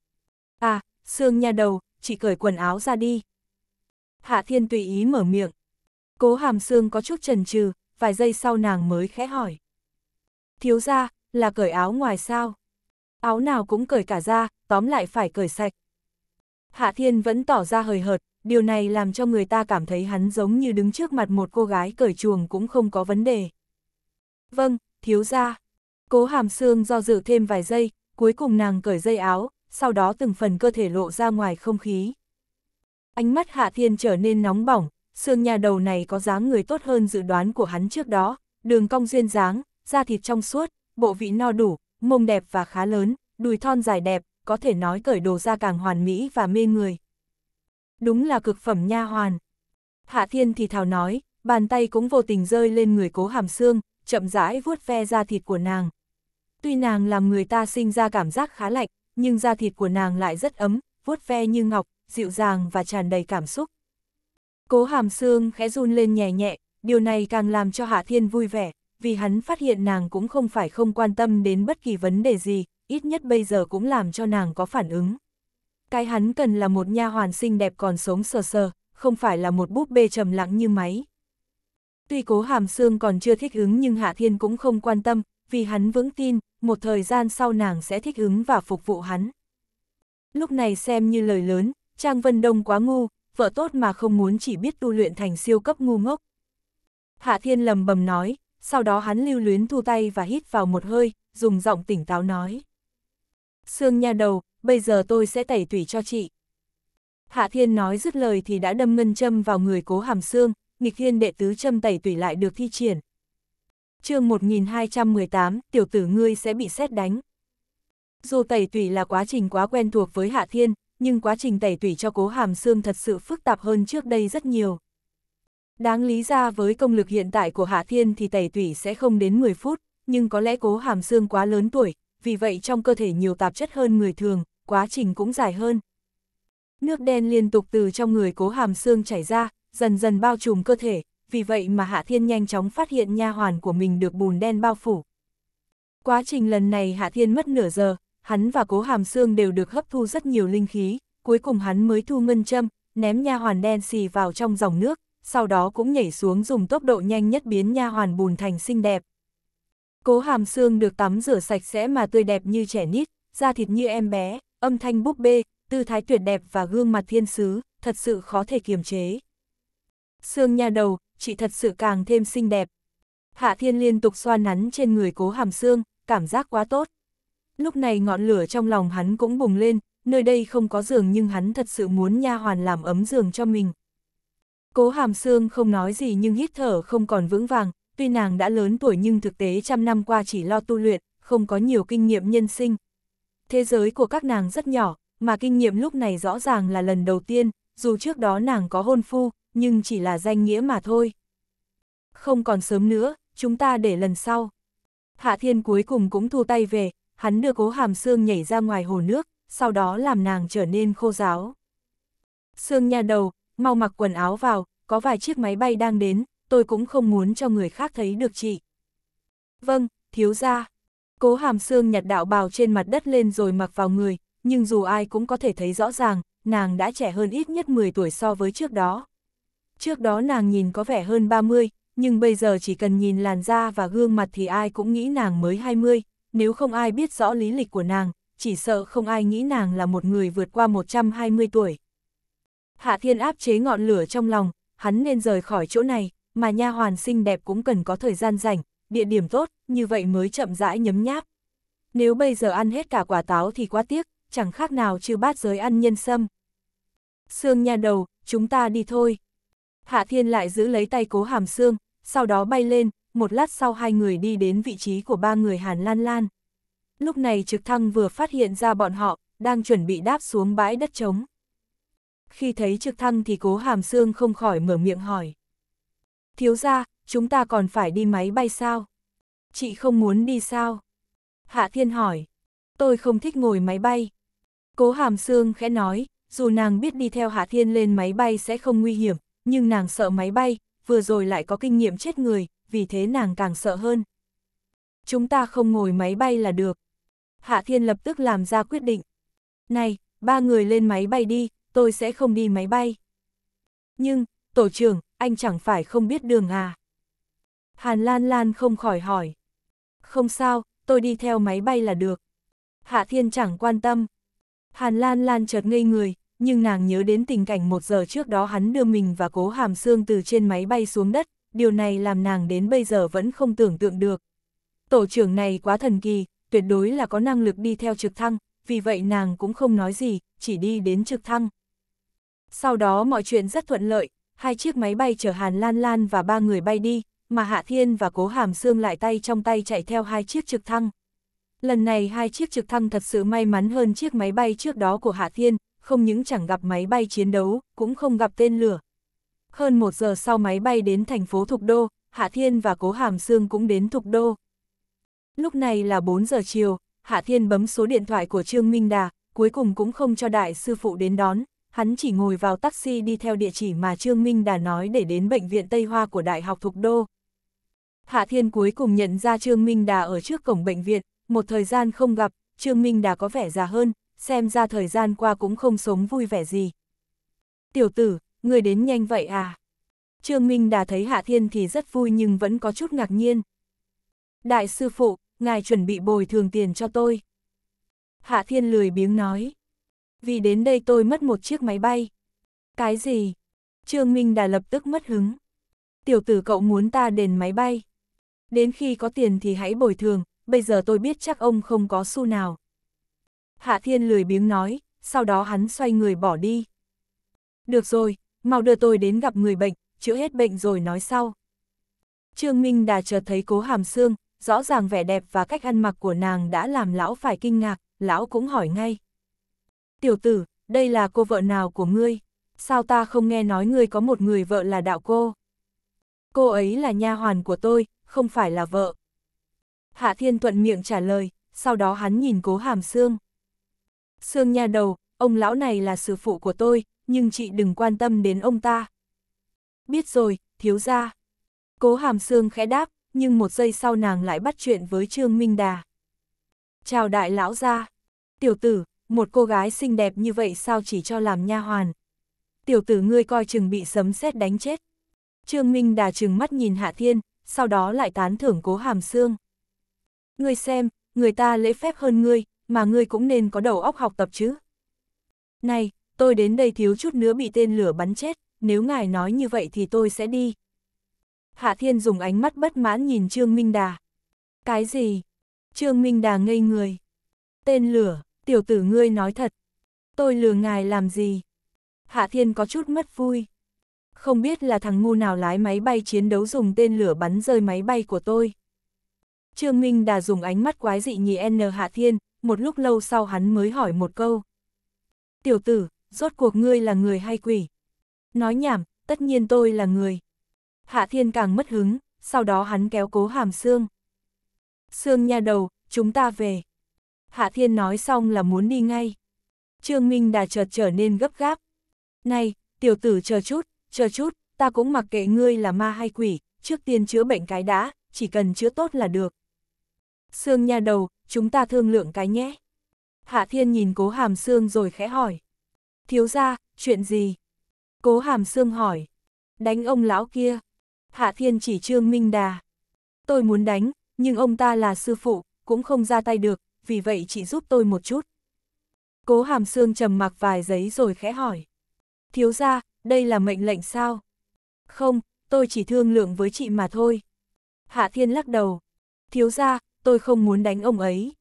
À, xương nha đầu, chị cởi quần áo ra đi. Hạ thiên tùy ý mở miệng. Cố hàm xương có chút chần chừ, vài giây sau nàng mới khẽ hỏi. Thiếu gia, là cởi áo ngoài sao? Áo nào cũng cởi cả ra, tóm lại phải cởi sạch. Hạ thiên vẫn tỏ ra hời hợt, điều này làm cho người ta cảm thấy hắn giống như đứng trước mặt một cô gái cởi chuồng cũng không có vấn đề. Vâng, thiếu ra. Cố hàm xương do dự thêm vài giây, cuối cùng nàng cởi dây áo, sau đó từng phần cơ thể lộ ra ngoài không khí. Ánh mắt Hạ Thiên trở nên nóng bỏng, xương nhà đầu này có dáng người tốt hơn dự đoán của hắn trước đó, đường cong duyên dáng, da thịt trong suốt, bộ vị no đủ, mông đẹp và khá lớn, đùi thon dài đẹp, có thể nói cởi đồ ra càng hoàn mỹ và mê người. Đúng là cực phẩm nha hoàn. Hạ Thiên thì thào nói, bàn tay cũng vô tình rơi lên người cố hàm xương, chậm rãi vuốt ve da thịt của nàng. Tuy nàng làm người ta sinh ra cảm giác khá lạnh, nhưng da thịt của nàng lại rất ấm, vuốt ve như ngọc, dịu dàng và tràn đầy cảm xúc. Cố hàm xương khẽ run lên nhẹ nhẹ, điều này càng làm cho Hạ Thiên vui vẻ, vì hắn phát hiện nàng cũng không phải không quan tâm đến bất kỳ vấn đề gì, ít nhất bây giờ cũng làm cho nàng có phản ứng. Cái hắn cần là một nha hoàn xinh đẹp còn sống sờ sờ, không phải là một búp bê trầm lặng như máy. Tuy cố hàm xương còn chưa thích ứng nhưng Hạ Thiên cũng không quan tâm, vì hắn vững tin, một thời gian sau nàng sẽ thích ứng và phục vụ hắn. Lúc này xem như lời lớn, Trang Vân Đông quá ngu, vợ tốt mà không muốn chỉ biết tu luyện thành siêu cấp ngu ngốc. Hạ Thiên lầm bầm nói, sau đó hắn lưu luyến thu tay và hít vào một hơi, dùng giọng tỉnh táo nói. Sương nha đầu, bây giờ tôi sẽ tẩy tủy cho chị. Hạ Thiên nói dứt lời thì đã đâm ngân châm vào người cố hàm xương, nghịch thiên đệ tứ châm tẩy tủy lại được thi triển. chương 1218, tiểu tử ngươi sẽ bị xét đánh. Dù tẩy tủy là quá trình quá quen thuộc với Hạ Thiên, nhưng quá trình tẩy tủy cho cố hàm xương thật sự phức tạp hơn trước đây rất nhiều. Đáng lý ra với công lực hiện tại của Hạ Thiên thì tẩy tủy sẽ không đến 10 phút, nhưng có lẽ cố hàm xương quá lớn tuổi, vì vậy trong cơ thể nhiều tạp chất hơn người thường, quá trình cũng dài hơn. Nước đen liên tục từ trong người cố hàm xương chảy ra, dần dần bao trùm cơ thể, vì vậy mà Hạ Thiên nhanh chóng phát hiện nha hoàn của mình được bùn đen bao phủ. Quá trình lần này Hạ Thiên mất nửa giờ, hắn và cố hàm xương đều được hấp thu rất nhiều linh khí, cuối cùng hắn mới thu ngân châm, ném nha hoàn đen xì vào trong dòng nước, sau đó cũng nhảy xuống dùng tốc độ nhanh nhất biến nha hoàn bùn thành xinh đẹp. Cố hàm xương được tắm rửa sạch sẽ mà tươi đẹp như trẻ nít, da thịt như em bé, âm thanh búp bê, tư thái tuyệt đẹp và gương mặt thiên sứ, thật sự khó thể kiềm chế. Xương nha đầu, chị thật sự càng thêm xinh đẹp. Hạ thiên liên tục xoa nắn trên người cố hàm xương, cảm giác quá tốt. Lúc này ngọn lửa trong lòng hắn cũng bùng lên, nơi đây không có giường nhưng hắn thật sự muốn nha hoàn làm ấm giường cho mình. Cố hàm xương không nói gì nhưng hít thở không còn vững vàng, tuy nàng đã lớn tuổi nhưng thực tế trăm năm qua chỉ lo tu luyện, không có nhiều kinh nghiệm nhân sinh. Thế giới của các nàng rất nhỏ, mà kinh nghiệm lúc này rõ ràng là lần đầu tiên, dù trước đó nàng có hôn phu, nhưng chỉ là danh nghĩa mà thôi. Không còn sớm nữa, chúng ta để lần sau. Hạ thiên cuối cùng cũng thu tay về, hắn đưa cố hàm xương nhảy ra ngoài hồ nước, sau đó làm nàng trở nên khô giáo. Sương nha đầu, mau mặc quần áo vào, có vài chiếc máy bay đang đến, tôi cũng không muốn cho người khác thấy được chị. Vâng, thiếu gia. Cố hàm xương nhặt đạo bào trên mặt đất lên rồi mặc vào người, nhưng dù ai cũng có thể thấy rõ ràng, nàng đã trẻ hơn ít nhất 10 tuổi so với trước đó. Trước đó nàng nhìn có vẻ hơn 30, nhưng bây giờ chỉ cần nhìn làn da và gương mặt thì ai cũng nghĩ nàng mới 20, nếu không ai biết rõ lý lịch của nàng, chỉ sợ không ai nghĩ nàng là một người vượt qua 120 tuổi. Hạ Thiên áp chế ngọn lửa trong lòng, hắn nên rời khỏi chỗ này, mà nha hoàn xinh đẹp cũng cần có thời gian rảnh, địa điểm tốt, như vậy mới chậm rãi nhấm nháp. Nếu bây giờ ăn hết cả quả táo thì quá tiếc, chẳng khác nào chưa bát giới ăn nhân sâm. Sương nha đầu, chúng ta đi thôi. Hạ Thiên lại giữ lấy tay cố hàm xương, sau đó bay lên, một lát sau hai người đi đến vị trí của ba người Hàn Lan Lan. Lúc này trực thăng vừa phát hiện ra bọn họ, đang chuẩn bị đáp xuống bãi đất trống. Khi thấy trực thăng thì cố hàm xương không khỏi mở miệng hỏi. Thiếu ra, chúng ta còn phải đi máy bay sao? Chị không muốn đi sao? Hạ Thiên hỏi. Tôi không thích ngồi máy bay. Cố hàm Sương khẽ nói, dù nàng biết đi theo Hạ Thiên lên máy bay sẽ không nguy hiểm, nhưng nàng sợ máy bay, vừa rồi lại có kinh nghiệm chết người, vì thế nàng càng sợ hơn. Chúng ta không ngồi máy bay là được. Hạ Thiên lập tức làm ra quyết định. Này, ba người lên máy bay đi, tôi sẽ không đi máy bay. Nhưng, tổ trưởng, anh chẳng phải không biết đường à? Hàn Lan Lan không khỏi hỏi. Không sao, tôi đi theo máy bay là được. Hạ Thiên chẳng quan tâm. Hàn Lan Lan chợt ngây người, nhưng nàng nhớ đến tình cảnh một giờ trước đó hắn đưa mình và cố hàm xương từ trên máy bay xuống đất, điều này làm nàng đến bây giờ vẫn không tưởng tượng được. Tổ trưởng này quá thần kỳ, tuyệt đối là có năng lực đi theo trực thăng, vì vậy nàng cũng không nói gì, chỉ đi đến trực thăng. Sau đó mọi chuyện rất thuận lợi, hai chiếc máy bay chở Hàn Lan Lan và ba người bay đi, mà Hạ Thiên và Cố Hàm Sương lại tay trong tay chạy theo hai chiếc trực thăng. Lần này hai chiếc trực thăng thật sự may mắn hơn chiếc máy bay trước đó của Hạ Thiên, không những chẳng gặp máy bay chiến đấu, cũng không gặp tên lửa. Hơn một giờ sau máy bay đến thành phố Thục Đô, Hạ Thiên và Cố Hàm Sương cũng đến Thục Đô. Lúc này là 4 giờ chiều, Hạ Thiên bấm số điện thoại của Trương Minh Đà, cuối cùng cũng không cho đại sư phụ đến đón, hắn chỉ ngồi vào taxi đi theo địa chỉ mà Trương Minh Đà nói để đến bệnh viện Tây Hoa của Đại học Thục Đô. Hạ Thiên cuối cùng nhận ra Trương Minh Đà ở trước cổng bệnh viện, một thời gian không gặp, Trương Minh Đà có vẻ già hơn, xem ra thời gian qua cũng không sống vui vẻ gì. Tiểu tử, người đến nhanh vậy à? Trương Minh Đà thấy Hạ Thiên thì rất vui nhưng vẫn có chút ngạc nhiên. Đại sư phụ, ngài chuẩn bị bồi thường tiền cho tôi. Hạ Thiên lười biếng nói. Vì đến đây tôi mất một chiếc máy bay. Cái gì? Trương Minh Đà lập tức mất hứng. Tiểu tử cậu muốn ta đền máy bay. Đến khi có tiền thì hãy bồi thường, bây giờ tôi biết chắc ông không có xu nào. Hạ Thiên lười biếng nói, sau đó hắn xoay người bỏ đi. Được rồi, mau đưa tôi đến gặp người bệnh, chữa hết bệnh rồi nói sau. Trương Minh Đà chợt thấy cố hàm xương, rõ ràng vẻ đẹp và cách ăn mặc của nàng đã làm lão phải kinh ngạc, lão cũng hỏi ngay. Tiểu tử, đây là cô vợ nào của ngươi? Sao ta không nghe nói ngươi có một người vợ là đạo cô? Cô ấy là nha hoàn của tôi, không phải là vợ. Hạ Thiên thuận miệng trả lời, sau đó hắn nhìn cố hàm xương. Sương nha đầu, ông lão này là sư phụ của tôi, nhưng chị đừng quan tâm đến ông ta. Biết rồi, thiếu gia. Cố hàm xương khẽ đáp, nhưng một giây sau nàng lại bắt chuyện với Trương Minh Đà. Chào đại lão gia. Tiểu tử, một cô gái xinh đẹp như vậy sao chỉ cho làm nha hoàn. Tiểu tử ngươi coi chừng bị sấm sét đánh chết. Trương Minh Đà chừng mắt nhìn Hạ Thiên, sau đó lại tán thưởng cố hàm xương. Ngươi xem, người ta lễ phép hơn ngươi, mà ngươi cũng nên có đầu óc học tập chứ. Này, tôi đến đây thiếu chút nữa bị tên lửa bắn chết, nếu ngài nói như vậy thì tôi sẽ đi. Hạ Thiên dùng ánh mắt bất mãn nhìn Trương Minh Đà. Cái gì? Trương Minh Đà ngây người. Tên lửa, tiểu tử ngươi nói thật. Tôi lừa ngài làm gì? Hạ Thiên có chút mất vui. Không biết là thằng ngu nào lái máy bay chiến đấu dùng tên lửa bắn rơi máy bay của tôi. Trương Minh Đà dùng ánh mắt quái dị nhì N Hạ Thiên, một lúc lâu sau hắn mới hỏi một câu. Tiểu tử, rốt cuộc ngươi là người hay quỷ? Nói nhảm, tất nhiên tôi là người. Hạ Thiên càng mất hứng, sau đó hắn kéo cố hàm xương. Xương nha đầu, chúng ta về. Hạ Thiên nói xong là muốn đi ngay. Trương Minh Đà chợt trở nên gấp gáp. Này, tiểu tử chờ chút, chờ chút, ta cũng mặc kệ ngươi là ma hay quỷ, trước tiên chữa bệnh cái đã, chỉ cần chữa tốt là được. Sương nha đầu, chúng ta thương lượng cái nhé. Hạ Thiên nhìn cố hàm Sương rồi khẽ hỏi. Thiếu ra, chuyện gì? Cố hàm Sương hỏi. Đánh ông lão kia. Hạ Thiên chỉ Trương Minh Đà. Tôi muốn đánh, nhưng ông ta là sư phụ, cũng không ra tay được, vì vậy chị giúp tôi một chút. Cố hàm xương trầm mặc vài giấy rồi khẽ hỏi. Thiếu ra, đây là mệnh lệnh sao? Không, tôi chỉ thương lượng với chị mà thôi. Hạ Thiên lắc đầu. Thiếu ra, tôi không muốn đánh ông ấy.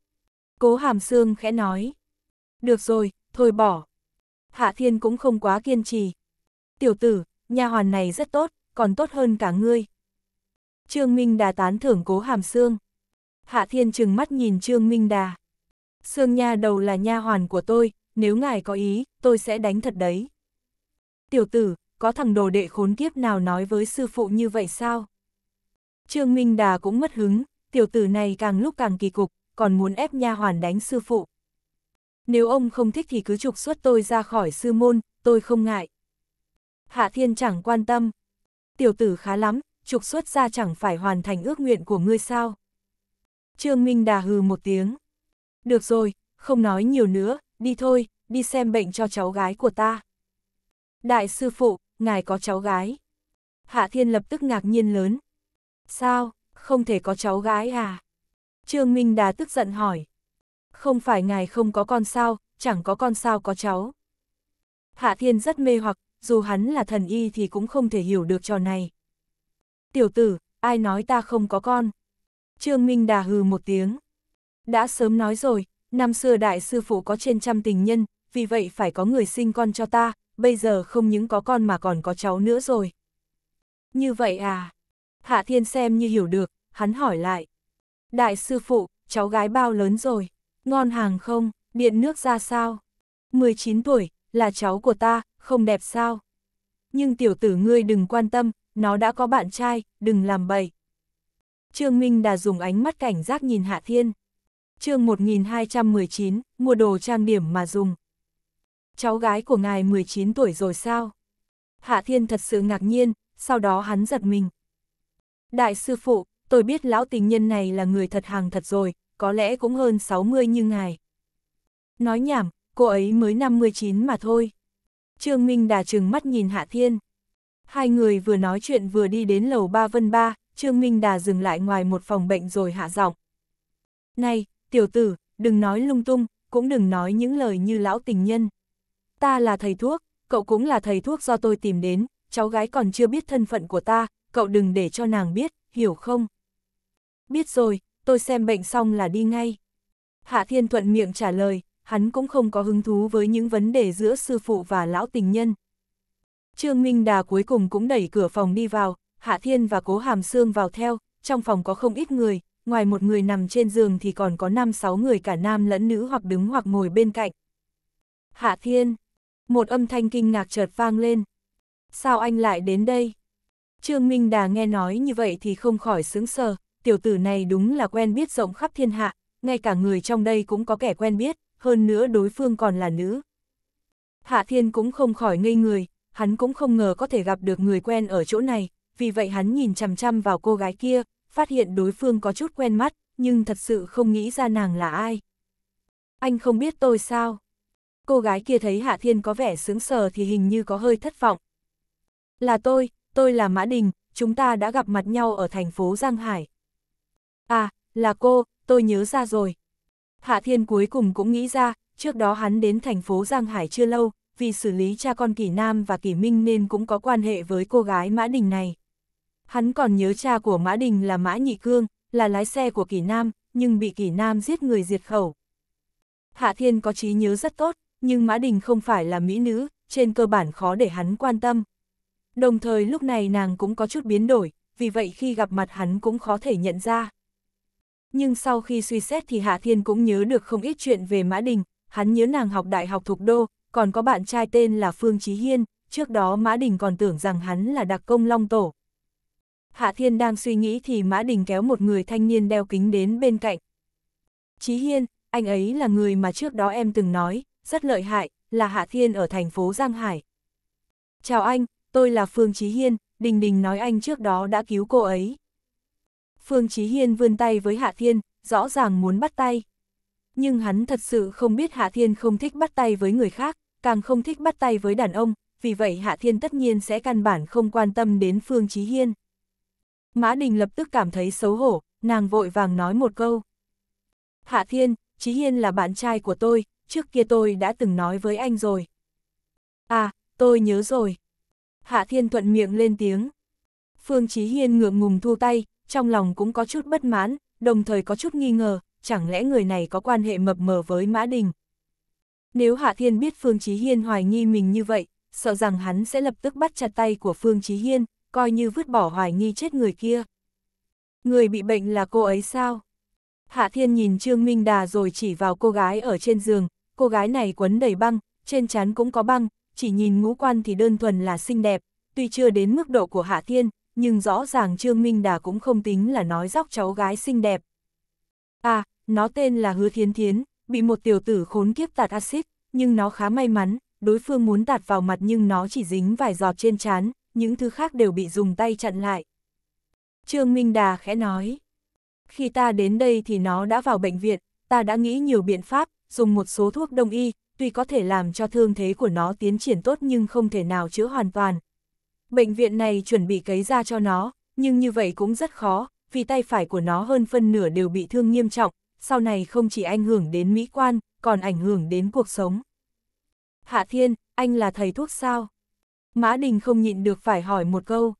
Cố hàm xương khẽ nói. Được rồi, thôi bỏ. Hạ Thiên cũng không quá kiên trì. Tiểu tử, nhà hoàn này rất tốt, còn tốt hơn cả ngươi. Trương Minh Đà tán thưởng cố hàm xương. Hạ Thiên trừng mắt nhìn Trương Minh Đà. Sương nha đầu là nha hoàn của tôi, nếu ngài có ý, tôi sẽ đánh thật đấy. Tiểu tử, có thằng đồ đệ khốn kiếp nào nói với sư phụ như vậy sao? Trương Minh Đà cũng mất hứng, tiểu tử này càng lúc càng kỳ cục, còn muốn ép nha hoàn đánh sư phụ. Nếu ông không thích thì cứ trục xuất tôi ra khỏi sư môn, tôi không ngại. Hạ Thiên chẳng quan tâm. Tiểu tử khá lắm, trục xuất ra chẳng phải hoàn thành ước nguyện của ngươi sao. Trương Minh Đà hừ một tiếng. Được rồi, không nói nhiều nữa, đi thôi, đi xem bệnh cho cháu gái của ta. Đại sư phụ, ngài có cháu gái. Hạ Thiên lập tức ngạc nhiên lớn. Sao, không thể có cháu gái à? Trương Minh Đà tức giận hỏi. Không phải ngài không có con sao, chẳng có con sao có cháu. Hạ Thiên rất mê hoặc, dù hắn là thần y thì cũng không thể hiểu được trò này. Tiểu tử, ai nói ta không có con? Trương Minh Đà hừ một tiếng. Đã sớm nói rồi, năm xưa đại sư phụ có trên trăm tình nhân, vì vậy phải có người sinh con cho ta, bây giờ không những có con mà còn có cháu nữa rồi. Như vậy à? Hạ Thiên xem như hiểu được, hắn hỏi lại. Đại sư phụ, cháu gái bao lớn rồi? Ngon hàng không? Điện nước ra sao? 19 tuổi, là cháu của ta, không đẹp sao? Nhưng tiểu tử ngươi đừng quan tâm, nó đã có bạn trai, đừng làm bậy. Trương Minh đã dùng ánh mắt cảnh giác nhìn Hạ Thiên. chương 1219, mua đồ trang điểm mà dùng. Cháu gái của ngài 19 tuổi rồi sao? Hạ Thiên thật sự ngạc nhiên, sau đó hắn giật mình. Đại sư phụ, tôi biết lão tình nhân này là người thật hàng thật rồi, có lẽ cũng hơn 60 như ngài. Nói nhảm, cô ấy mới 59 mà thôi. Trương Minh đà trừng mắt nhìn Hạ Thiên. Hai người vừa nói chuyện vừa đi đến lầu ba vân ba, Trương Minh đà dừng lại ngoài một phòng bệnh rồi hạ giọng. Này, tiểu tử, đừng nói lung tung, cũng đừng nói những lời như lão tình nhân. Ta là thầy thuốc, cậu cũng là thầy thuốc do tôi tìm đến, cháu gái còn chưa biết thân phận của ta, cậu đừng để cho nàng biết, hiểu không? Biết rồi, tôi xem bệnh xong là đi ngay. Hạ Thiên Thuận miệng trả lời, hắn cũng không có hứng thú với những vấn đề giữa sư phụ và lão tình nhân. Trương Minh Đà cuối cùng cũng đẩy cửa phòng đi vào, Hạ Thiên và Cố Hàm Sương vào theo, trong phòng có không ít người, ngoài một người nằm trên giường thì còn có 5-6 người cả nam lẫn nữ hoặc đứng hoặc ngồi bên cạnh. Hạ Thiên, một âm thanh kinh ngạc chợt vang lên. Sao anh lại đến đây? Trương Minh Đà nghe nói như vậy thì không khỏi sướng sờ, tiểu tử này đúng là quen biết rộng khắp thiên hạ, ngay cả người trong đây cũng có kẻ quen biết, hơn nữa đối phương còn là nữ. Hạ Thiên cũng không khỏi ngây người, hắn cũng không ngờ có thể gặp được người quen ở chỗ này, vì vậy hắn nhìn chằm chằm vào cô gái kia, phát hiện đối phương có chút quen mắt, nhưng thật sự không nghĩ ra nàng là ai. Anh không biết tôi sao? Cô gái kia thấy Hạ Thiên có vẻ sướng sờ thì hình như có hơi thất vọng. Là tôi, tôi là Mã Đình, chúng ta đã gặp mặt nhau ở thành phố Giang Hải. À, là cô, tôi nhớ ra rồi. Hạ Thiên cuối cùng cũng nghĩ ra, trước đó hắn đến thành phố Giang Hải chưa lâu, vì xử lý cha con Kỷ Nam và Kỷ Minh nên cũng có quan hệ với cô gái Mã Đình này. Hắn còn nhớ cha của Mã Đình là Mã Nhị Cương, là lái xe của kỳ Nam, nhưng bị kỳ Nam giết người diệt khẩu. Hạ Thiên có trí nhớ rất tốt, nhưng Mã Đình không phải là mỹ nữ, trên cơ bản khó để hắn quan tâm. Đồng thời lúc này nàng cũng có chút biến đổi, vì vậy khi gặp mặt hắn cũng khó thể nhận ra. Nhưng sau khi suy xét thì Hạ Thiên cũng nhớ được không ít chuyện về Mã Đình, hắn nhớ nàng học đại học thuộc đô, còn có bạn trai tên là Phương Chí Hiên, trước đó Mã Đình còn tưởng rằng hắn là đặc công long tổ. Hạ Thiên đang suy nghĩ thì Mã Đình kéo một người thanh niên đeo kính đến bên cạnh. Chí Hiên, anh ấy là người mà trước đó em từng nói, rất lợi hại, là Hạ Thiên ở thành phố Giang Hải. Chào anh, tôi là Phương Chí Hiên, Đình Đình nói anh trước đó đã cứu cô ấy. Phương Chí Hiên vươn tay với Hạ Thiên, rõ ràng muốn bắt tay. Nhưng hắn thật sự không biết Hạ Thiên không thích bắt tay với người khác, càng không thích bắt tay với đàn ông, vì vậy Hạ Thiên tất nhiên sẽ căn bản không quan tâm đến Phương Chí Hiên. Mã Đình lập tức cảm thấy xấu hổ, nàng vội vàng nói một câu. Hạ Thiên, Chí Hiên là bạn trai của tôi, trước kia tôi đã từng nói với anh rồi. À, tôi nhớ rồi. Hạ Thiên thuận miệng lên tiếng. Phương Chí Hiên ngượng ngùng thu tay, trong lòng cũng có chút bất mãn, đồng thời có chút nghi ngờ, chẳng lẽ người này có quan hệ mập mờ với Mã Đình. Nếu Hạ Thiên biết Phương Chí Hiên hoài nghi mình như vậy, sợ rằng hắn sẽ lập tức bắt chặt tay của Phương Chí Hiên, coi như vứt bỏ hoài nghi chết người kia. Người bị bệnh là cô ấy sao? Hạ Thiên nhìn Trương Minh Đà rồi chỉ vào cô gái ở trên giường, cô gái này quấn đầy băng, trên trán cũng có băng, chỉ nhìn ngũ quan thì đơn thuần là xinh đẹp, tuy chưa đến mức độ của Hạ Thiên, nhưng rõ ràng Trương Minh Đà cũng không tính là nói dóc cháu gái xinh đẹp. À, nó tên là Hứa Thiến Thiến, bị một tiểu tử khốn kiếp tạt axit, nhưng nó khá may mắn, đối phương muốn tạt vào mặt nhưng nó chỉ dính vài giọt trên trán, những thứ khác đều bị dùng tay chặn lại. Trương Minh Đà khẽ nói, khi ta đến đây thì nó đã vào bệnh viện, ta đã nghĩ nhiều biện pháp, dùng một số thuốc đông y, tuy có thể làm cho thương thế của nó tiến triển tốt nhưng không thể nào chữa hoàn toàn. Bệnh viện này chuẩn bị cấy ra cho nó, nhưng như vậy cũng rất khó, vì tay phải của nó hơn phân nửa đều bị thương nghiêm trọng, sau này không chỉ ảnh hưởng đến mỹ quan, còn ảnh hưởng đến cuộc sống. Hạ Thiên, anh là thầy thuốc sao? Mã Đình không nhịn được phải hỏi một câu.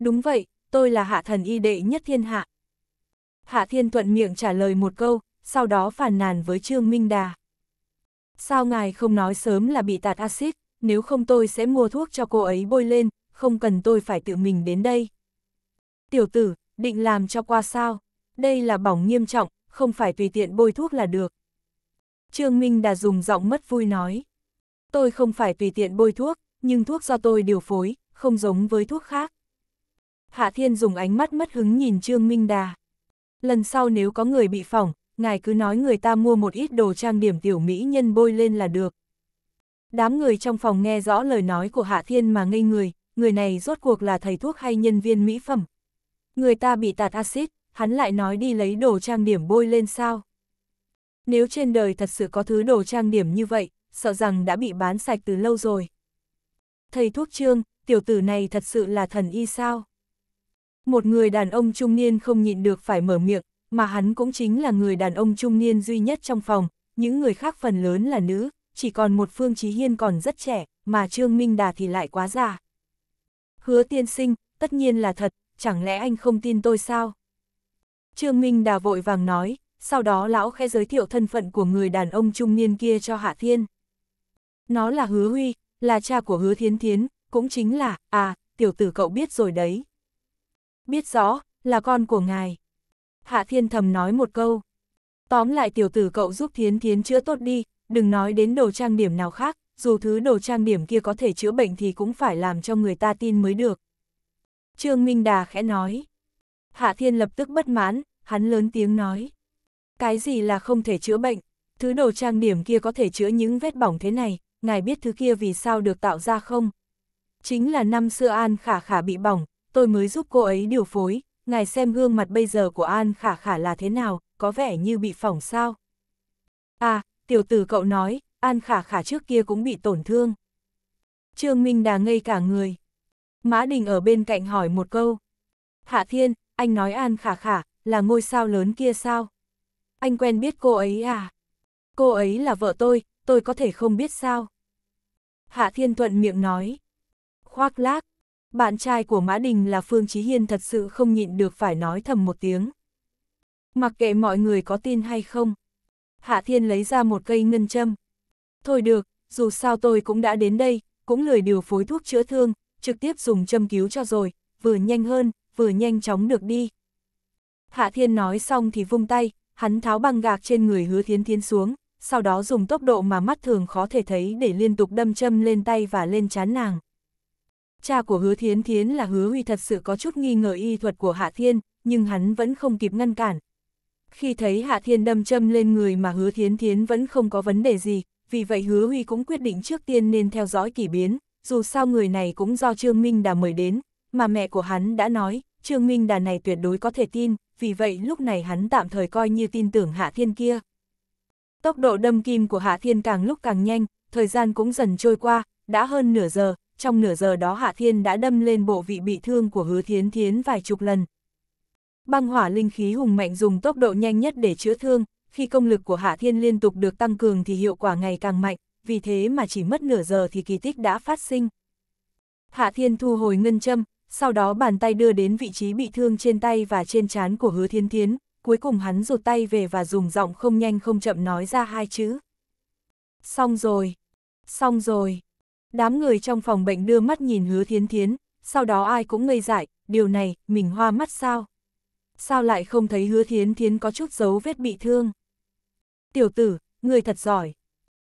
Đúng vậy, tôi là hạ thần y đệ nhất thiên hạ. Hạ Thiên thuận miệng trả lời một câu, sau đó phàn nàn với Trương Minh Đà. Sao ngài không nói sớm là bị tạt axit, nếu không tôi sẽ mua thuốc cho cô ấy bôi lên, không cần tôi phải tự mình đến đây. Tiểu tử, định làm cho qua sao? Đây là bỏng nghiêm trọng, không phải tùy tiện bôi thuốc là được. Trương Minh Đà dùng giọng mất vui nói. Tôi không phải tùy tiện bôi thuốc, nhưng thuốc do tôi điều phối, không giống với thuốc khác. Hạ Thiên dùng ánh mắt mất hứng nhìn Trương Minh Đà. Lần sau nếu có người bị phỏng, ngài cứ nói người ta mua một ít đồ trang điểm tiểu mỹ nhân bôi lên là được. Đám người trong phòng nghe rõ lời nói của Hạ Thiên mà ngây người, người này rốt cuộc là thầy thuốc hay nhân viên mỹ phẩm. Người ta bị tạt axit, hắn lại nói đi lấy đồ trang điểm bôi lên sao. Nếu trên đời thật sự có thứ đồ trang điểm như vậy, sợ rằng đã bị bán sạch từ lâu rồi. Thầy thuốc trương, tiểu tử này thật sự là thần y sao? Một người đàn ông trung niên không nhịn được phải mở miệng, mà hắn cũng chính là người đàn ông trung niên duy nhất trong phòng, những người khác phần lớn là nữ, chỉ còn một Phương Chí Hiên còn rất trẻ, mà Trương Minh Đà thì lại quá già. Hứa tiên sinh, tất nhiên là thật, chẳng lẽ anh không tin tôi sao? Trương Minh Đà vội vàng nói, sau đó lão khẽ giới thiệu thân phận của người đàn ông trung niên kia cho Hạ Thiên. Nó là Hứa Huy, là cha của Hứa Thiến Thiến, cũng chính là, à, tiểu tử cậu biết rồi đấy. Biết rõ, là con của ngài. Hạ Thiên thầm nói một câu. Tóm lại tiểu tử cậu giúp Thiến Thiến chữa tốt đi, đừng nói đến đồ trang điểm nào khác, dù thứ đồ trang điểm kia có thể chữa bệnh thì cũng phải làm cho người ta tin mới được. Trương Minh Đà khẽ nói. Hạ Thiên lập tức bất mãn, hắn lớn tiếng nói. Cái gì là không thể chữa bệnh, thứ đồ trang điểm kia có thể chữa những vết bỏng thế này, ngài biết thứ kia vì sao được tạo ra không? Chính là năm xưa An Khả Khả bị bỏng, tôi mới giúp cô ấy điều phối, ngài xem gương mặt bây giờ của An Khả Khả là thế nào, có vẻ như bị phỏng sao? À, tiểu tử cậu nói, An Khả Khả trước kia cũng bị tổn thương. Trương Minh Đà ngây cả người. Mã Đình ở bên cạnh hỏi một câu. Hạ Thiên, anh nói An Khả Khả, là ngôi sao lớn kia sao? Anh quen biết cô ấy à? Cô ấy là vợ tôi, tôi có thể không biết sao? Hạ Thiên thuận miệng nói. Khoác lác, bạn trai của Mã Đình là Phương Chí Hiên thật sự không nhịn được phải nói thầm một tiếng. Mặc kệ mọi người có tin hay không. Hạ Thiên lấy ra một cây ngân châm. Thôi được, dù sao tôi cũng đã đến đây, cũng lười điều phối thuốc chữa thương, trực tiếp dùng châm cứu cho rồi, vừa nhanh hơn, vừa nhanh chóng được đi. Hạ Thiên nói xong thì vung tay, hắn tháo băng gạc trên người hứa thiến thiến xuống, sau đó dùng tốc độ mà mắt thường khó thể thấy để liên tục đâm châm lên tay và lên chán nàng. Cha của hứa thiến thiến là hứa huy thật sự có chút nghi ngờ y thuật của Hạ Thiên, nhưng hắn vẫn không kịp ngăn cản. Khi thấy Hạ Thiên đâm châm lên người mà hứa thiến thiến vẫn không có vấn đề gì, vì vậy hứa huy cũng quyết định trước tiên nên theo dõi kỳ biến, dù sao người này cũng do Trương Minh Đà mời đến, mà mẹ của hắn đã nói, Trương Minh Đà này tuyệt đối có thể tin, vì vậy lúc này hắn tạm thời coi như tin tưởng Hạ Thiên kia. Tốc độ đâm kim của Hạ Thiên càng lúc càng nhanh, thời gian cũng dần trôi qua, đã hơn nửa giờ, trong nửa giờ đó Hạ Thiên đã đâm lên bộ vị bị thương của hứa thiến thiến vài chục lần. Băng hỏa linh khí hùng mạnh dùng tốc độ nhanh nhất để chữa thương, khi công lực của Hạ Thiên liên tục được tăng cường thì hiệu quả ngày càng mạnh, vì thế mà chỉ mất nửa giờ thì kỳ tích đã phát sinh. Hạ Thiên thu hồi ngân châm, sau đó bàn tay đưa đến vị trí bị thương trên tay và trên trán của hứa thiên thiến, cuối cùng hắn rụt tay về và dùng giọng không nhanh không chậm nói ra hai chữ. Xong rồi, xong rồi. Đám người trong phòng bệnh đưa mắt nhìn hứa thiến thiến, sau đó ai cũng ngây dại, điều này, mình hoa mắt sao? Sao lại không thấy hứa thiến thiến có chút dấu vết bị thương? Tiểu tử, người thật giỏi.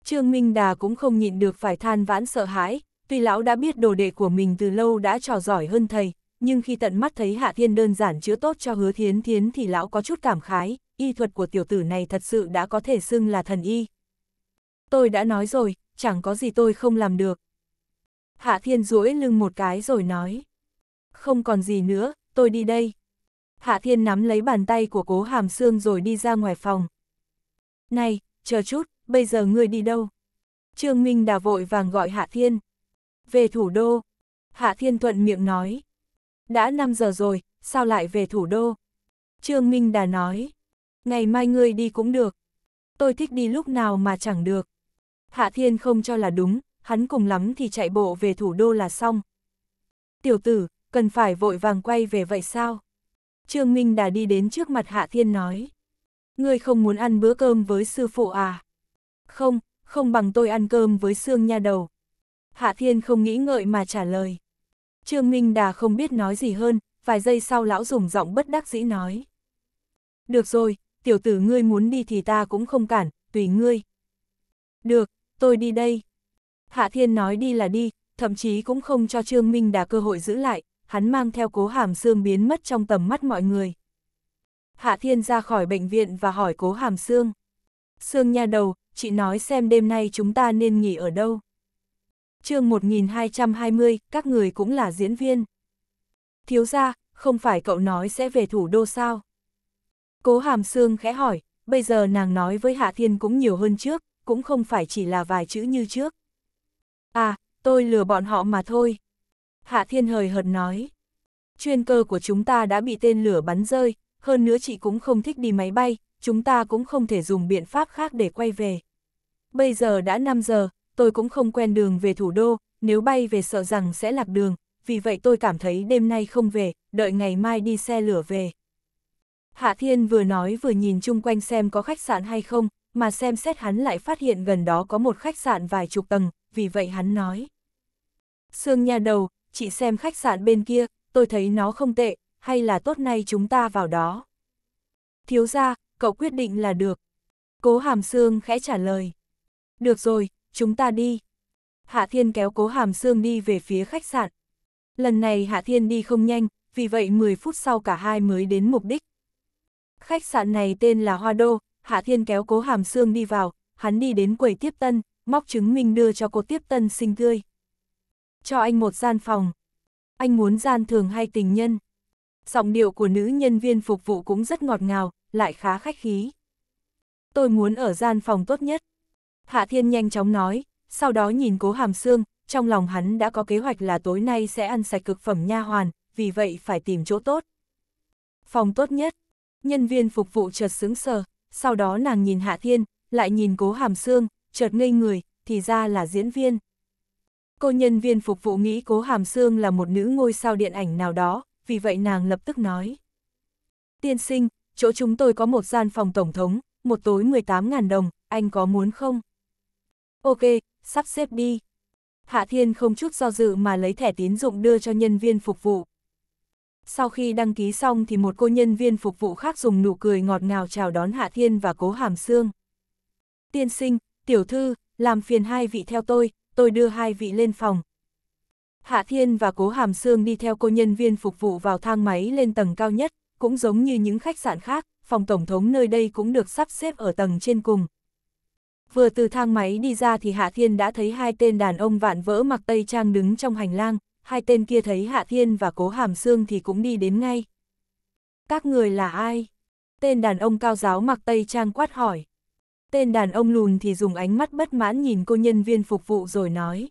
Trương Minh Đà cũng không nhịn được phải than vãn sợ hãi, tuy lão đã biết đồ đệ của mình từ lâu đã trò giỏi hơn thầy, nhưng khi tận mắt thấy Hạ Thiên đơn giản chữa tốt cho hứa thiến thiến thì lão có chút cảm khái, y thuật của tiểu tử này thật sự đã có thể xưng là thần y. Tôi đã nói rồi, chẳng có gì tôi không làm được. Hạ Thiên duỗi lưng một cái rồi nói. Không còn gì nữa, tôi đi đây. Hạ Thiên nắm lấy bàn tay của cố hàm xương rồi đi ra ngoài phòng. Này, chờ chút, bây giờ ngươi đi đâu? Trương Minh Đà vội vàng gọi Hạ Thiên. Về thủ đô. Hạ Thiên thuận miệng nói. Đã 5 giờ rồi, sao lại về thủ đô? Trương Minh Đà nói. Ngày mai ngươi đi cũng được. Tôi thích đi lúc nào mà chẳng được. Hạ Thiên không cho là đúng, hắn cùng lắm thì chạy bộ về thủ đô là xong. Tiểu tử, cần phải vội vàng quay về vậy sao? Trương Minh Đà đi đến trước mặt Hạ Thiên nói. Ngươi không muốn ăn bữa cơm với sư phụ à? Không, không bằng tôi ăn cơm với xương nha đầu. Hạ Thiên không nghĩ ngợi mà trả lời. Trương Minh Đà không biết nói gì hơn, vài giây sau lão dùng giọng bất đắc dĩ nói. Được rồi, tiểu tử ngươi muốn đi thì ta cũng không cản, tùy ngươi. Được, tôi đi đây. Hạ Thiên nói đi là đi, thậm chí cũng không cho Trương Minh Đà cơ hội giữ lại, hắn mang theo cố hàm xương biến mất trong tầm mắt mọi người. Hạ Thiên ra khỏi bệnh viện và hỏi cố hàm xương. Sương nha đầu, chị nói xem đêm nay chúng ta nên nghỉ ở đâu chương 1220, các người cũng là diễn viên. Thiếu ra, không phải cậu nói sẽ về thủ đô sao? Cố hàm xương khẽ hỏi, bây giờ nàng nói với Hạ Thiên cũng nhiều hơn trước, cũng không phải chỉ là vài chữ như trước. À, tôi lừa bọn họ mà thôi. Hạ Thiên hời hợt nói. Chuyên cơ của chúng ta đã bị tên lửa bắn rơi, hơn nữa chị cũng không thích đi máy bay, chúng ta cũng không thể dùng biện pháp khác để quay về. Bây giờ đã 5 giờ, tôi cũng không quen đường về thủ đô, nếu bay về sợ rằng sẽ lạc đường, vì vậy tôi cảm thấy đêm nay không về, đợi ngày mai đi xe lửa về. Hạ Thiên vừa nói vừa nhìn chung quanh xem có khách sạn hay không, mà xem xét hắn lại phát hiện gần đó có một khách sạn vài chục tầng, vì vậy hắn nói. Sương nhà đầu, chị xem khách sạn bên kia, tôi thấy nó không tệ, hay là tốt nay chúng ta vào đó. Thiếu ra, cậu quyết định là được. Cố Hàm Sương khẽ trả lời. Được rồi, chúng ta đi. Hạ Thiên kéo Cố Hàm xương đi về phía khách sạn. Lần này Hạ Thiên đi không nhanh, vì vậy 10 phút sau cả hai mới đến mục đích. Khách sạn này tên là Hoa Đô, Hạ Thiên kéo Cố Hàm xương đi vào, hắn đi đến quầy tiếp tân, móc chứng minh đưa cho cô tiếp tân xinh tươi. Cho anh một gian phòng. Anh muốn gian thường hay tình nhân? Giọng điệu của nữ nhân viên phục vụ cũng rất ngọt ngào, lại khá khách khí. Tôi muốn ở gian phòng tốt nhất. Hạ Thiên nhanh chóng nói, sau đó nhìn cố hàm xương, trong lòng hắn đã có kế hoạch là tối nay sẽ ăn sạch cực phẩm nha hoàn, vì vậy phải tìm chỗ tốt. Phòng tốt nhất, nhân viên phục vụ chợt sững sờ, sau đó nàng nhìn Hạ Thiên, lại nhìn cố hàm xương, chợt ngây người, thì ra là diễn viên. Cô nhân viên phục vụ nghĩ cố hàm xương là một nữ ngôi sao điện ảnh nào đó, vì vậy nàng lập tức nói. Tiên sinh, chỗ chúng tôi có một gian phòng tổng thống, một tối 18.000 đồng, anh có muốn không? Ok, sắp xếp đi. Hạ Thiên không chút do dự mà lấy thẻ tín dụng đưa cho nhân viên phục vụ. Sau khi đăng ký xong thì một cô nhân viên phục vụ khác dùng nụ cười ngọt ngào chào đón Hạ Thiên và Cố Hàm Sương. Tiên sinh, tiểu thư, làm phiền hai vị theo tôi, tôi đưa hai vị lên phòng. Hạ Thiên và Cố Hàm Sương đi theo cô nhân viên phục vụ vào thang máy lên tầng cao nhất, cũng giống như những khách sạn khác, phòng tổng thống nơi đây cũng được sắp xếp ở tầng trên cùng. Vừa từ thang máy đi ra thì Hạ Thiên đã thấy hai tên đàn ông vạn vỡ mặc tây trang đứng trong hành lang, hai tên kia thấy Hạ Thiên và Cố Hàm Sương thì cũng đi đến ngay. Các người là ai? Tên đàn ông cao giáo mặc tây trang quát hỏi. Tên đàn ông lùn thì dùng ánh mắt bất mãn nhìn cô nhân viên phục vụ rồi nói.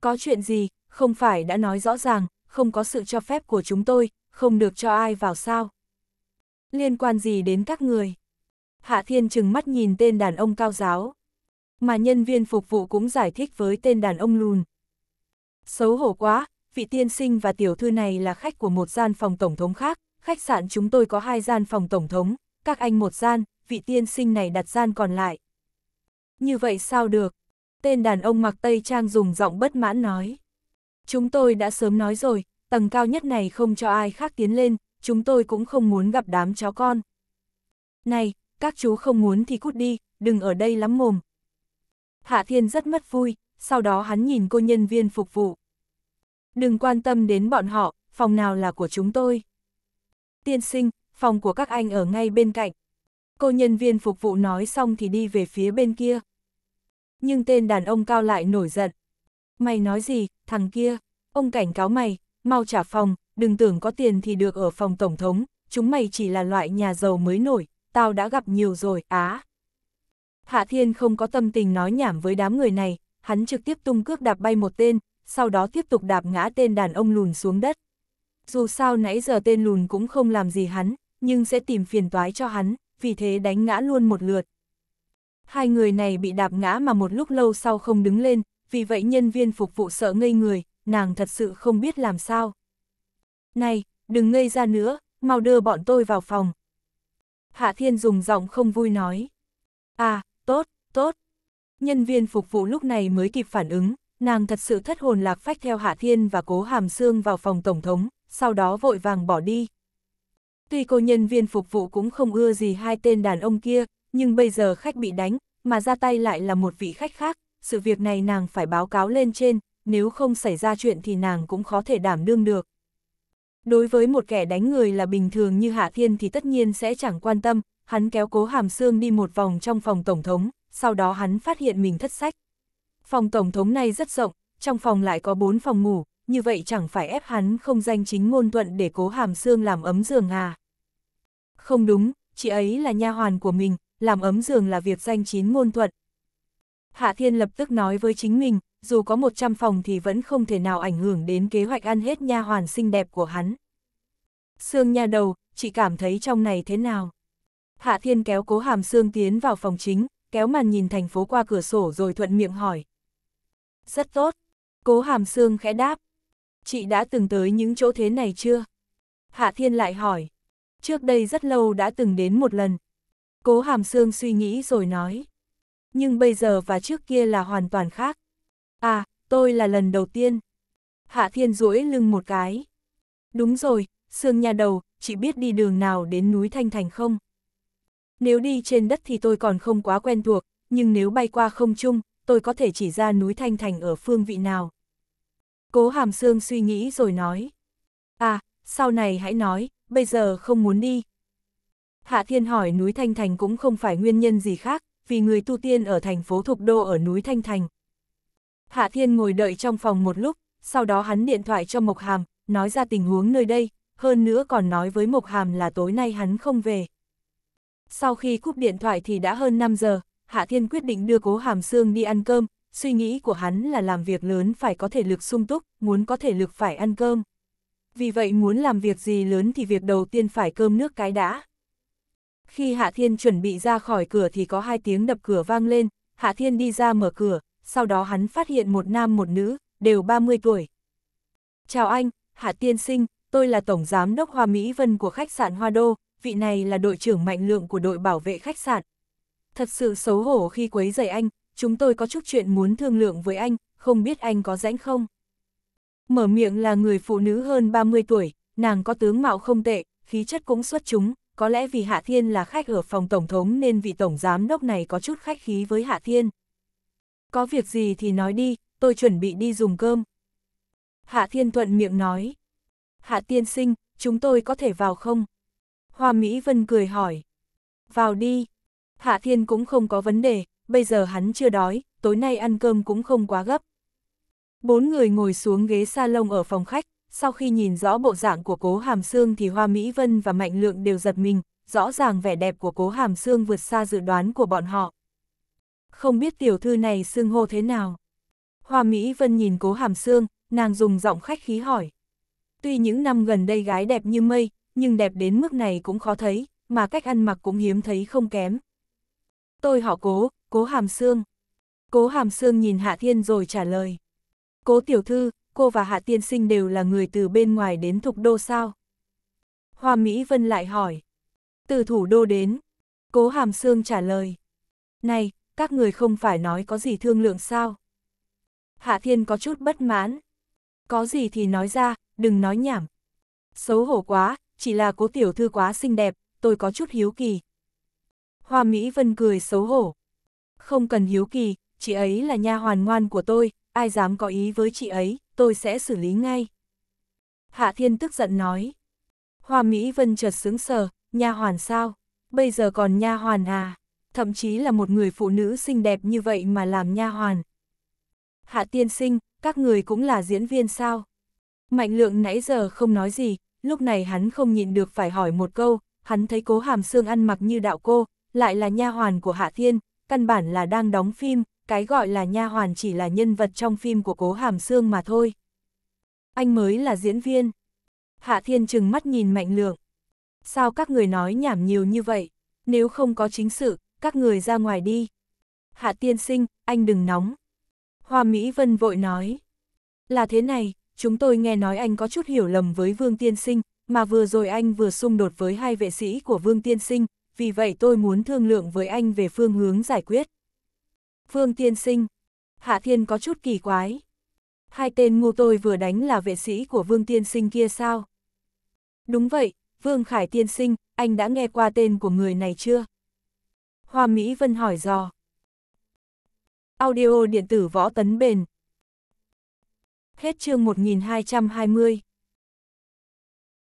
Có chuyện gì, không phải đã nói rõ ràng, không có sự cho phép của chúng tôi, không được cho ai vào sao. Liên quan gì đến các người? Hạ Thiên chừng mắt nhìn tên đàn ông cao giáo. Mà nhân viên phục vụ cũng giải thích với tên đàn ông lùn. Xấu hổ quá, vị tiên sinh và tiểu thư này là khách của một gian phòng tổng thống khác, khách sạn chúng tôi có hai gian phòng tổng thống, các anh một gian, vị tiên sinh này đặt gian còn lại. Như vậy sao được? Tên đàn ông mặc tây trang dùng giọng bất mãn nói. Chúng tôi đã sớm nói rồi, tầng cao nhất này không cho ai khác tiến lên, chúng tôi cũng không muốn gặp đám chó con. Này, các chú không muốn thì cút đi, đừng ở đây lắm mồm. Hạ Thiên rất mất vui, sau đó hắn nhìn cô nhân viên phục vụ. Đừng quan tâm đến bọn họ, phòng nào là của chúng tôi. Tiên sinh, phòng của các anh ở ngay bên cạnh. Cô nhân viên phục vụ nói xong thì đi về phía bên kia. Nhưng tên đàn ông cao lại nổi giận. Mày nói gì, thằng kia, ông cảnh cáo mày, mau trả phòng, đừng tưởng có tiền thì được ở phòng tổng thống, chúng mày chỉ là loại nhà giàu mới nổi, tao đã gặp nhiều rồi, á. Hạ Thiên không có tâm tình nói nhảm với đám người này, hắn trực tiếp tung cước đạp bay một tên, sau đó tiếp tục đạp ngã tên đàn ông lùn xuống đất. Dù sao nãy giờ tên lùn cũng không làm gì hắn, nhưng sẽ tìm phiền toái cho hắn, vì thế đánh ngã luôn một lượt. Hai người này bị đạp ngã mà một lúc lâu sau không đứng lên, vì vậy nhân viên phục vụ sợ ngây người, nàng thật sự không biết làm sao. Này, đừng ngây ra nữa, mau đưa bọn tôi vào phòng. Hạ Thiên dùng giọng không vui nói. À, tốt, tốt. Nhân viên phục vụ lúc này mới kịp phản ứng, nàng thật sự thất hồn lạc phách theo Hạ Thiên và cố hàm xương vào phòng tổng thống, sau đó vội vàng bỏ đi. Tuy cô nhân viên phục vụ cũng không ưa gì hai tên đàn ông kia, nhưng bây giờ khách bị đánh, mà ra tay lại là một vị khách khác, sự việc này nàng phải báo cáo lên trên, nếu không xảy ra chuyện thì nàng cũng khó thể đảm đương được. Đối với một kẻ đánh người là bình thường như Hạ Thiên thì tất nhiên sẽ chẳng quan tâm, hắn kéo cố hàm xương đi một vòng trong phòng tổng thống, sau đó hắn phát hiện mình thất sách. Phòng tổng thống này rất rộng, trong phòng lại có bốn phòng ngủ, như vậy chẳng phải ép hắn không danh chính ngôn thuận để cố hàm xương làm ấm giường à. Không đúng, chị ấy là nha hoàn của mình, làm ấm giường là việc danh chính ngôn thuận. Hạ Thiên lập tức nói với chính mình, dù có 100 phòng thì vẫn không thể nào ảnh hưởng đến kế hoạch ăn hết nha hoàn xinh đẹp của hắn. Sương nha đầu, chị cảm thấy trong này thế nào? Hạ Thiên kéo cố hàm Sương tiến vào phòng chính, kéo màn nhìn thành phố qua cửa sổ rồi thuận miệng hỏi. Rất tốt. Cố hàm Sương khẽ đáp. Chị đã từng tới những chỗ thế này chưa? Hạ Thiên lại hỏi. Trước đây rất lâu đã từng đến một lần. Cố hàm Sương suy nghĩ rồi nói. Nhưng bây giờ và trước kia là hoàn toàn khác. À, tôi là lần đầu tiên. Hạ Thiên duỗi lưng một cái. Đúng rồi, Sương nhà đầu, chị biết đi đường nào đến núi Thanh Thành không? Nếu đi trên đất thì tôi còn không quá quen thuộc, nhưng nếu bay qua không trung, tôi có thể chỉ ra núi Thanh Thành ở phương vị nào. Cố Hàm Sương suy nghĩ rồi nói. À, sau này hãy nói, bây giờ không muốn đi. Hạ Thiên hỏi núi Thanh Thành cũng không phải nguyên nhân gì khác, vì người tu tiên ở thành phố Thục Đô ở núi Thanh Thành. Hạ Thiên ngồi đợi trong phòng một lúc, sau đó hắn điện thoại cho Mộc Hàm, nói ra tình huống nơi đây, hơn nữa còn nói với Mộc Hàm là tối nay hắn không về. Sau khi cúp điện thoại thì đã hơn 5 giờ, Hạ Thiên quyết định đưa cố Hàm Sương đi ăn cơm, suy nghĩ của hắn là làm việc lớn phải có thể lực sung túc, muốn có thể lực phải ăn cơm. Vì vậy muốn làm việc gì lớn thì việc đầu tiên phải cơm nước cái đã. Khi Hạ Thiên chuẩn bị ra khỏi cửa thì có hai tiếng đập cửa vang lên, Hạ Thiên đi ra mở cửa, sau đó hắn phát hiện một nam một nữ, đều 30 tuổi. Chào anh, Hạ Tiên Sinh, tôi là Tổng Giám đốc Hoa Mỹ Vân của khách sạn Hoa Đô, vị này là đội trưởng mạnh lượng của đội bảo vệ khách sạn. Thật sự xấu hổ khi quấy rầy anh, chúng tôi có chút chuyện muốn thương lượng với anh, không biết anh có rảnh không? Mở miệng là người phụ nữ hơn 30 tuổi, nàng có tướng mạo không tệ, khí chất cũng xuất chúng, có lẽ vì Hạ Thiên là khách ở phòng tổng thống nên vị tổng giám đốc này có chút khách khí với Hạ Thiên. Có việc gì thì nói đi, tôi chuẩn bị đi dùng cơm. Hạ Thiên thuận miệng nói. Hạ Tiên Sinh, chúng tôi có thể vào không? Hoa Mỹ Vân cười hỏi. Vào đi. Hạ Thiên cũng không có vấn đề, bây giờ hắn chưa đói, tối nay ăn cơm cũng không quá gấp. Bốn người ngồi xuống ghế salon ở phòng khách, sau khi nhìn rõ bộ dạng của cố Hàm xương thì Hoa Mỹ Vân và Mạnh Lượng đều giật mình, rõ ràng vẻ đẹp của cố Hàm xương vượt xa dự đoán của bọn họ. Không biết tiểu thư này xưng hô thế nào? Hoa Mỹ Vân nhìn cố Hàm xương, nàng dùng giọng khách khí hỏi. Tuy những năm gần đây gái đẹp như mây, nhưng đẹp đến mức này cũng khó thấy, mà cách ăn mặc cũng hiếm thấy không kém. Tôi họ cố, cố Hàm xương. Cố Hàm xương nhìn Hạ Thiên rồi trả lời. Cố tiểu thư, cô và Hạ Tiên Sinh đều là người từ bên ngoài đến thục đô sao? Hoa Mỹ Vân lại hỏi. Từ thủ đô đến. Cố Hàm xương trả lời. Này, các người không phải nói có gì thương lượng sao? Hạ Thiên có chút bất mãn. Có gì thì nói ra, đừng nói nhảm. Xấu hổ quá, chỉ là cố tiểu thư quá xinh đẹp, tôi có chút hiếu kỳ. Hoa Mỹ Vân cười xấu hổ. Không cần hiếu kỳ, chị ấy là nha hoàn ngoan của tôi, ai dám có ý với chị ấy, tôi sẽ xử lý ngay. Hạ Thiên tức giận nói. Hoa Mỹ Vân chợt sướng sờ, nha hoàn sao? Bây giờ còn nha hoàn à? Thậm chí là một người phụ nữ xinh đẹp như vậy mà làm nha hoàn. Hạ tiên sinh, các người cũng là diễn viên sao? Mạnh lượng nãy giờ không nói gì, lúc này hắn không nhịn được phải hỏi một câu, hắn thấy cố hàm xương ăn mặc như đạo cô, lại là nha hoàn của Hạ Thiên, căn bản là đang đóng phim, cái gọi là nha hoàn chỉ là nhân vật trong phim của cố hàm xương mà thôi. Anh mới là diễn viên. Hạ Thiên trừng mắt nhìn Mạnh Lượng. Sao các người nói nhảm nhiều như vậy? Nếu không có chính sự, các người ra ngoài đi. Hạ tiên sinh, anh đừng nóng. Hoa Mỹ Vân vội nói. Là thế này, chúng tôi nghe nói anh có chút hiểu lầm với Vương Tiên Sinh, mà vừa rồi anh vừa xung đột với hai vệ sĩ của Vương Tiên Sinh, vì vậy tôi muốn thương lượng với anh về phương hướng giải quyết. Vương Tiên Sinh, Hạ Thiên có chút kỳ quái. Hai tên ngu tôi vừa đánh là vệ sĩ của Vương Tiên Sinh kia sao? Đúng vậy, Vương Khải Tiên Sinh, anh đã nghe qua tên của người này chưa? Hoa Mỹ Vân hỏi dò. Audio điện tử võ tấn bền. Hết chương 1220